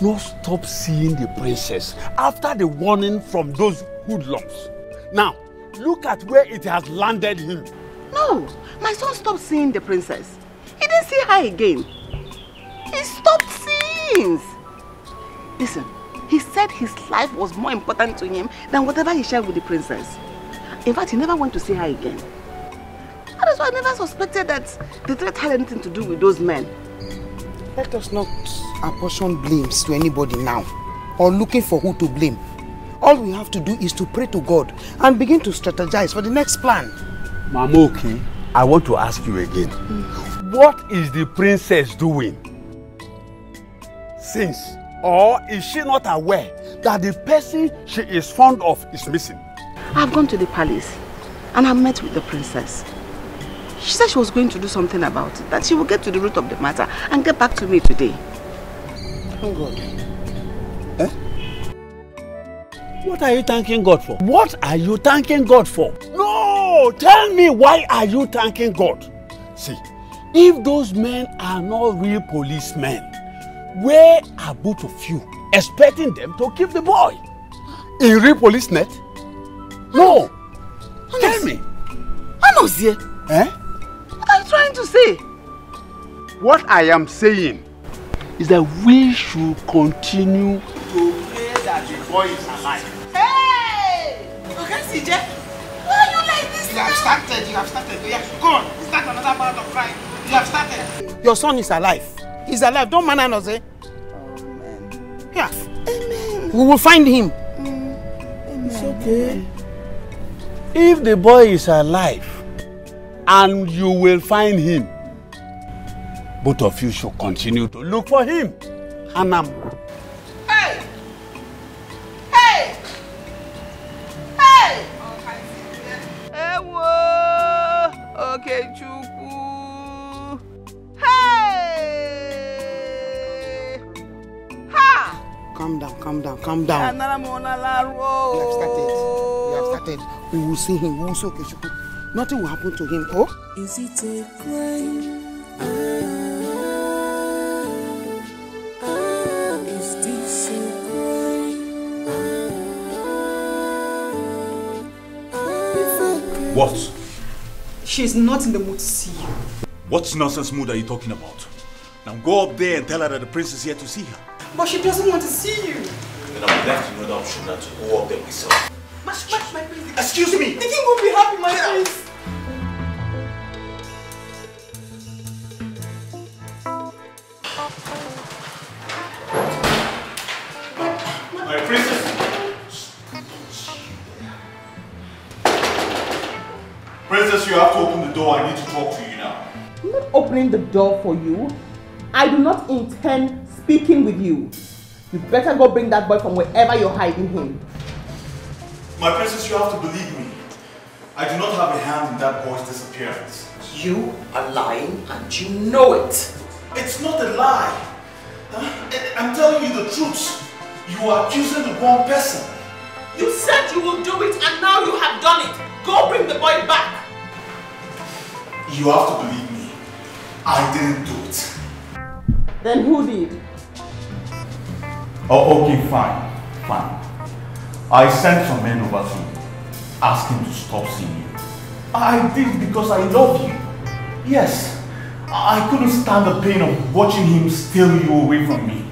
not stop seeing the princess after the warning from those hoodlums? Now, look at where it has landed him. No, my son stopped seeing the princess. He didn't see her again. He stopped seeing. Listen, he said his life was more important to him than whatever he shared with the princess. In fact, he never went to see her again. That is why I never suspected that the threat had anything to do with those men. Let us not apportion blames to anybody now or looking for who to blame. All we have to do is to pray to God and begin to strategize for the next plan. Mama, okay, I want to ask you again. What is the princess doing? Since, or is she not aware that the person she is fond of is missing? I've gone to the palace and I met with the princess. She said she was going to do something about it, that she will get to the root of the matter and get back to me today. Oh God. Eh? What are you thanking God for? What are you thanking God for? No! Tell me why are you thanking God? See, if those men are not real policemen, where are both of you expecting them to keep the boy? In real police net? No! Tell me. Anozie, Eh? what are you trying to say? What I am saying is that we should continue To pray that the boy is alive. Hey! Okay, CJ. Why are you like this? You have started, you have started. Yeah, go on. Start another part of crime. You have started. Your son is alive. He's alive. Don't man us, eh? Yeah. We will find him. It's okay. If the boy is alive and you will find him, both of you should continue to look for him. I'm Hey! Hey! Hey! Ewo! Okechukwu! Hey! Ha! Calm down, calm down, calm down. We have started. We have started. We will see him. We will see Okechukwu. Nothing will happen to him. Oh? Is it a crime? Is What? She's not in the mood to see you. What nonsense mood are you talking about? Now go up there and tell her that the prince is here to see her. But she doesn't want to see you. Then I'm left with no option than to go up there myself. My, my, my prince. Excuse me. The king won't be happy, my prince. My princess. Princess, you have to open the door. I need to talk to you now. I'm not opening the door for you. I do not intend speaking with you. You better go bring that boy from wherever you're hiding him. My princess, you have to believe me. I do not have a hand in that boy's disappearance. You are lying and you know it. It's not a lie. I'm telling you the truth. You are accusing the wrong person. You said you will do it and now you have done it. Go bring the boy back. You have to believe me. I didn't do it. Then who did? Oh, okay, fine. Fine. I sent some men over to you, asking to stop seeing you. I did because I love you. Yes. I couldn't stand the pain of watching him steal you away from me.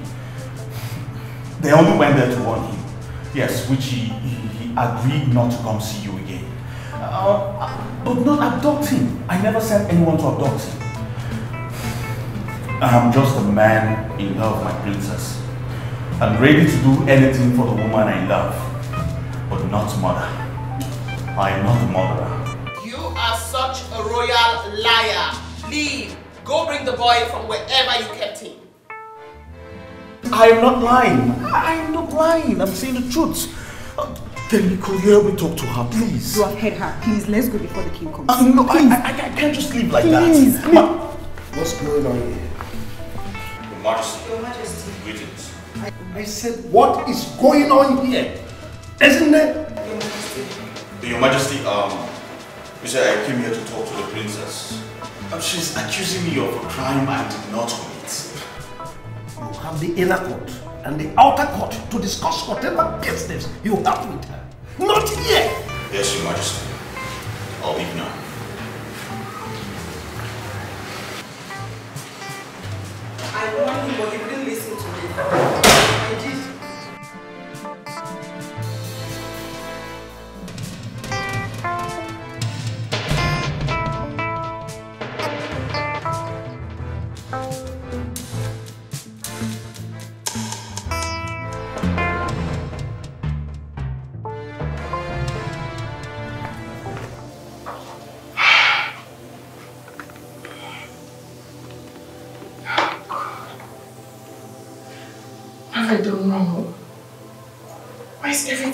They only went there to warn him. Yes, which he, he, he agreed not to come see you again. Uh, but not adopt him. I never sent anyone to him. I'm just a man in love, my princess. I'm ready to do anything for the woman I love, but not mother. I am not a murderer. You are such a royal liar. Leave. Go bring the boy from wherever you kept him. I am not lying. I am not lying. I'm saying the truth. Then could you help me talk to her, please? You have heard her. Please, let's go before the king comes. Uh, no, I, I, I can't just leave like Please, that. please. Ma- What's going on here? Your Majesty. Your Majesty. Greetings. I said, what is going on here? Isn't it? Your Majesty, Your Majesty, um, you said I came here to talk to the princess. Uh, she's accusing me of a crime I did not commit. You have the inner court and the outer court to discuss whatever business you have with her. Not here. Yes, Your Majesty. I'll leave now. I warned him, but he wouldn't listen to me.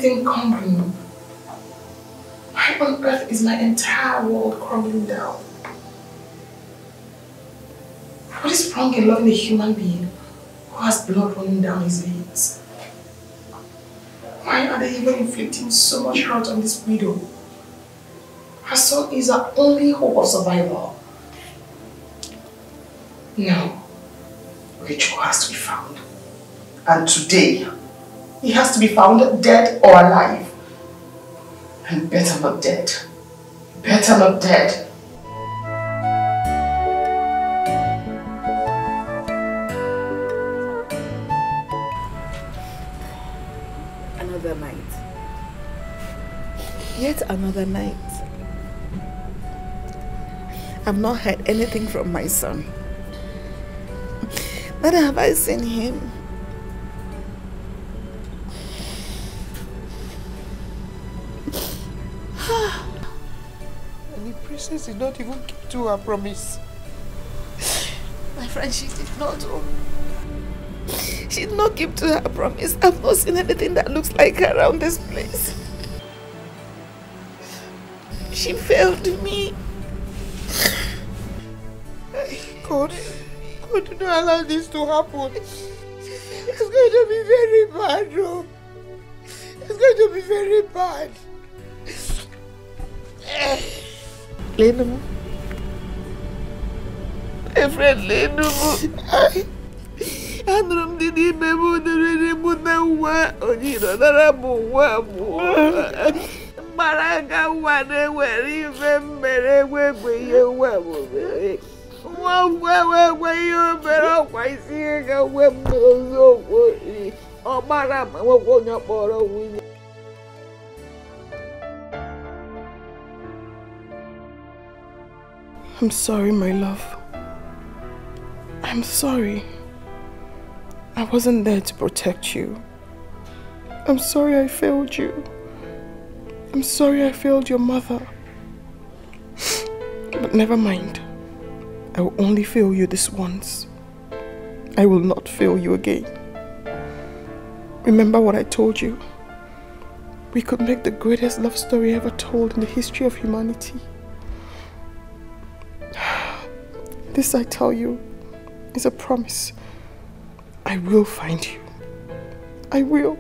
Everything crumbling? Why on earth is my entire world crumbling down? What is wrong in loving a human being who has blood running down his veins? Why are they even inflicting so much hurt on this widow? Her son is our only hope of survival. No. Rachel has to be found. And today, he has to be found dead or alive. And better not dead. Better not dead. Another night. Yet another night. I've not heard anything from my son. Neither have I seen him. Princess did not even keep to her promise. My friend, she did not. oh. She did not keep to her promise. I've not seen anything that looks like her around this place. She failed me. God, God, do not allow this to happen. It's going to be very bad, no. It's going to be very bad. Lenu. My friend Lenu. Anụrụ m dị n'ime m riri mụ na nwa onye nọdara m nwa m mgbara aga nwa na-ewere ife mmere egwegwe ihe nwa m mere nwa ngwa egwe ihe obere ọkwa isi ihe ga nwe m n'oziokwu ọ gbara ma nwekwa onye kpọrọ nwunye I'm sorry, my love. I'm sorry. I wasn't there to protect you. I'm sorry I failed you. I'm sorry I failed your mother. But never mind. I will only fail you this once. I will not fail you again. Remember what I told you? We could make the greatest love story ever told in the history of humanity. This, I tell you, is a promise. I will find you. I will.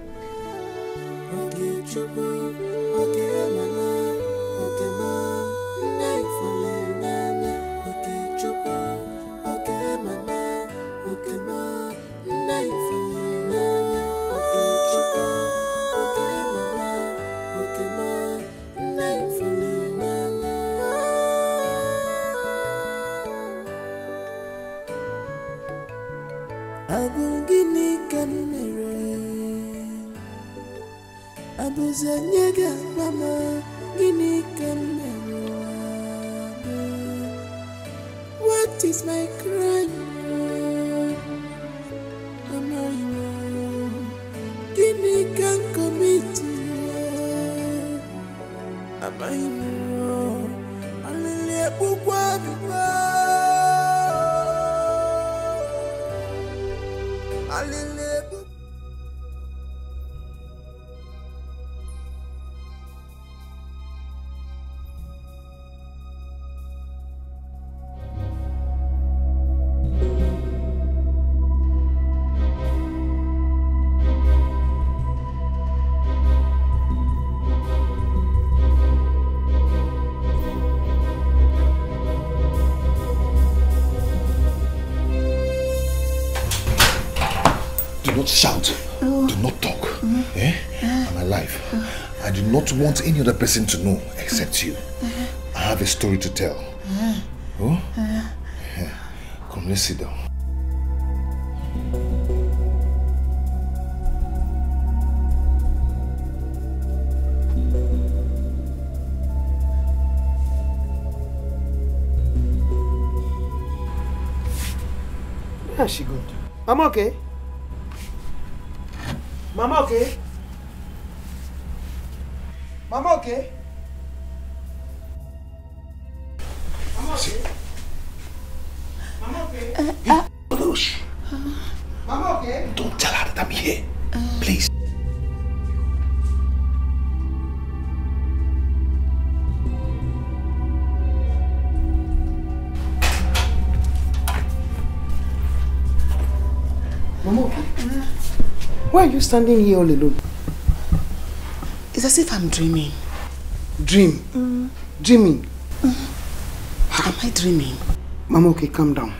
What is my crime? Not want any other person to know except you. I have a story to tell. Uh-huh. Oh? Uh-huh. Yeah. Come, let's sit down. Where she go? Mama okay? Mama okay? Mama okay? Mama okay? Mama okay? Olosh, Mama okay? don't tell her that I'm here. Eh. Please. Mama okay? Why are you standing here all alone? It's as if I'm dreaming. Dream? Dreaming? Am I dreaming? Mama, okay, calm down.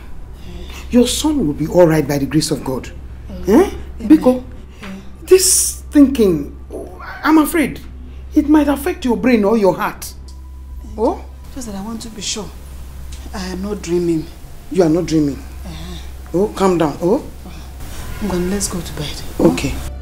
Your son will be all right by the grace of God. Mm. Eh? Because this thinking, oh, I'm afraid, it might affect your brain or your heart. Mm. Oh? Just that I want to be sure. I am not dreaming. You are not dreaming. Uh-huh. Oh, calm down. Oh? I'm going, let's go to bed. Okay. What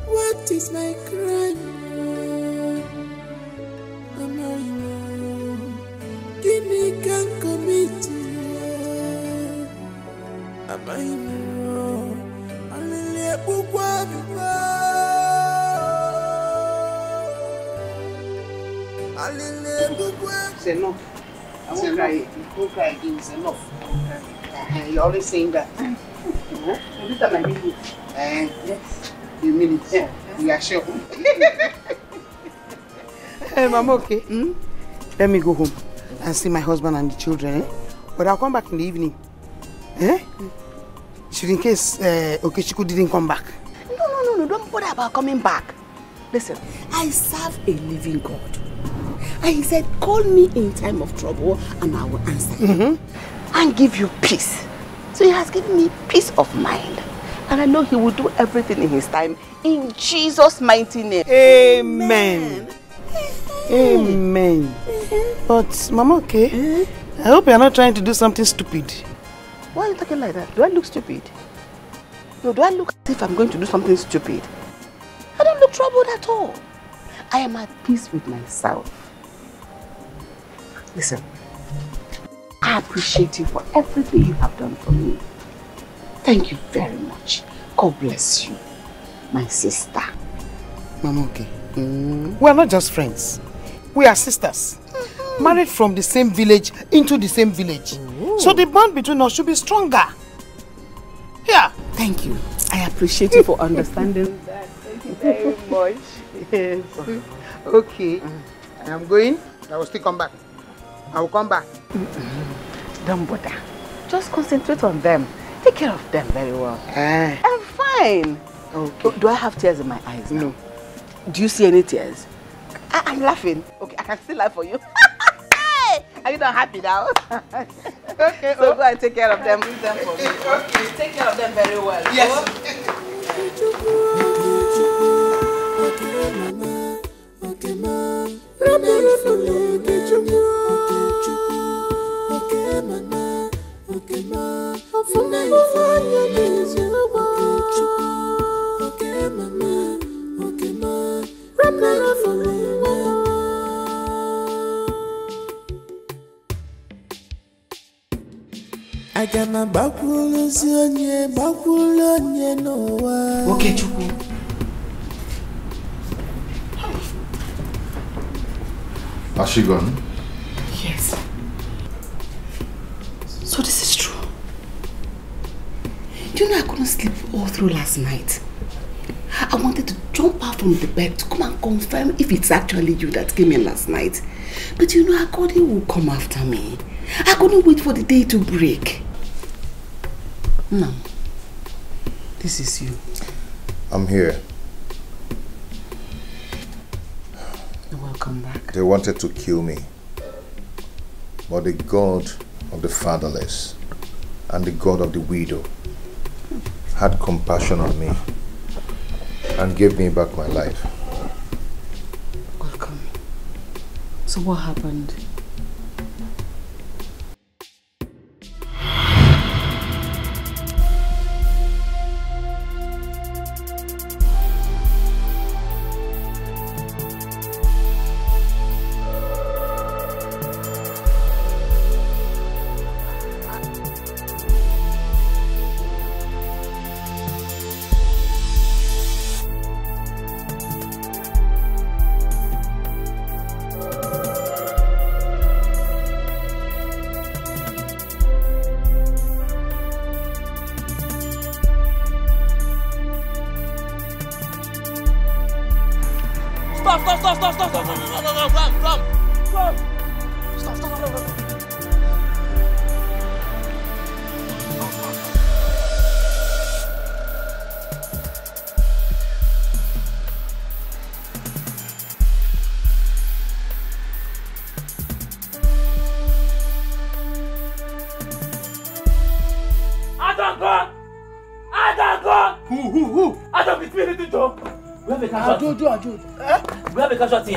It's enough. Uh, you're always saying that. This time I mean it. Uh, yes. You mean it. Yeah. You are sure. hey, Mama, okay? Let me go home and see my husband and the children. Eh? But I'll come back in the evening. Eh? Should in case uh, Okechukwu didn't come back. No, no, no, no. Don't bother about coming back. Listen, I serve a living God. And he said, call me in time of trouble and I will answer you mm-hmm. and give you peace. So he has given me peace of mind. And I know he will do everything in his time in Jesus' mighty name. Amen. Amen. But, Mama, okay? Hmm? I hope you're not trying to do something stupid. Why are you talking like that? Do I look stupid? No, do I look as if I'm going to do something stupid? I don't look troubled at all. I am at peace with myself. Listen, I appreciate you for everything you have done for me. Thank you very much. God bless you, my sister. Mama, okay? Mm. We are not just friends. We are sisters. Mm-hmm. Married from the same village into the same village. So the bond between us should be stronger. Yeah. Thank you. I appreciate you for understanding that. Thank you very much. Yes. Okay. Mm. I am going. I will still come back. I will come back. Don't bother. Just concentrate on them. Take care of them very well. Ah. I'm fine. Okay. Do I have tears in my eyes now? No. Do you see any tears? I I'm laughing. Okay, I can still laugh for you. Are you not happy now? okay. So go and take care of them. Leave them for me. Okay. Take care of them very well. Yes. Ofuna kufanya nizuba Okay mama, okay ma Rapela fulima Agama bakwuluzi onye bakwulu onye n'ụwa Okay Chukwu Has she gone? Yes. So this is do you know I couldn't sleep all through last night? I wanted to jump out from the bed to come and confirm if it's actually you that came in last night. But you know, Akodi will come after me. I couldn't wait for the day to break. No. This is you. I'm here. Welcome back. They wanted to kill me. But the God of the fatherless and the God of the widow had compassion on me and gave me back my life. Welcome. So what happened?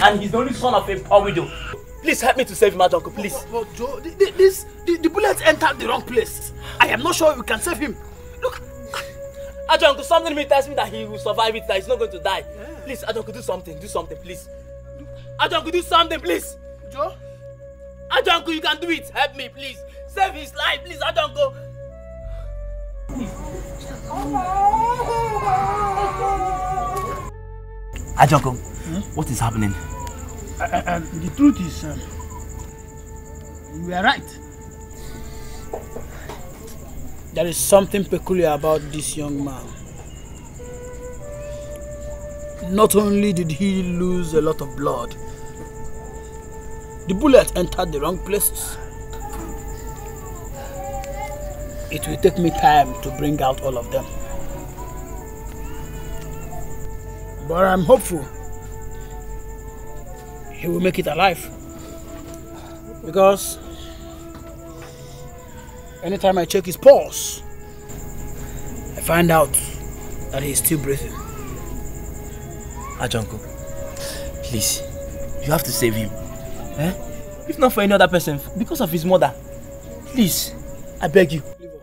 And he's the only son of a poor widow. Please help me to save him, Adanko, please. But Joe, the, the, this, the, the bullet entered the wrong place. I am not sure we can save him. Adanko, something in me tells me that he will survive it, that he's not going to die. Please, Adanko, do something, do something, please. Adanko, do something, please. Joe? Adanko, you can do it. Help me, please. Save his life, please, Adanko. Ajanko, what is happening? Uh, uh, uh, the truth is, um, you are right. There is something peculiar about this young man. Not only did he lose a lot of blood, the bullet entered the wrong places. It will take me time to bring out all of them. But I'm hopeful he will make it alive. Because anytime I check his pulse, I find out that he's still breathing. Ajanko, please, you have to save him. Eh? If not for any other person, because of his mother. Please, I beg you. Leave us.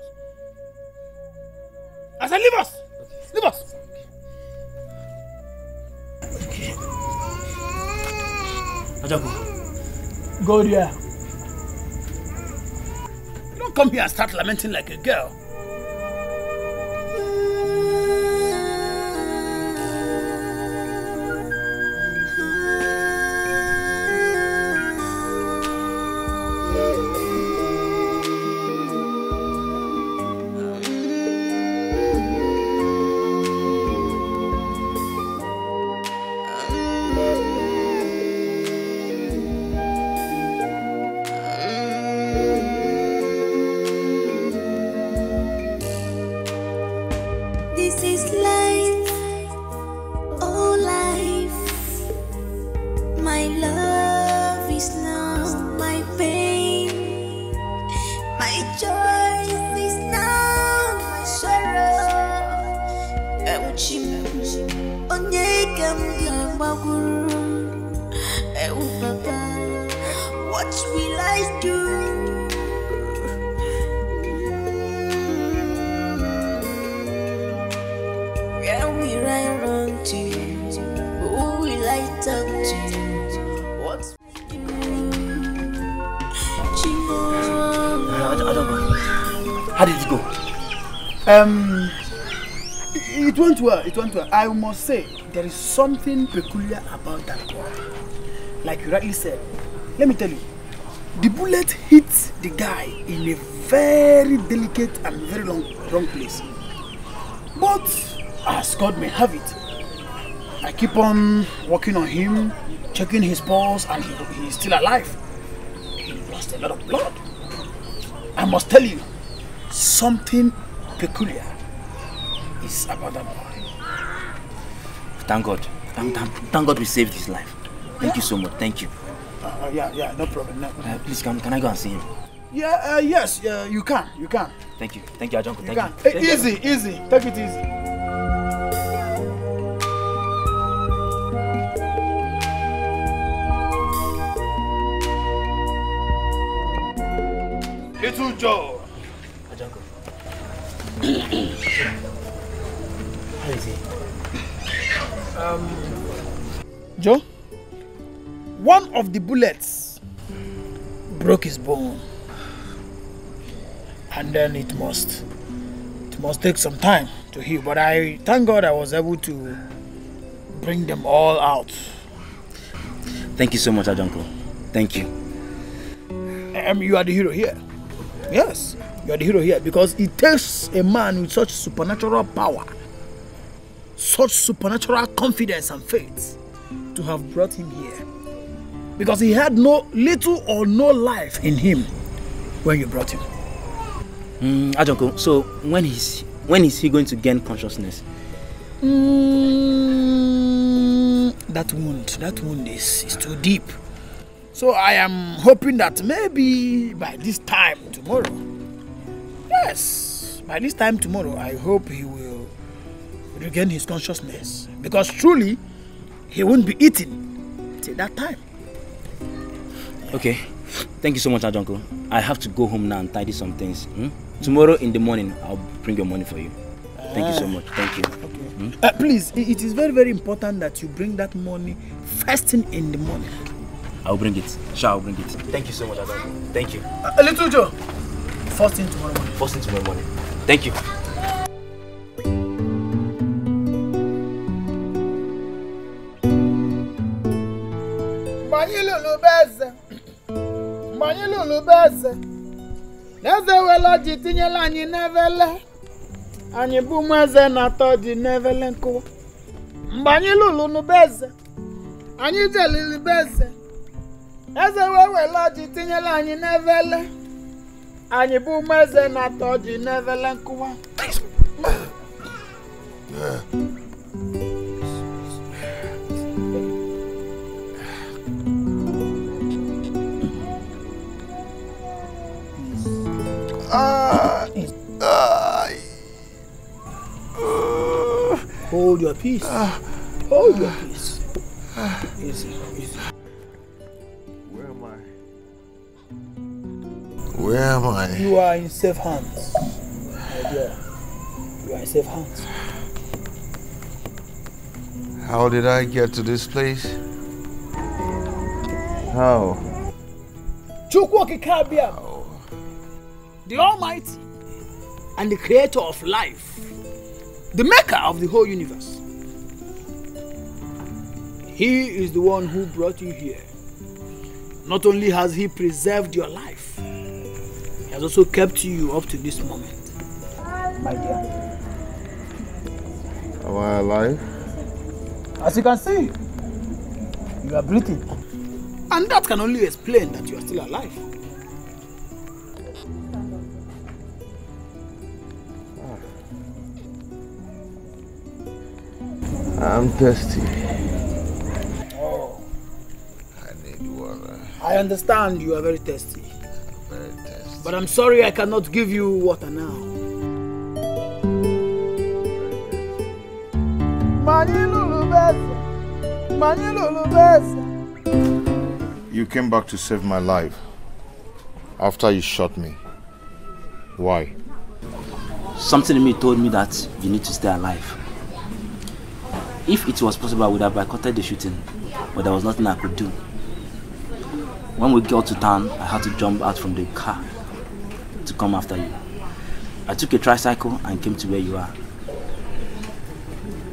I said, leave us! Leave us! Ajanko, Go there. You don't come here and start lamenting like a girl. Um, it went well. It went well. I must say there is something peculiar about that boy. Like you rightly said. Let me tell you, the bullet hit the guy in a very delicate and very long wrong place. But as God may have it, I keep on working on him, checking his pulse, and he, he is still alive. He lost a lot of blood. I must tell you, something peculiar is about that boy. Thank God. Thank, thank, thank God we saved his life. Thank you so much. Thank you. Uh, yeah, yeah, no problem. No. Uh, please, can, can I go and see him? Yeah, uh, yes, uh, you can, you can. Thank you. Thank you, Ajonko. You Thank can. you. Hey, Thank you. easy, easy. Take it easy. Little Joe. Of the bullets broke his bone, and then it must it must take some time to heal. But I thank God I was able to bring them all out. Thank you so much, Ajonko. Thank you. Um, you are the hero here. Yes, you are the hero here because it takes a man with such supernatural power, such supernatural confidence and faith to have brought him here. Because he had no little or no life in him when you brought him. Mm, Ajonko, so when is when is he going to gain consciousness? Mm, that wound, that wound is, is too deep. So I am hoping that maybe by this time tomorrow, yes, by this time tomorrow, I hope he will regain his consciousness. Because truly, he won't be eating till that time. Okay. Thank you so much, Ajonko. I have to go home now and tidy some things. hmm? Tomorrow in the morning, I'll bring your money for you. Thank you so much. Thank you. Hmm? Uh, please, it is very, very important that you bring that money first thing in the morning. I'll bring it. Sure, I'll bring it. Thank you so much, Ajonko. Thank you. Uh, little Joe, first thing tomorrow morning. First thing tomorrow morning. Thank you. mgbe anyị lụrụ be eze mgbe anyị lụrụ be eze. Eze wela ji tinyela anyị n'evele. Anyị bụ ụmụ eze na-atọ dị n'evele nkụwa mgbe anyị lụrụ n'be eze anyị jeliri be eze. Eze wee wela ji tinyela anyị n'evele. Anyị bụ ụmụ eze na-atọ dị n'evele nkụwa Hold your peace. Hold your peace. Easy, easy. Where am I? Where am I? You are in safe hands. My dear. You are in safe hands. How did I get to this place? How? Chukwokikabiam, oh. The Almighty and the Creator of life, the Maker of the whole universe. He is the one who brought you here. Not only has He preserved your life, He has also kept you up to this moment. My dear. Am I alive? As you can see, you are breathing. And that can only explain that you are still alive. I'm thirsty. Oh, I need water. I understand you are very thirsty. Very thirsty. But I'm sorry I cannot give you water now. You came back to save my life after you shot me. Why? Something in me told me that you need to stay alive. If it was possible, I would have boycotted the shooting, but there was nothing I could do. When we got to town, I had to jump out from the car to come after you. I took a tricycle and came to where you are.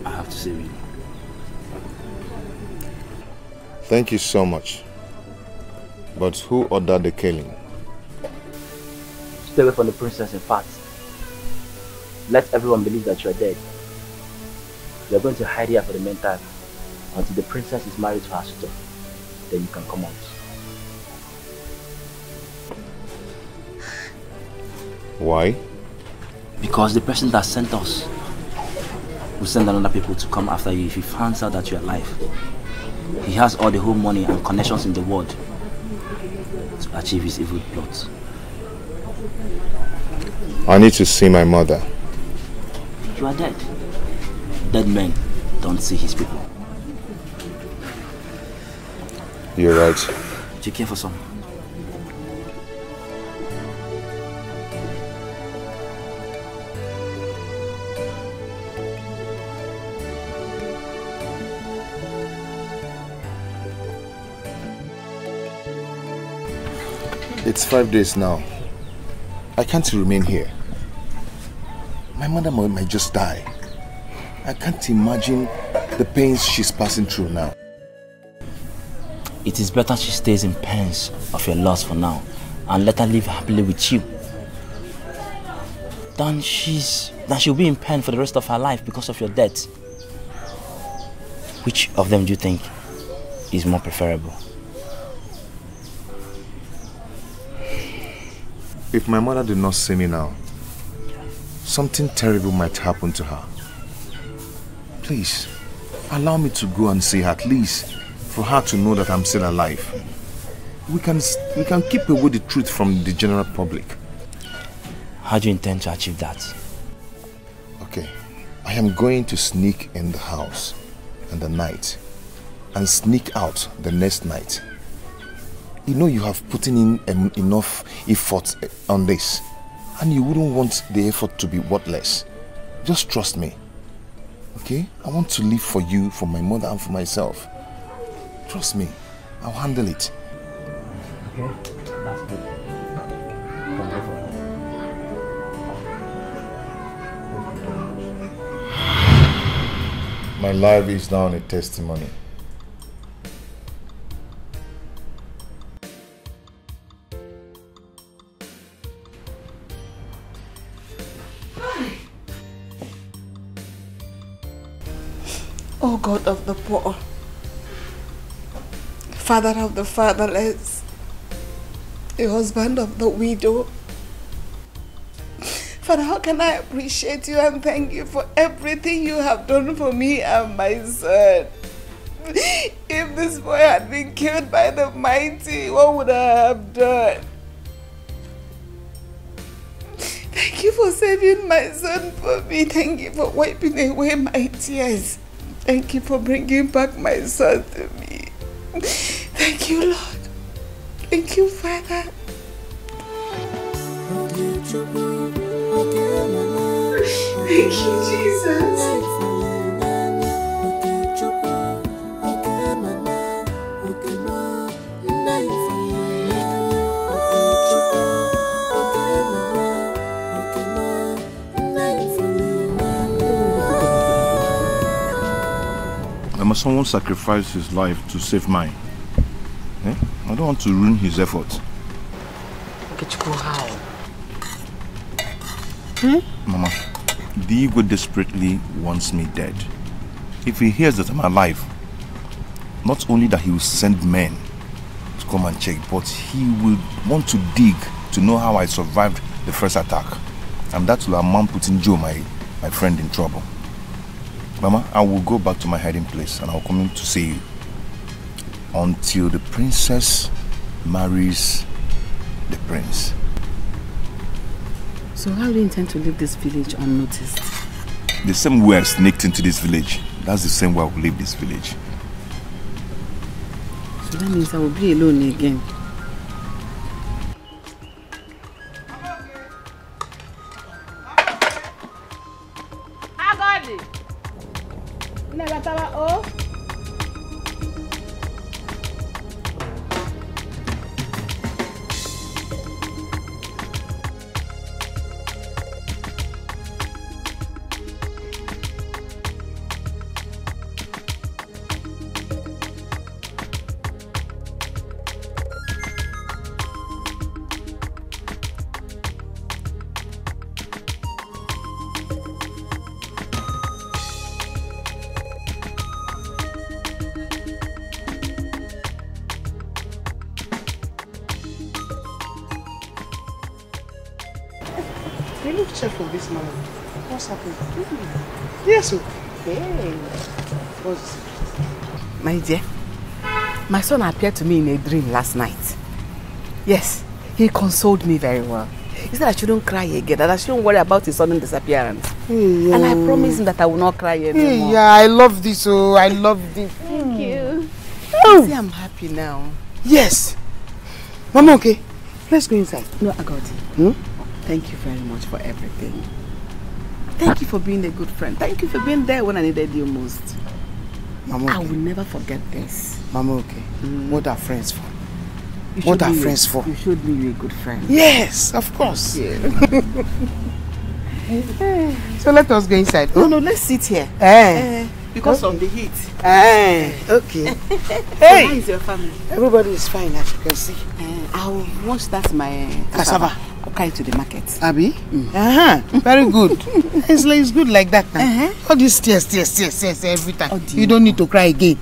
I have to save you. Thank you so much. But who ordered the killing? Stay away from the princess, in fact. Let everyone believe that you are dead. You are going to hide here for the meantime until the princess is married to her suitor. Then you can come out. Why? Because the person that sent us will send another people to come after you if he finds out that you're alive. He has all the whole money and connections in the world to achieve his evil plot. I need to see my mother. You are dead. Dead men don't see his people. You're right. Care for some? It's five days now. I can't remain here. My mother might just die. I can't imagine the pains she's passing through now. It is better she stays in pains of your loss for now and let her live happily with you. Than she's than she'll be in pain for the rest of her life because of your death. Which of them do you think is more preferable? If my mother did not see me now, something terrible might happen to her. Please, allow me to go and see her at least for her to know that I'm still alive. We can, we can keep away the truth from the general public. How do you intend to achieve that? Okay, I am going to sneak in the house in the night and sneak out the next night. You know you have put in em- enough effort eh, on this and you wouldn't want the effort to be worthless. Just trust me. Okay? I want to live for you, for my mother and for myself. Trust me. I'll handle it. Okay, that's good. Come over. My life is now a testimony. O God of the poor, Father of the fatherless, the husband of the widow. Father, how can I appreciate you and thank you for everything you have done for me and my son? If this boy had been killed by the mighty, what would I have done? Thank you for saving my son for me. Thank you for wiping away my tears. Thank you for bringing back my son to me. Thank you, Lord. Thank you, Father. Thank you, Jesus. Someone sacrifice his life to save mine? Eh? I don't want to ruin his effort. Okechukwu, how? Mama, the Igwe desperately wants me dead. If he hears that I'm alive, not only that he will send men to come and check, but he will want to dig to know how I survived the first attack. And that will amount putting Joe, my, my friend, in trouble. Mama, I will go back to my hiding place and I'll come in to see you. Until the princess marries the prince. So how do you intend to leave this village unnoticed? The same way I sneaked into this village, that's the same way I will leave this village. So that means I will be alone again. My son appeared to me in a dream last night. Yes, he consoled me very well. He said I shouldn't cry again, that I shouldn't worry about his sudden disappearance. Hey, And I oh. promised him that I will not cry Hey, anymore. yeah, I love this. Oh, I love this. Thank you. Oh. See, I'm happy now. Yes. Mama, okay. Let's go inside. No, Agodi. Hmm? Thank you very much for everything. Thank you for being a good friend. Thank you for being there when I needed you most. Mama, I will never forget this. Mama, okay. What are friends for? You What are friends for? You showed me you're a good friend. Yes, of course. Yeah. so let us go inside. No, no, let's sit here. Eh. Eh, because of the heat. Eh, okay. So Hey. how is your family? Everybody is fine, as you can see. Eh, I'll wash that my Cassava. I'll carry it to the market. Abi? Uh-huh. Very good. it's, like, it's good like that now. All these tears, tears, tears, tears every time. you don't need to cry again.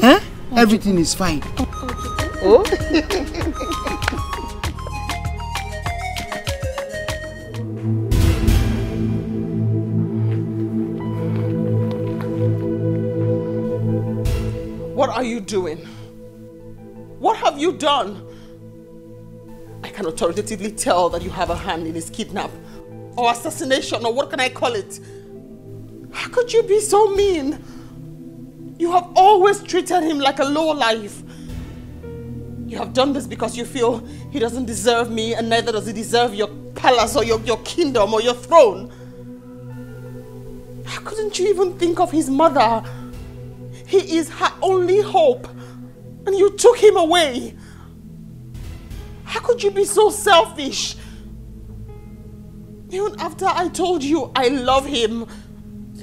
Huh? Everything is fine. Oh. What are you doing? What have you done? I can authoritatively tell that you have a hand in his kidnap or assassination or what can I call it? How could you be so mean? You have always treated him like a low life. You have done this because you feel he doesn't deserve me and neither does he deserve your palace or your, your kingdom or your throne. How couldn't you even think of his mother? He is her only hope, and you took him away. How could you be so selfish? Even after I told you I love him,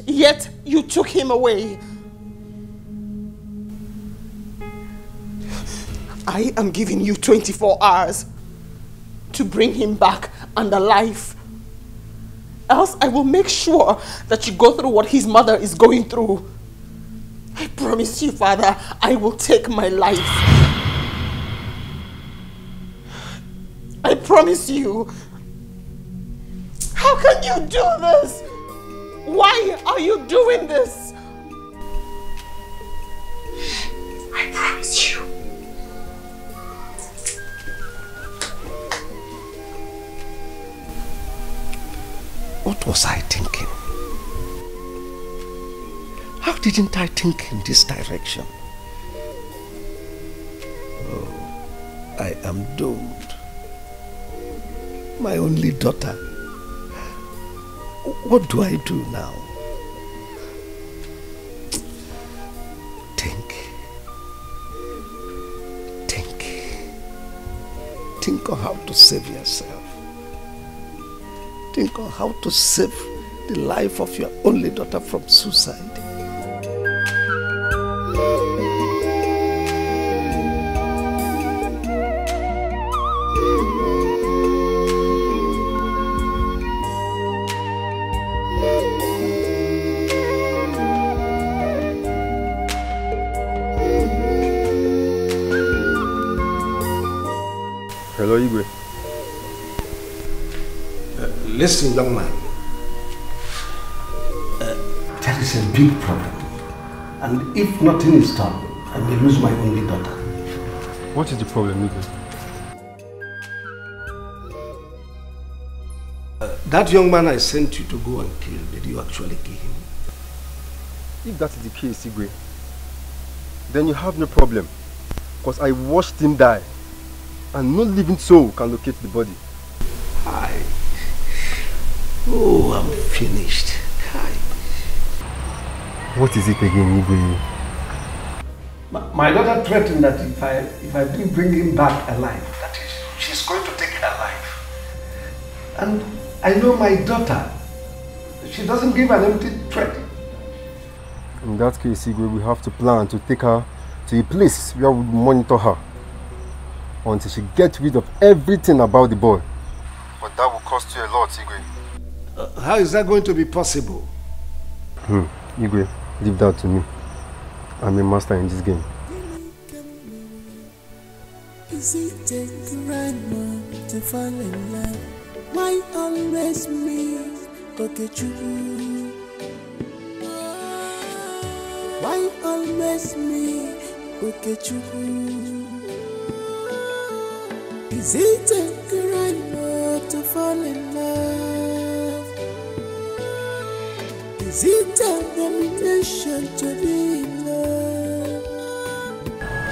yet you took him away. I am giving you 24 hours to bring him back and alive. Else, I will make sure that you go through what his mother is going through. I promise you, Father, I will take my life. I promise you. How can you do this? Why are you doing this? I promise you. What was I thinking? How didn't I think in this direction? Oh, I am doomed. My only daughter. What do I do now? Think. Think. Think on how to save yourself. Think on how to save the life of your only daughter from suicide. Listen, young man. Uh, there is a big problem. And if nothing is done, I may lose my only daughter. What is the problem, Igwe? Uh, that young man I sent you to go and kill, did you actually kill him? If that is the case, Igwe, then you have no problem. Because I watched him die. And no living soul can locate the body. Finished. What is it again, Igwe? My, my daughter threatened that if I if I didn't bring him back alive, that is, she's going to take her life. And I know my daughter. She doesn't give an empty threat. In that case, Igwe, we have to plan to take her to a place where we monitor her until she gets rid of everything about the boy. But that will cost you a lot, Igwe. Uh, how is that going to be possible? Hmm. Igwe, leave that to me. I'm a master in this game. Is it a crime to fall in love? Why always me, Okechukwu? Why always me, Okechukwu? Is it a crime to fall in love? Is it a domination to be in love?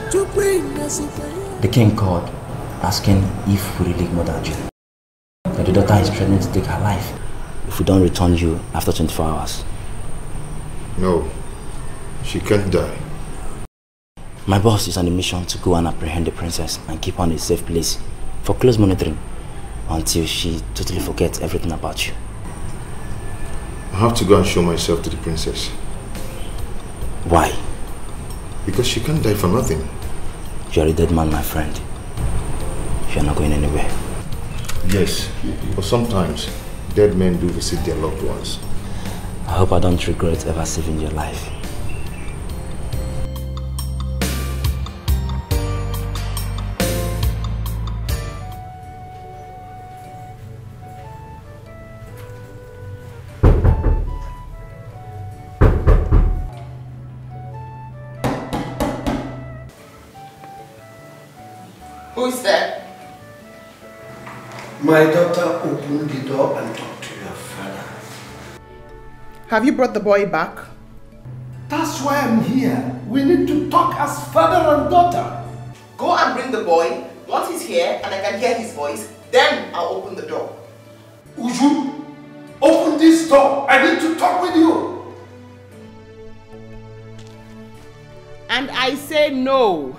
To bring us a The king called, asking if we really murdered you. That the daughter is threatening to take her life if we don't return you after 24 hours. No, she can't die. My boss is on a mission to go and apprehend the princess and keep her in a safe place for close monitoring until she totally forgets everything about you. I have to go and show myself to the princess. Why? Because she can't die for nothing. You're a dead man, my friend. You're not going anywhere. Yes, but sometimes dead men do visit their loved ones. I hope I don't regret ever saving your life. My daughter opened the door and talked to your father. Have you brought the boy back? That's why I'm here. We need to talk as father and daughter. Go and bring the boy. Once he's here and I can hear his voice, then I'll open the door. Uju, open this door. I need to talk with you. And I say no.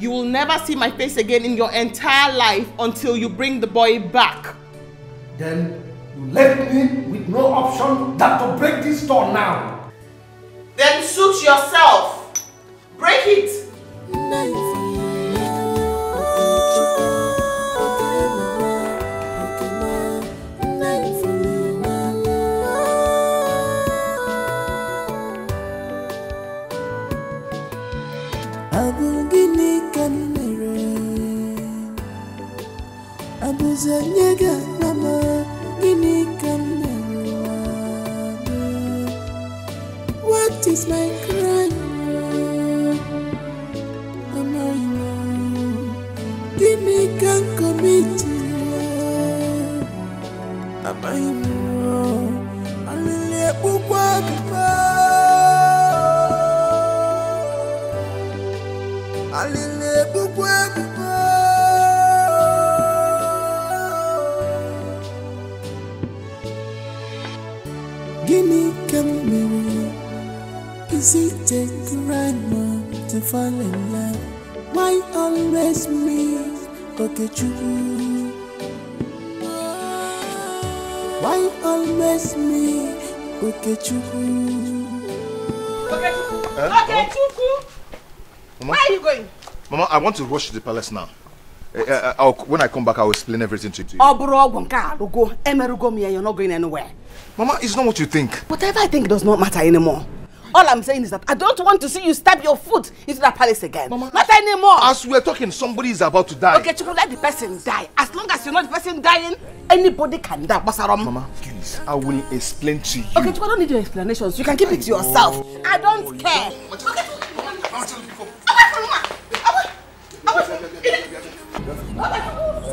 You will never see my face again in your entire life until you bring the boy back. Then you left me with no option than to break this door now. Then suit yourself. Break it. 90. Abụzi onye ga-agwa m gịnị ka m mere? What is my crime? Amaghị m. Gịnị ka m kọmitiri? Amaghị m. Alịlị to fall in love? Why always me, Okechukwu? Why always me, Okechukwu? Eh? Chukwu. Mama? Where are you going? Mama, I want to rush to the palace now. Eh, I'll, when I come back, I'll explain everything to you. Ọ bụrụ ọgwụ nke a arụgo emerụgo m ya you're not going anywhere. Mama, it's not what you think. Whatever I think does not matter anymore. All I'm saying is that I don't want to see you stab your foot into that palace again. Mama, Not anymore. As we're talking, somebody is about to die. Okay, Chukwu, let the person die. As long as you're not the person dying, anybody can die. Basaram. Mama, please, I will explain to you. Okay, Chukwu, I don't need your explanations. You can keep it to yourself. I don't care.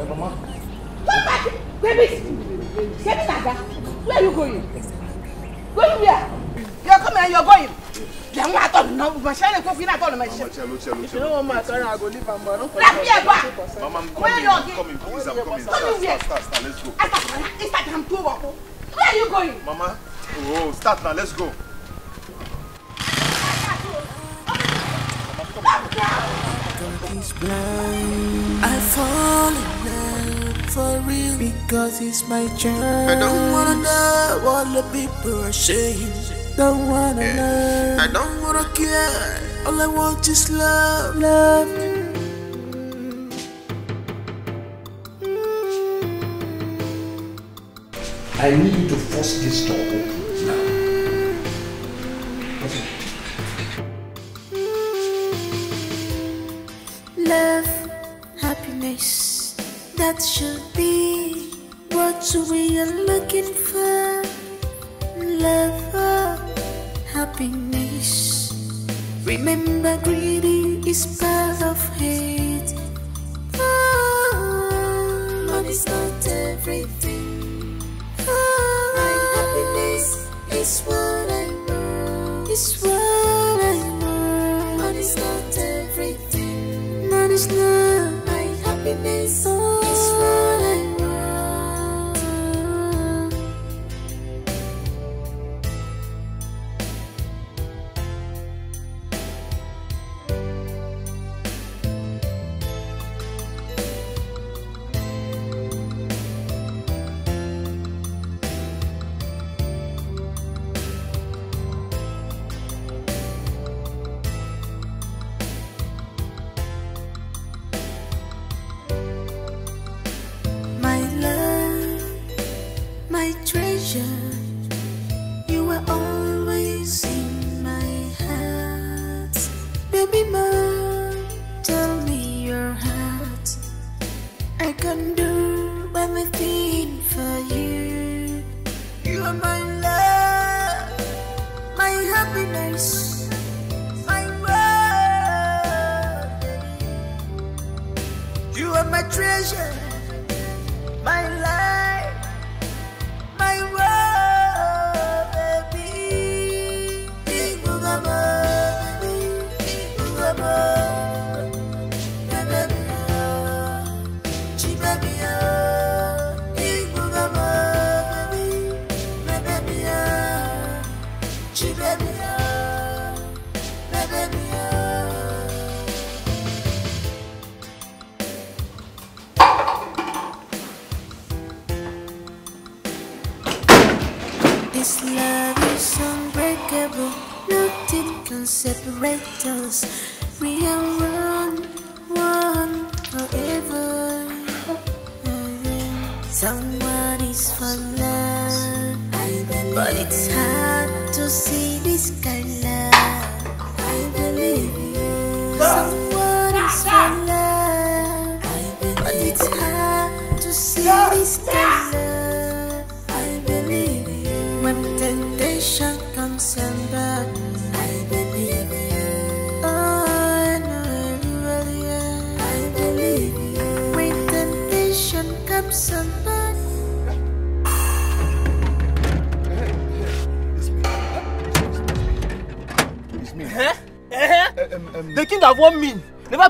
Mama. Come back, baby. In Naga. Where are you going? Going where? You're coming and you're going. Then what I don't know. My shine coffee not on my ship. If you don't want my turn, I go leave am, but don't Let me back. Mama, I'm Where coming. you I'm going? coming. Please, I'm coming. Coming Start, start, start, start. Let's go. Instagram, Instagram, too. Where are you going? Mama, oh, start now. Let's go. God blind. I fall in love for real because it's my journey. I don't wanna know what the people are saying. Don't wanna learn. I don't wanna care. All I want is love, love. I need you to force this door open now. Love, happiness, that should be what we are looking for. Love, happiness. Remember, greedy is part of hate. Ah, oh, money's not everything. Oh, my happiness is what I want. Is what I want. Money's not everything. Money's not my happiness. Oh,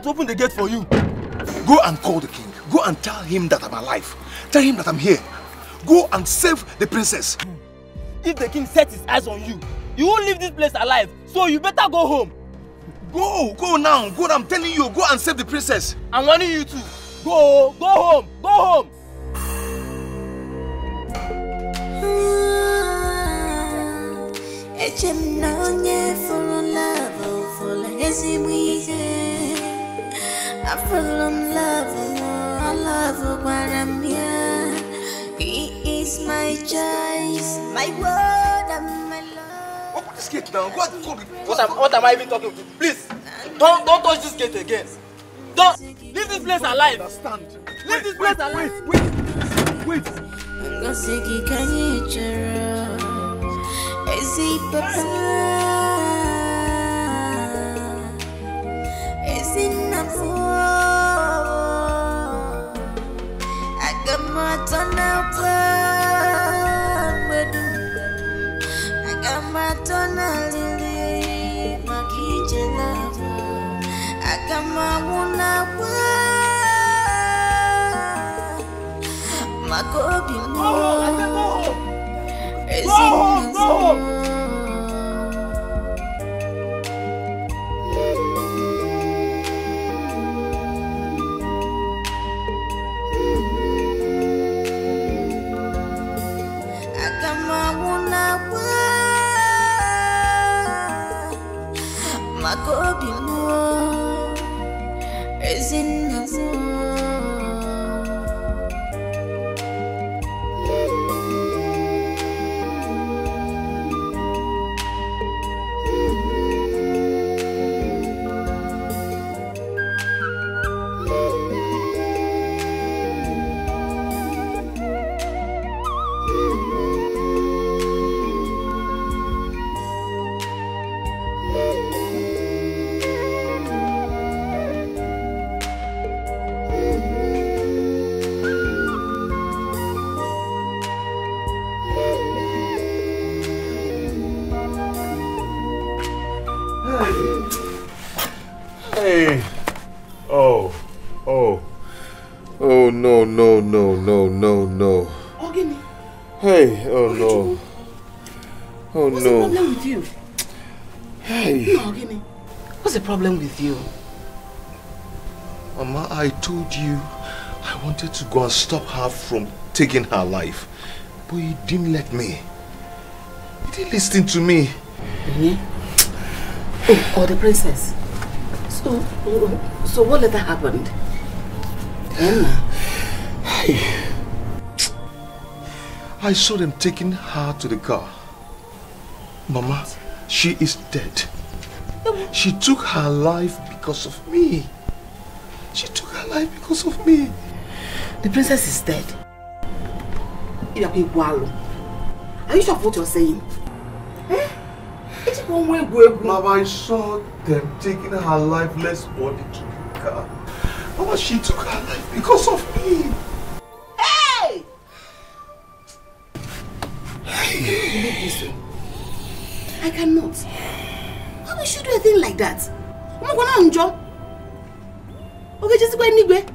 to open the gate for you. Go and call the king. Go and tell him that I'm alive. Tell him that I'm here. Go and save the princess. If the king sets his eyes on you, you won't leave this place alive. So you better go home. Go, go now. Go, I'm telling you. Go and save the princess. I'm warning you too. Go, go home, go home. Now. And go. What am, what am I even talking to? Please, don't don't touch this gate again. Don't leave this place alive. Understand? Leave this place alive. Wait, wait, wait. Ngosiki kanye chara Ezi papa Ezi nafo Agamata na kwa Agamata na lili Makije lava Agamawuna kwa. Makobi mo Ezi nafo akamawuna with you? Mama, I told you I wanted to go and stop her from taking her life. But you didn't let me. You didn't listen to me. Mhm. Oh, or the princess. So, so what later happened? Emma, I saw them taking her to the car. Mama, she is dead. She took her life because of me. She took her life because of me. the princess is dead. Are you sure of what you're saying? Eh? It's one way go Mama, I saw them taking her lifeless body to the car. Mama, she took her life because of me. Hey! Way. I cannot. Why would you do a thing like that? I'm gonna enjoy. Okay, just go anywhere.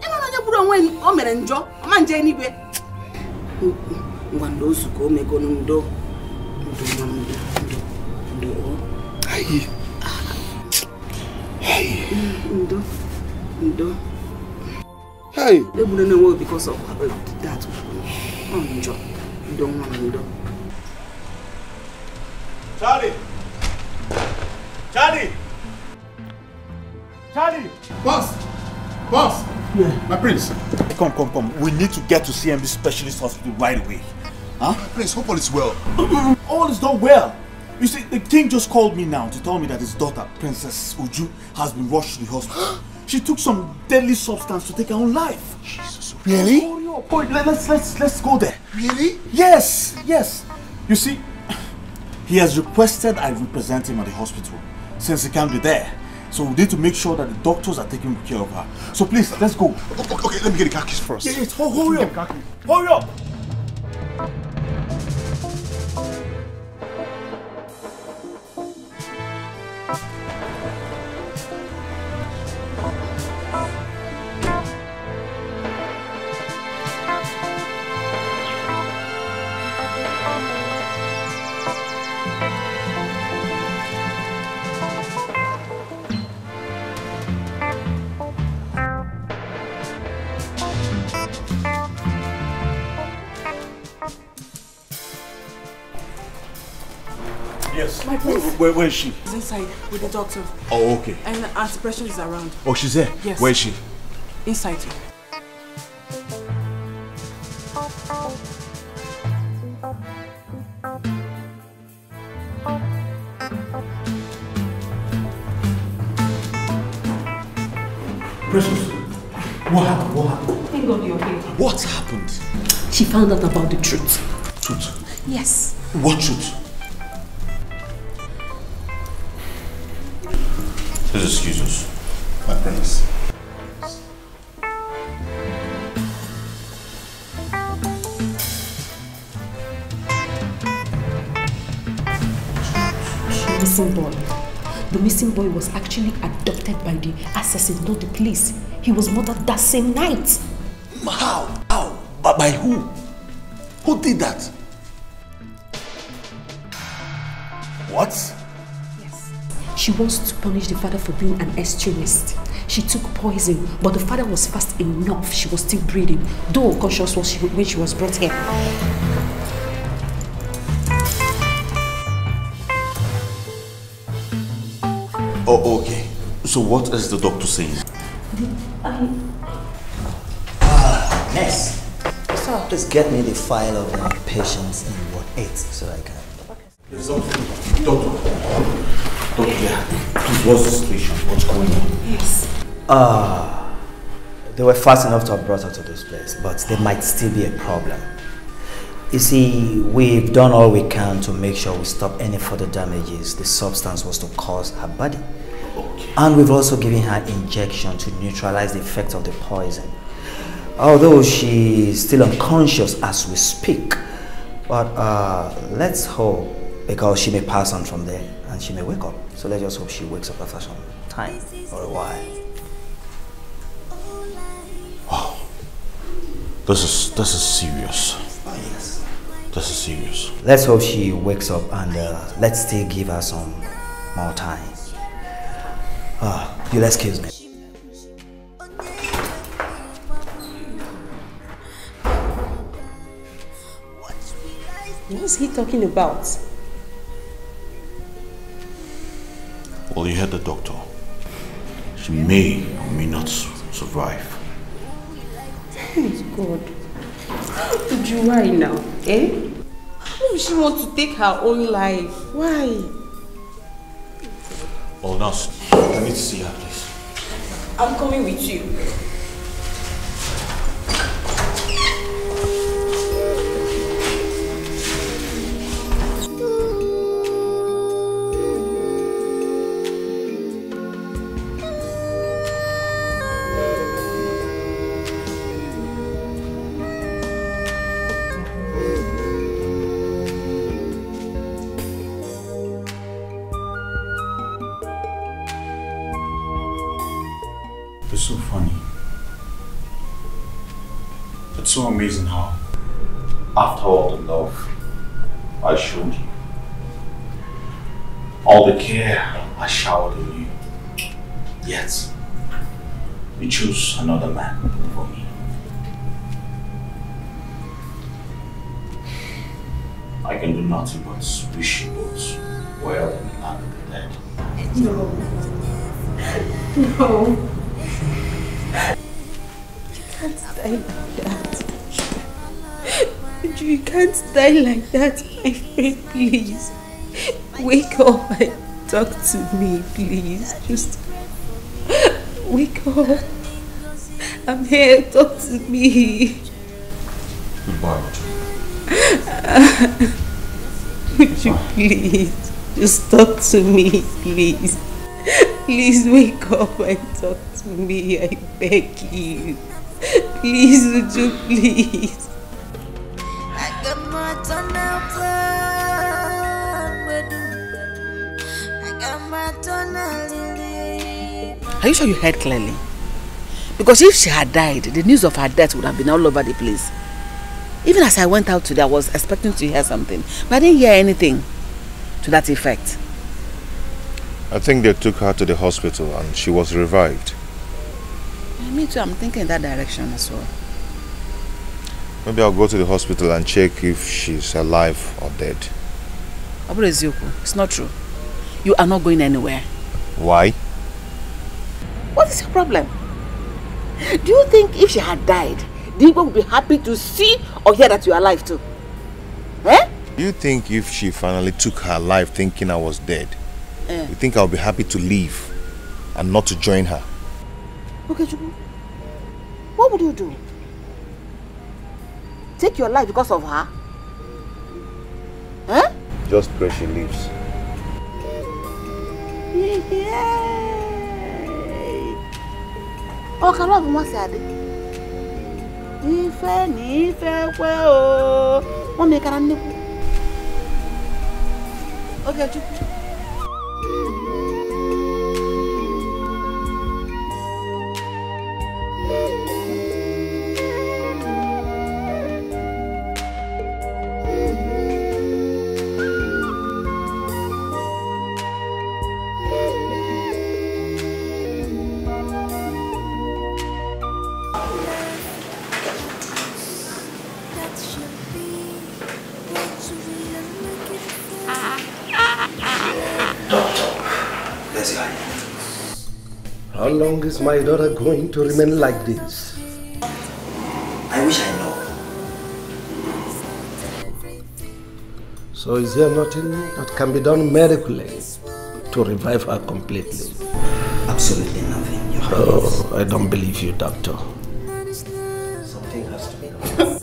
Ema na onye kwuru onwe o mere njọ, ọ ma nje enigwe. Ngwa ndo ozugbo o megonu ndo. Ndo nwa m ndo. Ndo. Ndo. Hey. Hey. Ndo. Ndo. Hey. Egburu na enwe because of that. Ọ njọ. Ndo nwa m ndo. Charlie! Charlie! Charlie! Boss! Boss! Yeah. My prince. Come, come, come. We need to get to CMB Specialist Hospital right away. Huh? Prince, hope all is well. All is done well. You see, the king just called me now to tell me that his daughter, Princess Uju, has been rushed to the hospital. she took some deadly substance to take her own life. Jesus. Really? Oh, yo, boy, let's let's let's go there. Really? Yes, yes. You see, he has requested I represent him at the hospital since he can't be there. So we need to make sure that the doctors are taking care of her. So please, let's go. Okay, okay let me get the car keys first. Yeah, yes, hurry, hurry up. Hurry up. Where, where, where is she? He's inside with the doctor. Oh, okay. And Auntie Precious is around. Oh, she's there? Yes. Where is she? Inside. Precious, what happened? What happened? Thank God you're here. What happened? She found out about the truth. Truth? Yes. What truth? Was actually adopted by the assassin, not the police. He was murdered that same night. How? How? But by who? Who did that? What? Yes. She wants to punish the father for being an extremist. She took poison, but the father was fast enough. She was still breathing, though unconscious was she, when she was brought here. Oh, okay. So what is the doctor saying? Nurse, sir, please get me the file of the patients in Ward 8 so I can. Doctor. Doctor, yeah. Please, what's the situation? What's going on? Yes. Ah, they were fast enough to have brought her to this place, but there might still be a problem. You see, we've done all we can to make sure we stop any further damages the substance was to cause her body. And we've also given her injection to neutralize the effect of the poison. Although she's still unconscious as we speak, but uh, let's hope because she may pass on from there and she may wake up. So let's just hope she wakes up after some time or a while. Wow. This is this is serious. This is serious. Let's hope she wakes up and uh, let's still give her some more time. Ah, you'll excuse me. What's he talking about? Well, you heard the doctor. She may or may not survive. Oh God. Uju, why now? Eh? Why would she want to take her own life? Why? Oh, nurse, I need to see her, please. I'm coming with you. Die like that, my friend, please. Wake up and talk to me, please. Just wake up. I'm here, talk to me. Goodbye, Would you please just talk to me, please? Please wake up and talk to me, I beg you. Please, would you please? Are you sure you heard clearly? Because if she had died, the news of her death would have been all over the place. Even as I went out today, I was expecting to hear something, but I didn't hear anything to that effect. I think they took her to the hospital and she was revived. Yeah, Me too, I'm thinking in that direction as well. Maybe I'll go to the hospital and check if she's alive or dead. Ezioku, it's not true. You are not going anywhere. Why? What is your problem? Do you think if she had died, the people would be happy to see or hear that you are alive too? Eh? Do you think if she finally took her life thinking I was dead, Eh. you think I'll be happy to leave and not to join her? Okay. What would you do? Take your life because of her? Eh? Just pray she leaves. Ọ kara ọ bụ nwa si adị? Ife na ife kwe o. Ọ nnekwu. Oge long is my daughter going to remain like this? I wish I know. So is there nothing that can be done medically to revive her completely? Absolutely nothing, Your Oh, I don't believe you, doctor. Something has to be done.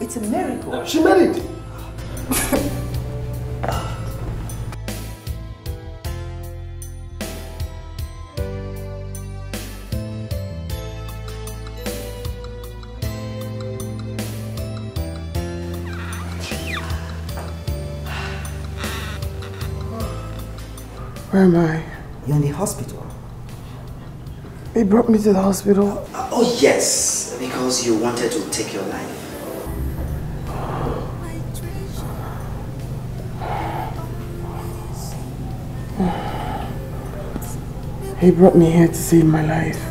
It's a miracle. She married. Where am I? You're in the hospital. They brought me to the hospital. Uh, oh, yes, because you wanted to take your life. He brought me here to save my life.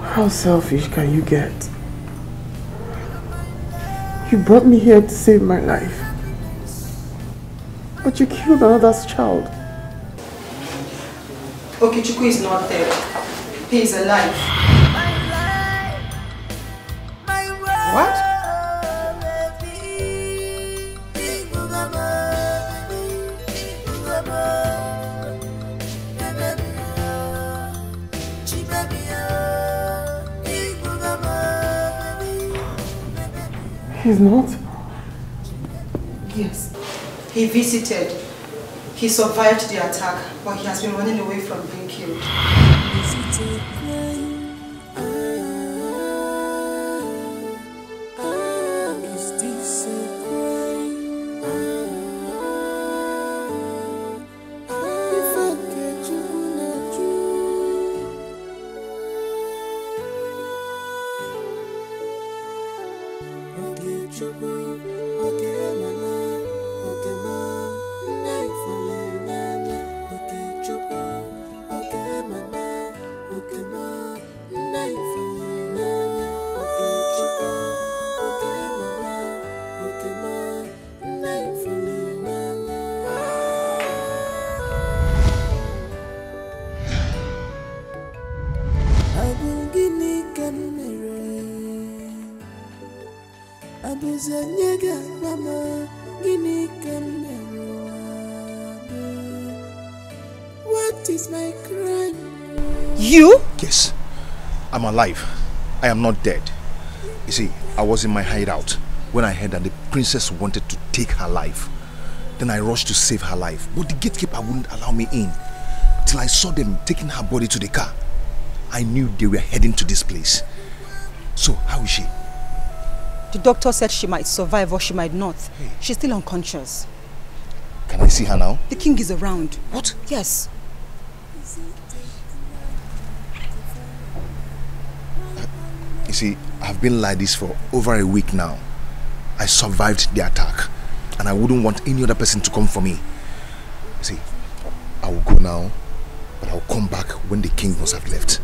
How selfish can you get? You brought me here to save my life. But you killed another's child. Okechukwu is not dead. He is alive. What? He's not? He visited. He survived the attack, but he has been running away from being killed. Alive. I am not dead. You see, I was in my hideout when I heard that the princess wanted to take her life. Then I rushed to save her life, but the gatekeeper wouldn't allow me in till I saw them taking her body to the car. I knew they were heading to this place. So, how is she? The doctor said she might survive or she might not. She's still unconscious. Can I see her now? The king is around. What? Yes. You see, I've been like this for over a week now. I survived the attack, and I wouldn't want any other person to come for me. See, I will go now, but I'll come back when the king must have left.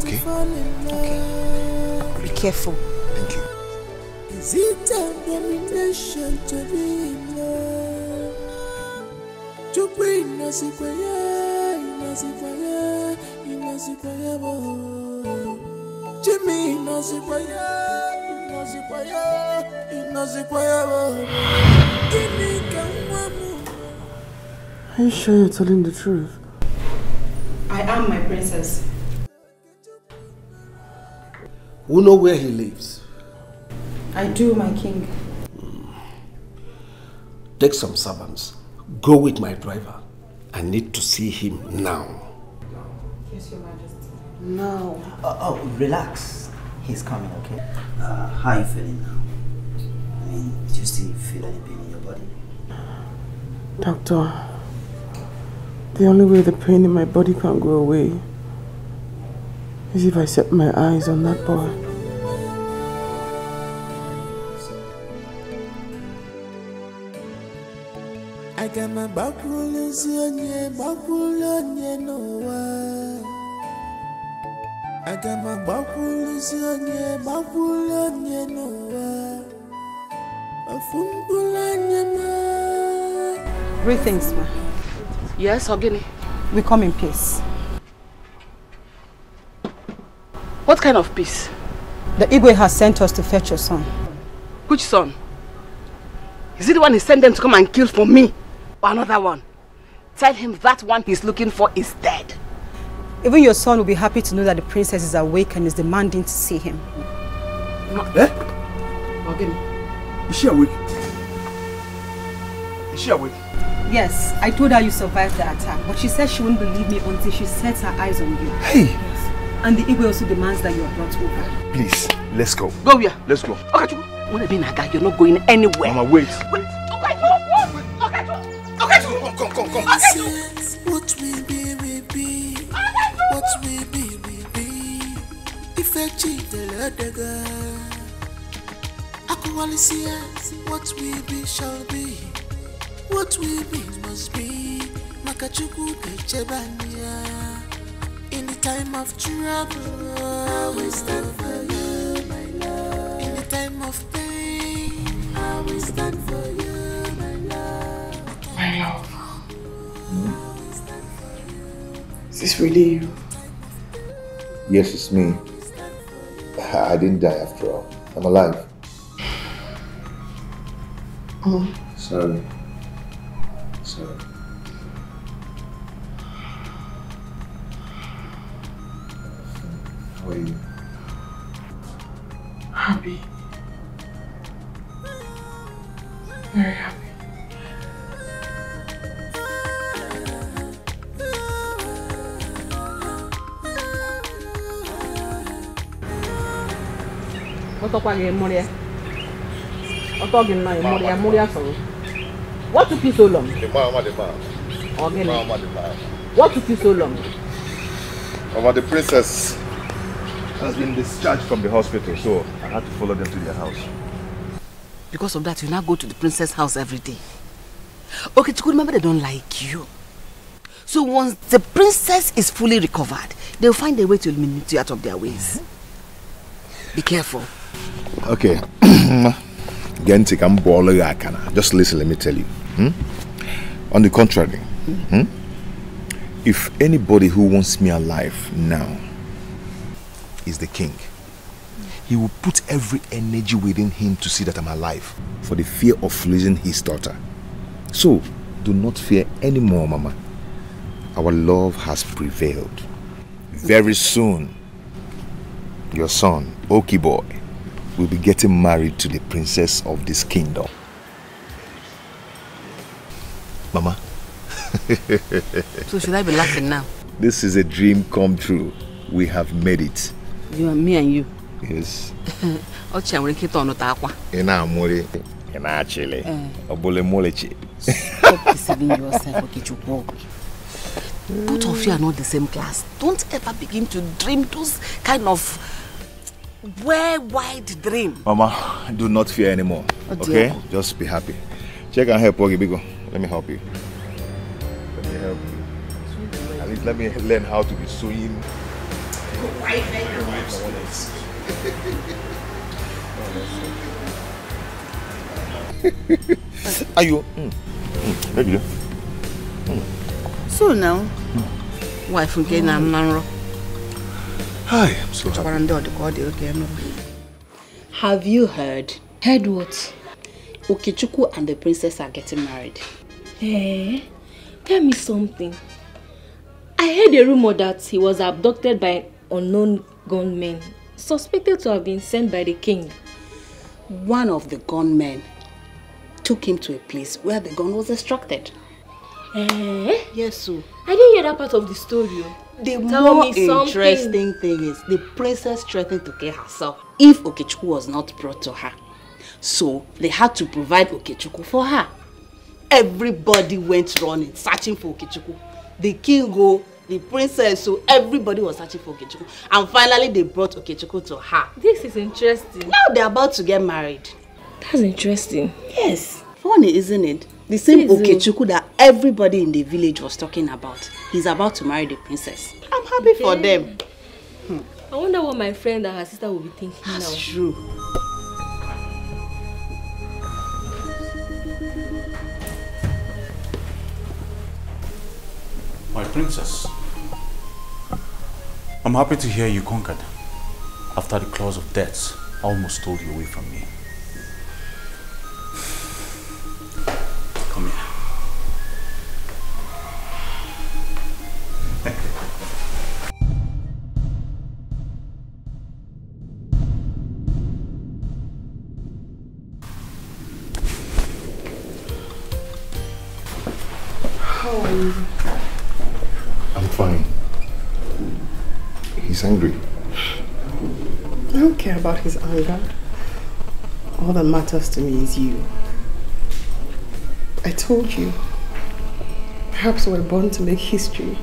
Okay? Okay. Be careful. Thank you. Is it abomination to be in love? Chukwu ịnọzikwa ya, ịnọzikwa ka nwa m Are you sure you're telling the truth? I am my princess. We know where he lives. I do, my king. Take some servants. Go with my driver. I need to see him now. Yes, your majesty. No. Oh, uh, oh, relax. He's coming, okay? Uh, how are you feeling now? I mean, do you still feel any pain in your body? Doctor, the only way the pain in my body can go away is if I set my eyes on that boy. aga m agbakwuluzi onye gbakwulu onye n'ụwa aga m agbakwuluzi onye gbakwulu onye n'ụwa ofu mkpụrụ anya m Greetings, ma. Yes, Ogini. We come in peace. What kind of peace? The Igwe has sent us to fetch your son. Which son? Is it the one he sent them to come and kill for me? Or another one? Tell him that one he's looking for is dead. Even your son will be happy to know that the princess is awake and is demanding to see him. Eh? Ogini. Is she awake? Is she awake? Yes, I told her you survived the attack, but she said she wouldn't believe me until she sets her eyes on you. Hey! And the Igwe also demands that you are brought over. Please, let's go. Go where? Let's go. Okachu, when be Naga, you're not going anywhere. Mama, wait. Wait. Okachu, Come, come, come, come. Says, What we we be. What we be, we be. If I cheat the other Aqualisia, what we be shall be. What we be must be. Makachuku Pechebania. In the time of trouble, I will stand for you, my love. In the time of pain, I will stand for you, my love. My love. Hmm? Is this really you? Yes, it's me. I didn't die after all. I'm alive. Oh, Sorry. Sorry. How are you? happy. Very happy. Ọtọkwa gị mụrụ ya. Ọtọ gị nnọọ mụrụ ya mụrụ ya sọ̀rọ̀. What took you so long? What took you so long? Mama, the princess has been discharged from the hospital, so I had to follow them to their house. Because of that, you now go to the princess house every day. Okay, Chukwu, remember they don't like you. So once the princess is fully recovered, they'll find a way to eliminate you out of their ways. Be careful. Okay. Gente, I'm balling akana. Just listen, let me tell you. hmm? On the contrary, hmm? if anybody who wants me alive now is the king, he will put every energy within him to see that I'm alive for the fear of losing his daughter. So, do not fear anymore, Mama. Our love has prevailed. Very soon, your son, Oki boy, will be getting married to the princess of this kingdom. Mama. So should I be laughing now? This is a dream come true. We have made it. You and me and you. Yes. Ọchị a nwere ike ịtọ ọnụta akwa. Ị na-amụrị, ị na-achịlị, Eh. ọ bụla mụlịchị. Stop deceiving yourself, Okechukwu. Both of you are not the same class. Don't ever begin to dream those kind of wide dream. Mama, do not fear anymore. Oh, okay? Just be happy. Check and help Ogi Bigo. Let me help you. Let me help you. At least let me learn how to be sewing. Are you? Mm. Mm. Maybe. So now, wife nke na mma nrọ. Hi, I'm so Chọkwara ndị ọ dị ka ọ dị oge nụ. Have you heard? Heard what? Okechukwu and the princess are getting married. Eh? Tell me something. I heard a rumor that he was abducted by unknown gunmen, suspected to have been sent by the king. One of the gunmen took him to a place where the gun was extracted. Eh? Yes, so. I didn't hear that part of the story. Oh. The Tell more interesting thing is the princess threatened to kill herself if Okechukwu was not brought to her. So they had to provide Okechukwu for her. Everybody went running, searching for Okechukwu. The king go, the princess, so everybody was searching for Okechukwu. And finally they brought Okechukwu to her. This is interesting. Now they're about to get married. That's interesting. Yes. Funny, isn't it? The same oh. Okechukwu that everybody in the village was talking about. He's about to marry the princess. I'm happy for them. Hmm. I wonder what my friend and her sister will be thinking That's now. true. My princess, I'm happy to hear you conquered after the claws of death almost stole you away from me. Come here. About his anger. All that matters to me is you. I told you. Perhaps we're born to make history.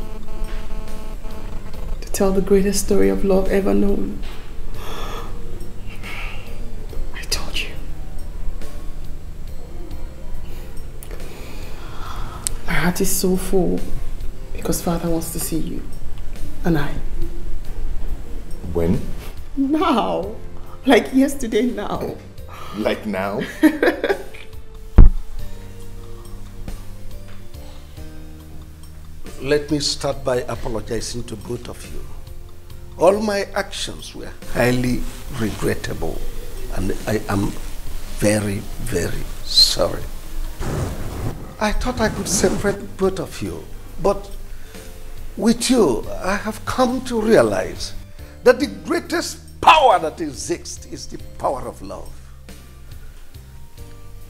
To tell the greatest story of love ever known. I told you. My heart is so full because Father wants to see you. And I. When? Now. Like yesterday now. Like now? Let me start by apologizing to both of you. All my actions were highly regrettable, and I am very, very sorry. I thought I could separate both of you, but with you, I have come to realize that the greatest power that exists is the power of love.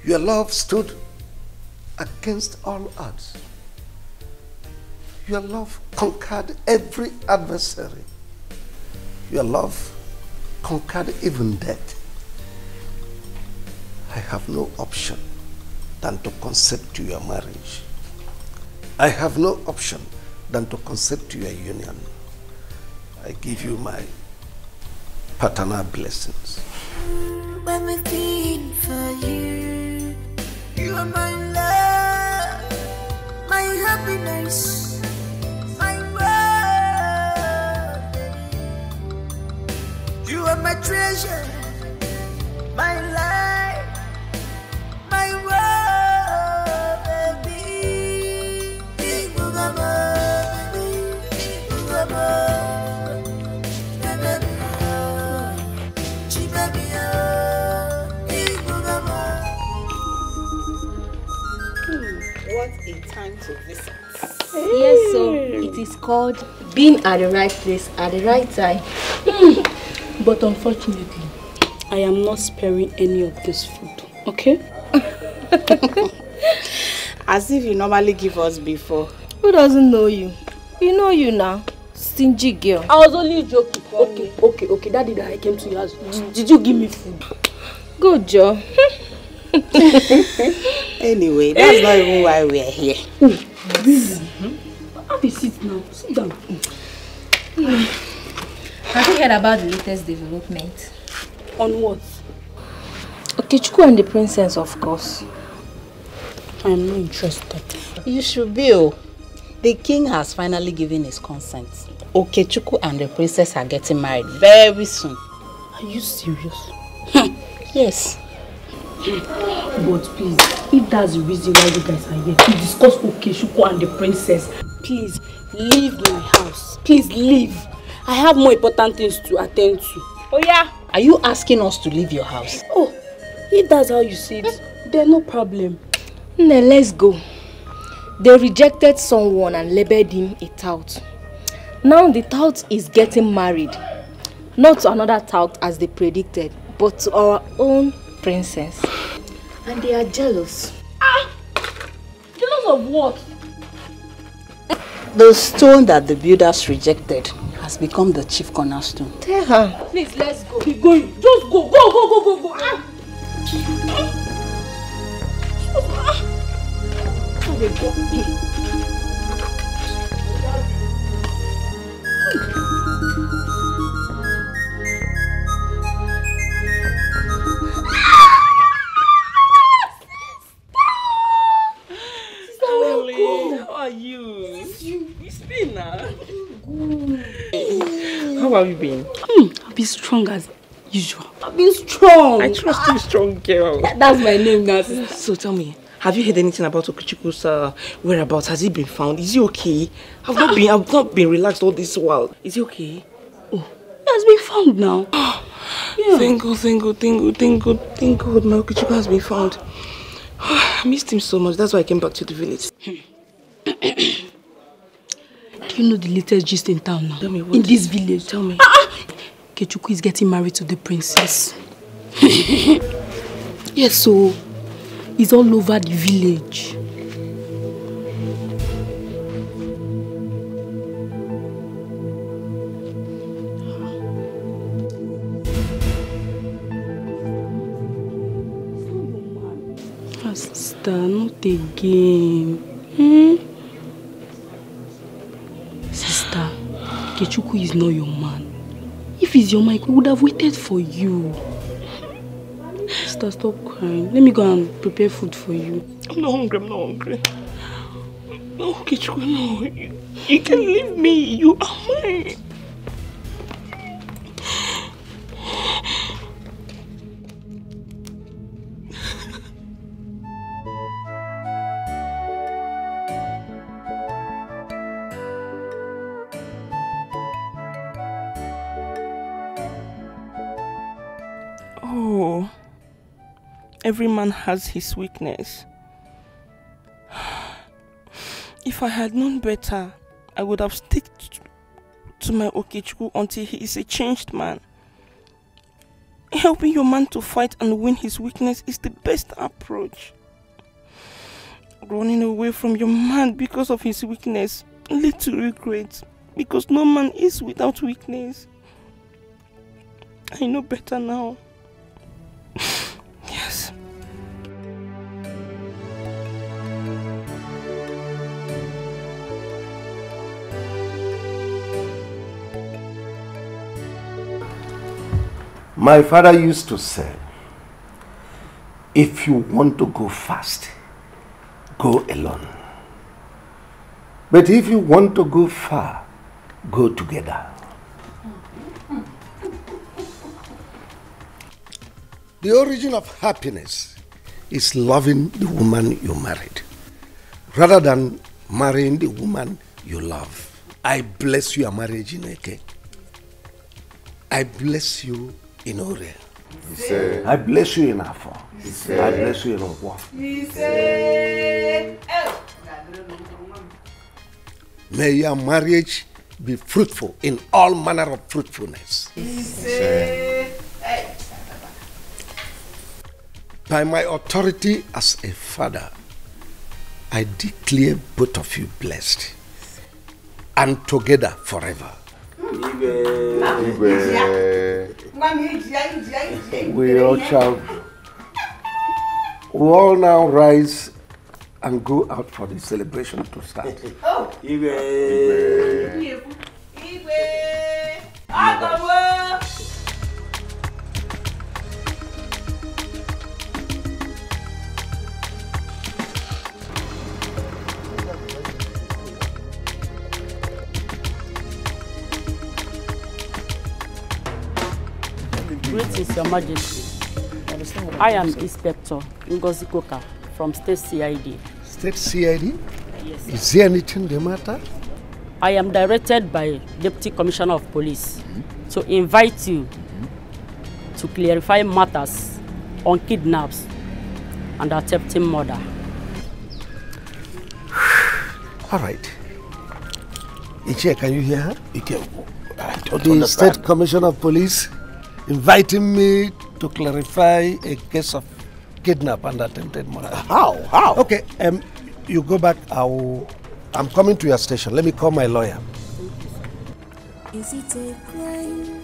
Your love stood against all odds. Your love conquered every adversary. Your love conquered even death. I have no option than to consent to your marriage. I have no option than to consent to your union. I give you my paternal blessings. When we feel for you, you are my love, my happiness, my world. You are my treasure, my life, my world, Yes, so it is called being at the right place at the right time. but unfortunately, I am not sparing any of this food, okay? As if you normally give us before. who doesn't know you? You know you now. Stingy girl. I was only joking. Okay, okay, okay. That day that I came to your house, did, did you give me food? Good job. Anyway, that's not even why we are here. Busy. Have a seat now. Sit down. Have you heard about the latest development? On what? Okechukwu and the princess, of course. I am not interested. You should be. Oh. The king has finally given his consent. Okechukwu and the princess are getting married very soon. Are you serious? Hmm. yes. But please, if that's the reason why you guys are here, to discuss Okechukwu and the princess, Please, leave my house. Please, leave. I have more important things to attend to. Oh yeah. Are you asking us to leave your house? Oh, if that's how you see it, then no problem. Nne, let's go. They rejected someone and labeled him a tout. Now the tout is getting married. Not to another tout as they predicted, but to our own princess. And they are jealous. Ah! Jealous of what? The stone that the builders rejected has become the chief cornerstone. Tell her. Please, let's go. Keep going. Just go. Go, go, go, go, go. Ah. Ah. How they go? How are you? You. It's been now. How have you been? Hmm, I've been strong as usual. I've been strong. I trust you, strong girl. That's my name now. So tell me, have you heard anything about Okechukwu's uh, whereabouts? Has he been found? Is he okay? I've not been. I've not been relaxed all this while. Is he okay? Oh, He has been found now. Yeah. Thank God, thank God, thank God, thank God, thank God. My Okechukwu has been found. I missed him so much. That's why I came back to the village. Do you know the latest gist in town now? Tell me what In is this village. Tell me. Kechuku is getting married to the princess. yes, so it's all over the village. Ah, sister, not again. Kechuku is not your man. If he's your man, he would have waited for you. Sister, stop crying. Let me go and prepare food for you. I'm not hungry. I'm not hungry. No, Okechukwu, no. You can leave me. You are mine. Every man has his weakness. If I had known better, I would have stuck to my Okechukwu until he is a changed man. Helping your man to fight and win his weakness is the best approach. Running away from your man because of his weakness leads to regret because no man is without weakness. I know better now. My father used to say, if you want to go fast, go alone. But if you want to go far, go together. The origin of happiness is loving the woman you married rather than marrying the woman you love. I bless your marriage in Eke. I bless you in Orie. I bless you in Afo. I bless you in Okwa. May your marriage be fruitful in all manner of fruitfulness. By my authority as a father, I declare both of you blessed and together forever. We all shall we all now rise and go out for the celebration to start. Greetings, Your Majesty. I am Inspector Ngozi Koka from State CID. State CID? Yes. Is there anything the matter? I am directed by Deputy Commissioner of Police mm-hmm. to invite you to clarify matters on kidnaps and attempted murder. All right. Ichie, can you hear her? Ike, I don't the understand. State Commissioner of Police inviting me to clarify a case of kidnap and attempted murder. How? How? Okay, um, you go back. I'll, I'm coming to your station. Let me call my lawyer. Is it a crime?